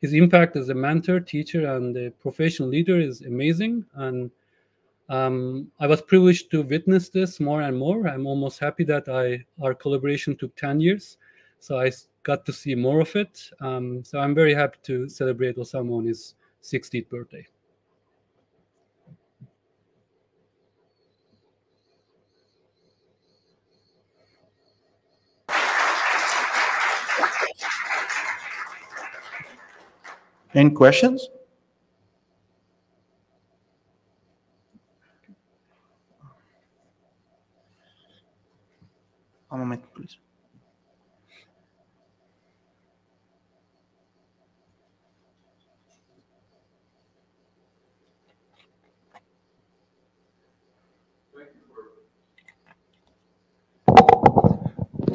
his impact as a mentor, teacher, and a professional leader is amazing. And um, I was privileged to witness this more and more. I'm almost happy that I our collaboration took 10 years, so I got to see more of it. Um, so I'm very happy to celebrate Osamu on his 60th birthday. Any questions? A moment, please.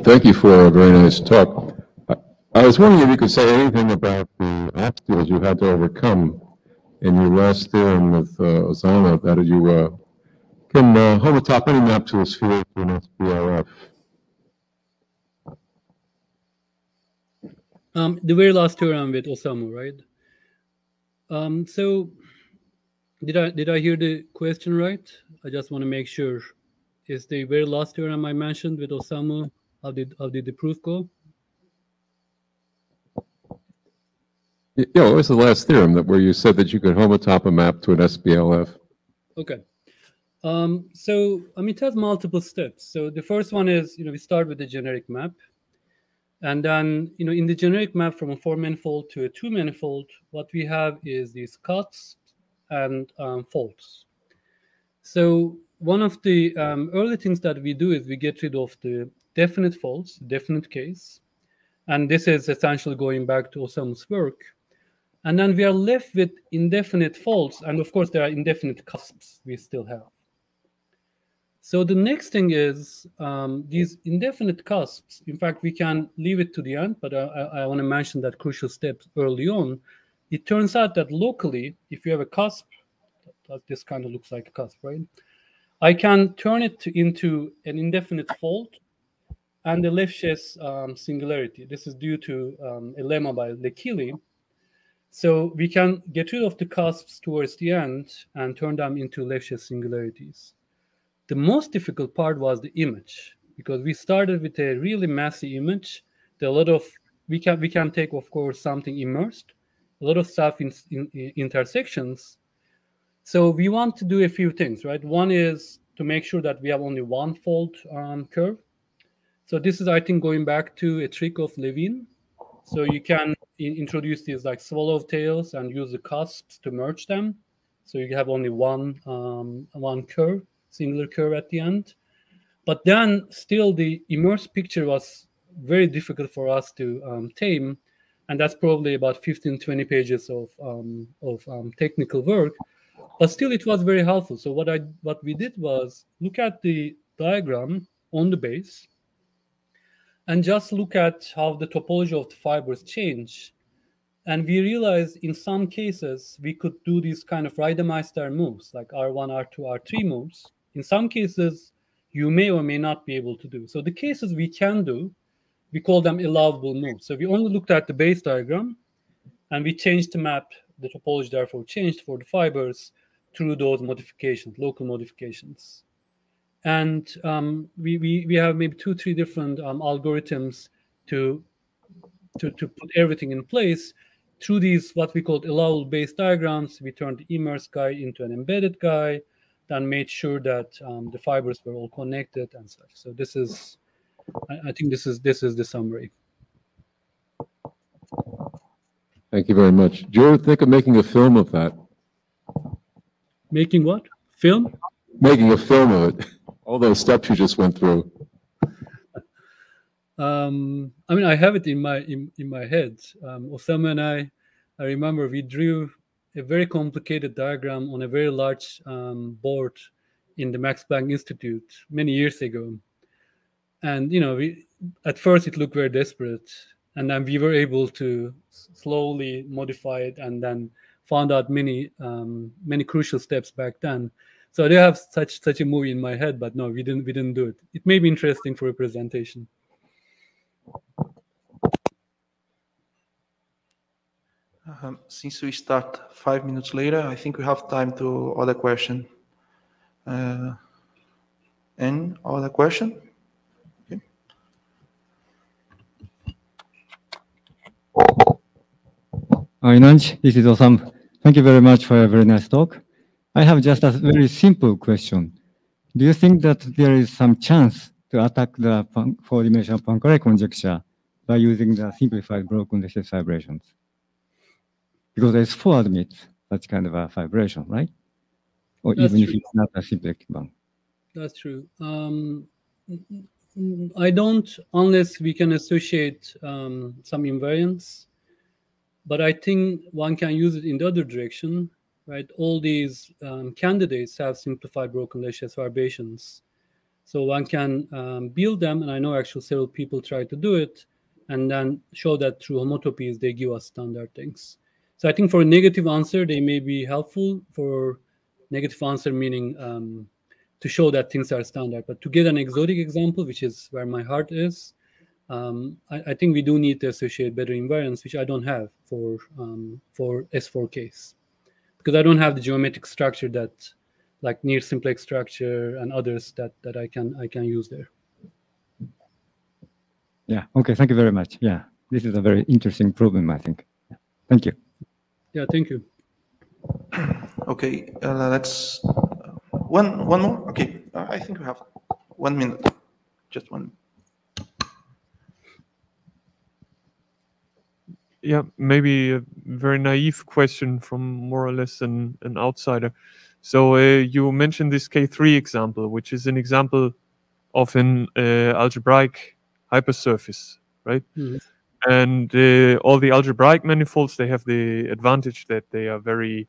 Thank you for a very nice talk. I- was wondering if you could say anything about the obstacles you had to overcome in your last theorem with uh, Osamu, that you uh, can uh, homotop any map to a sphere to an SPLF. Um, the very last theorem with Osamu, right? Um, so did I did I hear the question right? I just want to make sure. Is the very last theorem I mentioned with Osamu? How did how did the proof go? Yeah, what was the last theorem that where you said that you could homotop a map to an SPLF? Okay. Um, so I mean, it has multiple steps. So the first one is, you know, we start with the generic map. And then, you know, in the generic map from a four manifold to a two manifold, what we have is these cusps and um, folds. So one of the um, early things that we do is we get rid of the definite folds, definite case. And this is essentially going back to Osamu's work. And then we are left with indefinite folds. And of course, there are indefinite cusps we still have. So the next thing is um, these indefinite cusps. In fact, we can leave it to the end, but I, I, want to mention that crucial step early on. It turns out that locally, if you have a cusp, this kind of looks like a cusp, right? I can turn it into an indefinite fold and the Lefschetz um, singularity. This is due to um, a lemma by Lekili. So we can get rid of the cusps towards the end and turn them into Lefschetz singularities. The most difficult part was the image because we started with a really messy image. There a lot of we can we can take of course something immersed, a lot of stuff in, in, in intersections. So we want to do a few things, right? One is to make sure that we have only one fold um, curve. So this is, I think, going back to a trick of Levine. So you can i- introduce these like swallowtails and use the cusps to merge them. So you have only one um, one curve, singular curve at the end. But then still the immersed picture was very difficult for us to um, tame. And that's probably about 15, 20 pages of, um, of um, technical work. But still it was very helpful. So what I what we did was look at the diagram on the base and just look at how the topology of the fibers change. And we realized in some cases we could do these kind of Reidemeister moves, like R1, R2, R3 moves. In some cases, you may or may not be able to do. So the cases we can do, we call them allowable moves. So we only looked at the base diagram and we changed the map, the topology therefore changed for the fibers through those modifications, local modifications and um, we, we we have maybe two three different um, algorithms to to to put everything in place through these what we call allowable base diagrams we turned the immersed guy into an embedded guy then made sure that um, the fibers were all connected and such so this is I, I think this is this is the summary Thank you very much. Do you ever think of making a film of that? making what film Making a film of it? All those steps you just went through. Um, I mean, I have it in my in, in my head. Um, Osamu and I, I remember we drew a very complicated diagram on a very large um, board in the Max Planck Institute many years ago. And you know, we at first it looked very desperate, and then we were able to slowly modify it, and then found out many um, many crucial steps back then. So I do have such such a movie in my head, but no, we didn't we didn't do it. It may be interesting for a presentation. Um, since we start five minutes later, I think we have time to other question. Uh, any other question? Uh, İnanç, this is Osamu. Thank you very much for a very nice talk. I have just a very simple question. Do you think that there is some chance to attack the four-dimensional Poincare conjecture by using the simplified broken Lefschetz fibrations? Because S4 admits such kind of a fibration, right? Or That's even if it's not a symplectic one. That's true. Um, I don't, unless we can associate um, some invariance, but I think one can use it in the other direction, right? All these um, candidates have simplified broken Lefschetz fibrations. So one can um, build them, and I know actually several people try to do it, and then show that through homotopies they give us standard things. So I think for a negative answer, they may be helpful. For negative answer meaning um, to show that things are standard. But to get an exotic example, which is where my heart is, um, I, I think we do need to associate better invariance, which I don't have for um, for S4 case, because I don't have the geometric structure that, like near symplectic structure and others that that I can I can use there. Yeah, okay, thank you very much. Yeah, this is a very interesting problem, I think. Thank you. Yeah, thank you. Okay, uh, let's one one more. Okay, uh, I think we have one minute, just one. Yeah, maybe a very naive question from more or less an, an outsider. So uh, you mentioned this K3 example, which is an example of an uh, algebraic hypersurface, right? Mhm. And uh, all the algebraic manifolds, they have the advantage that they are very,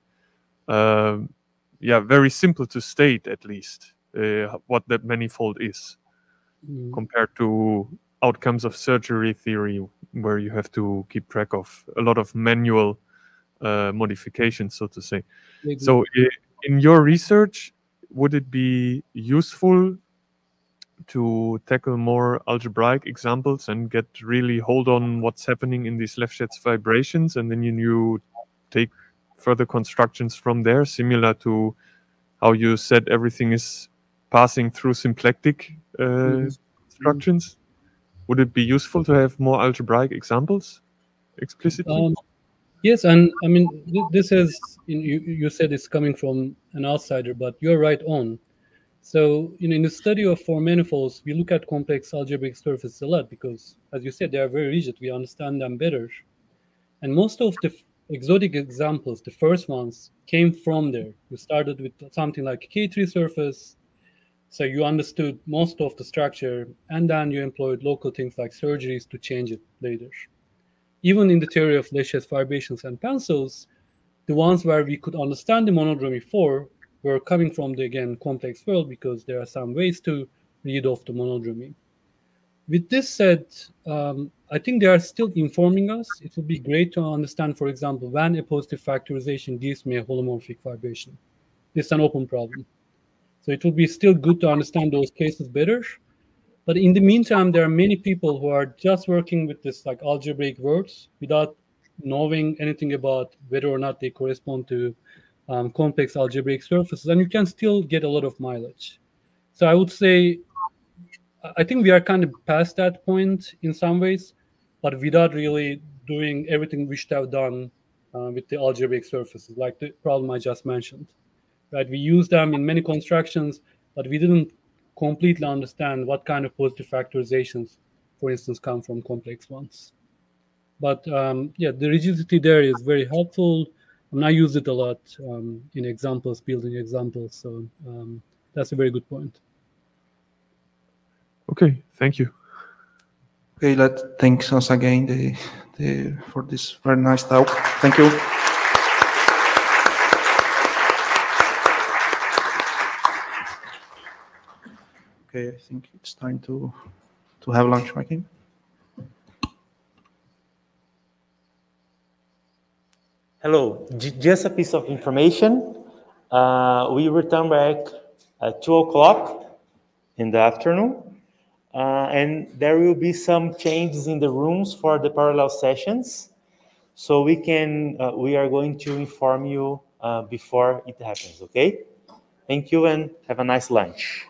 um yeah, very simple to state at least uh, what that manifold is Mm. compared to outcomes of surgery theory where you have to keep track of a lot of manual uh, modifications so to say so i- in your research would it be useful to tackle more algebraic examples and get really hold on what's happening in these Lefschetz fibrations and then you, you take further constructions from there similar to how you said everything is passing through symplectic uh, Mhm. constructions would it be useful to have more algebraic examples explicitly Um, yes, and I mean th- this is in, you, you said it's coming from an outsider, but you're right on. So, in the study of four manifolds, we look at complex algebraic surfaces a lot because, as you said, they are very rigid. We understand them better. And most of the exotic examples, the first ones, came from there. You started with something like K3 surface, so you understood most of the structure, and then you employed local things like surgeries to change it later. Even in the theory of Lefschetz, fibrations, and pencils, the ones where we could understand the monodromy for were coming from the, again, complex world because there are some ways to read off the monodromy. With this said, um, I think they are still informing us. It would be great to understand, for example, when a positive factorization gives me a holomorphic fibration. It's an open problem. So it would be still good to understand those cases better. But in the meantime, there are many people who are just working with this like algebraic words without knowing anything about whether or not they correspond to um, complex algebraic surfaces, and you can still get a lot of mileage. So I would say, I think we are kind of past that point in some ways, but without really doing everything we should have done uh, with the algebraic surfaces, like the problem I just mentioned right? We use them in many constructions, but we didn't completely understand what kind of positive factorizations, for instance, come from complex ones. But um, yeah, the rigidity there is very helpful. And I use it a lot um, in examples, building examples. So um, that's a very good point. Okay, thank you. Okay, let thanks once again the, the, for this very nice talk. Thank you. Okay, I think it's time to to have lunch, Joaquin. Hello, J- just a piece of information. Uh, we return back at two o'clock in the afternoon, uh, and there will be some changes in the rooms for the parallel sessions. So we can, uh, we are going to inform you uh, before it happens. Okay. Thank you, and have a nice lunch.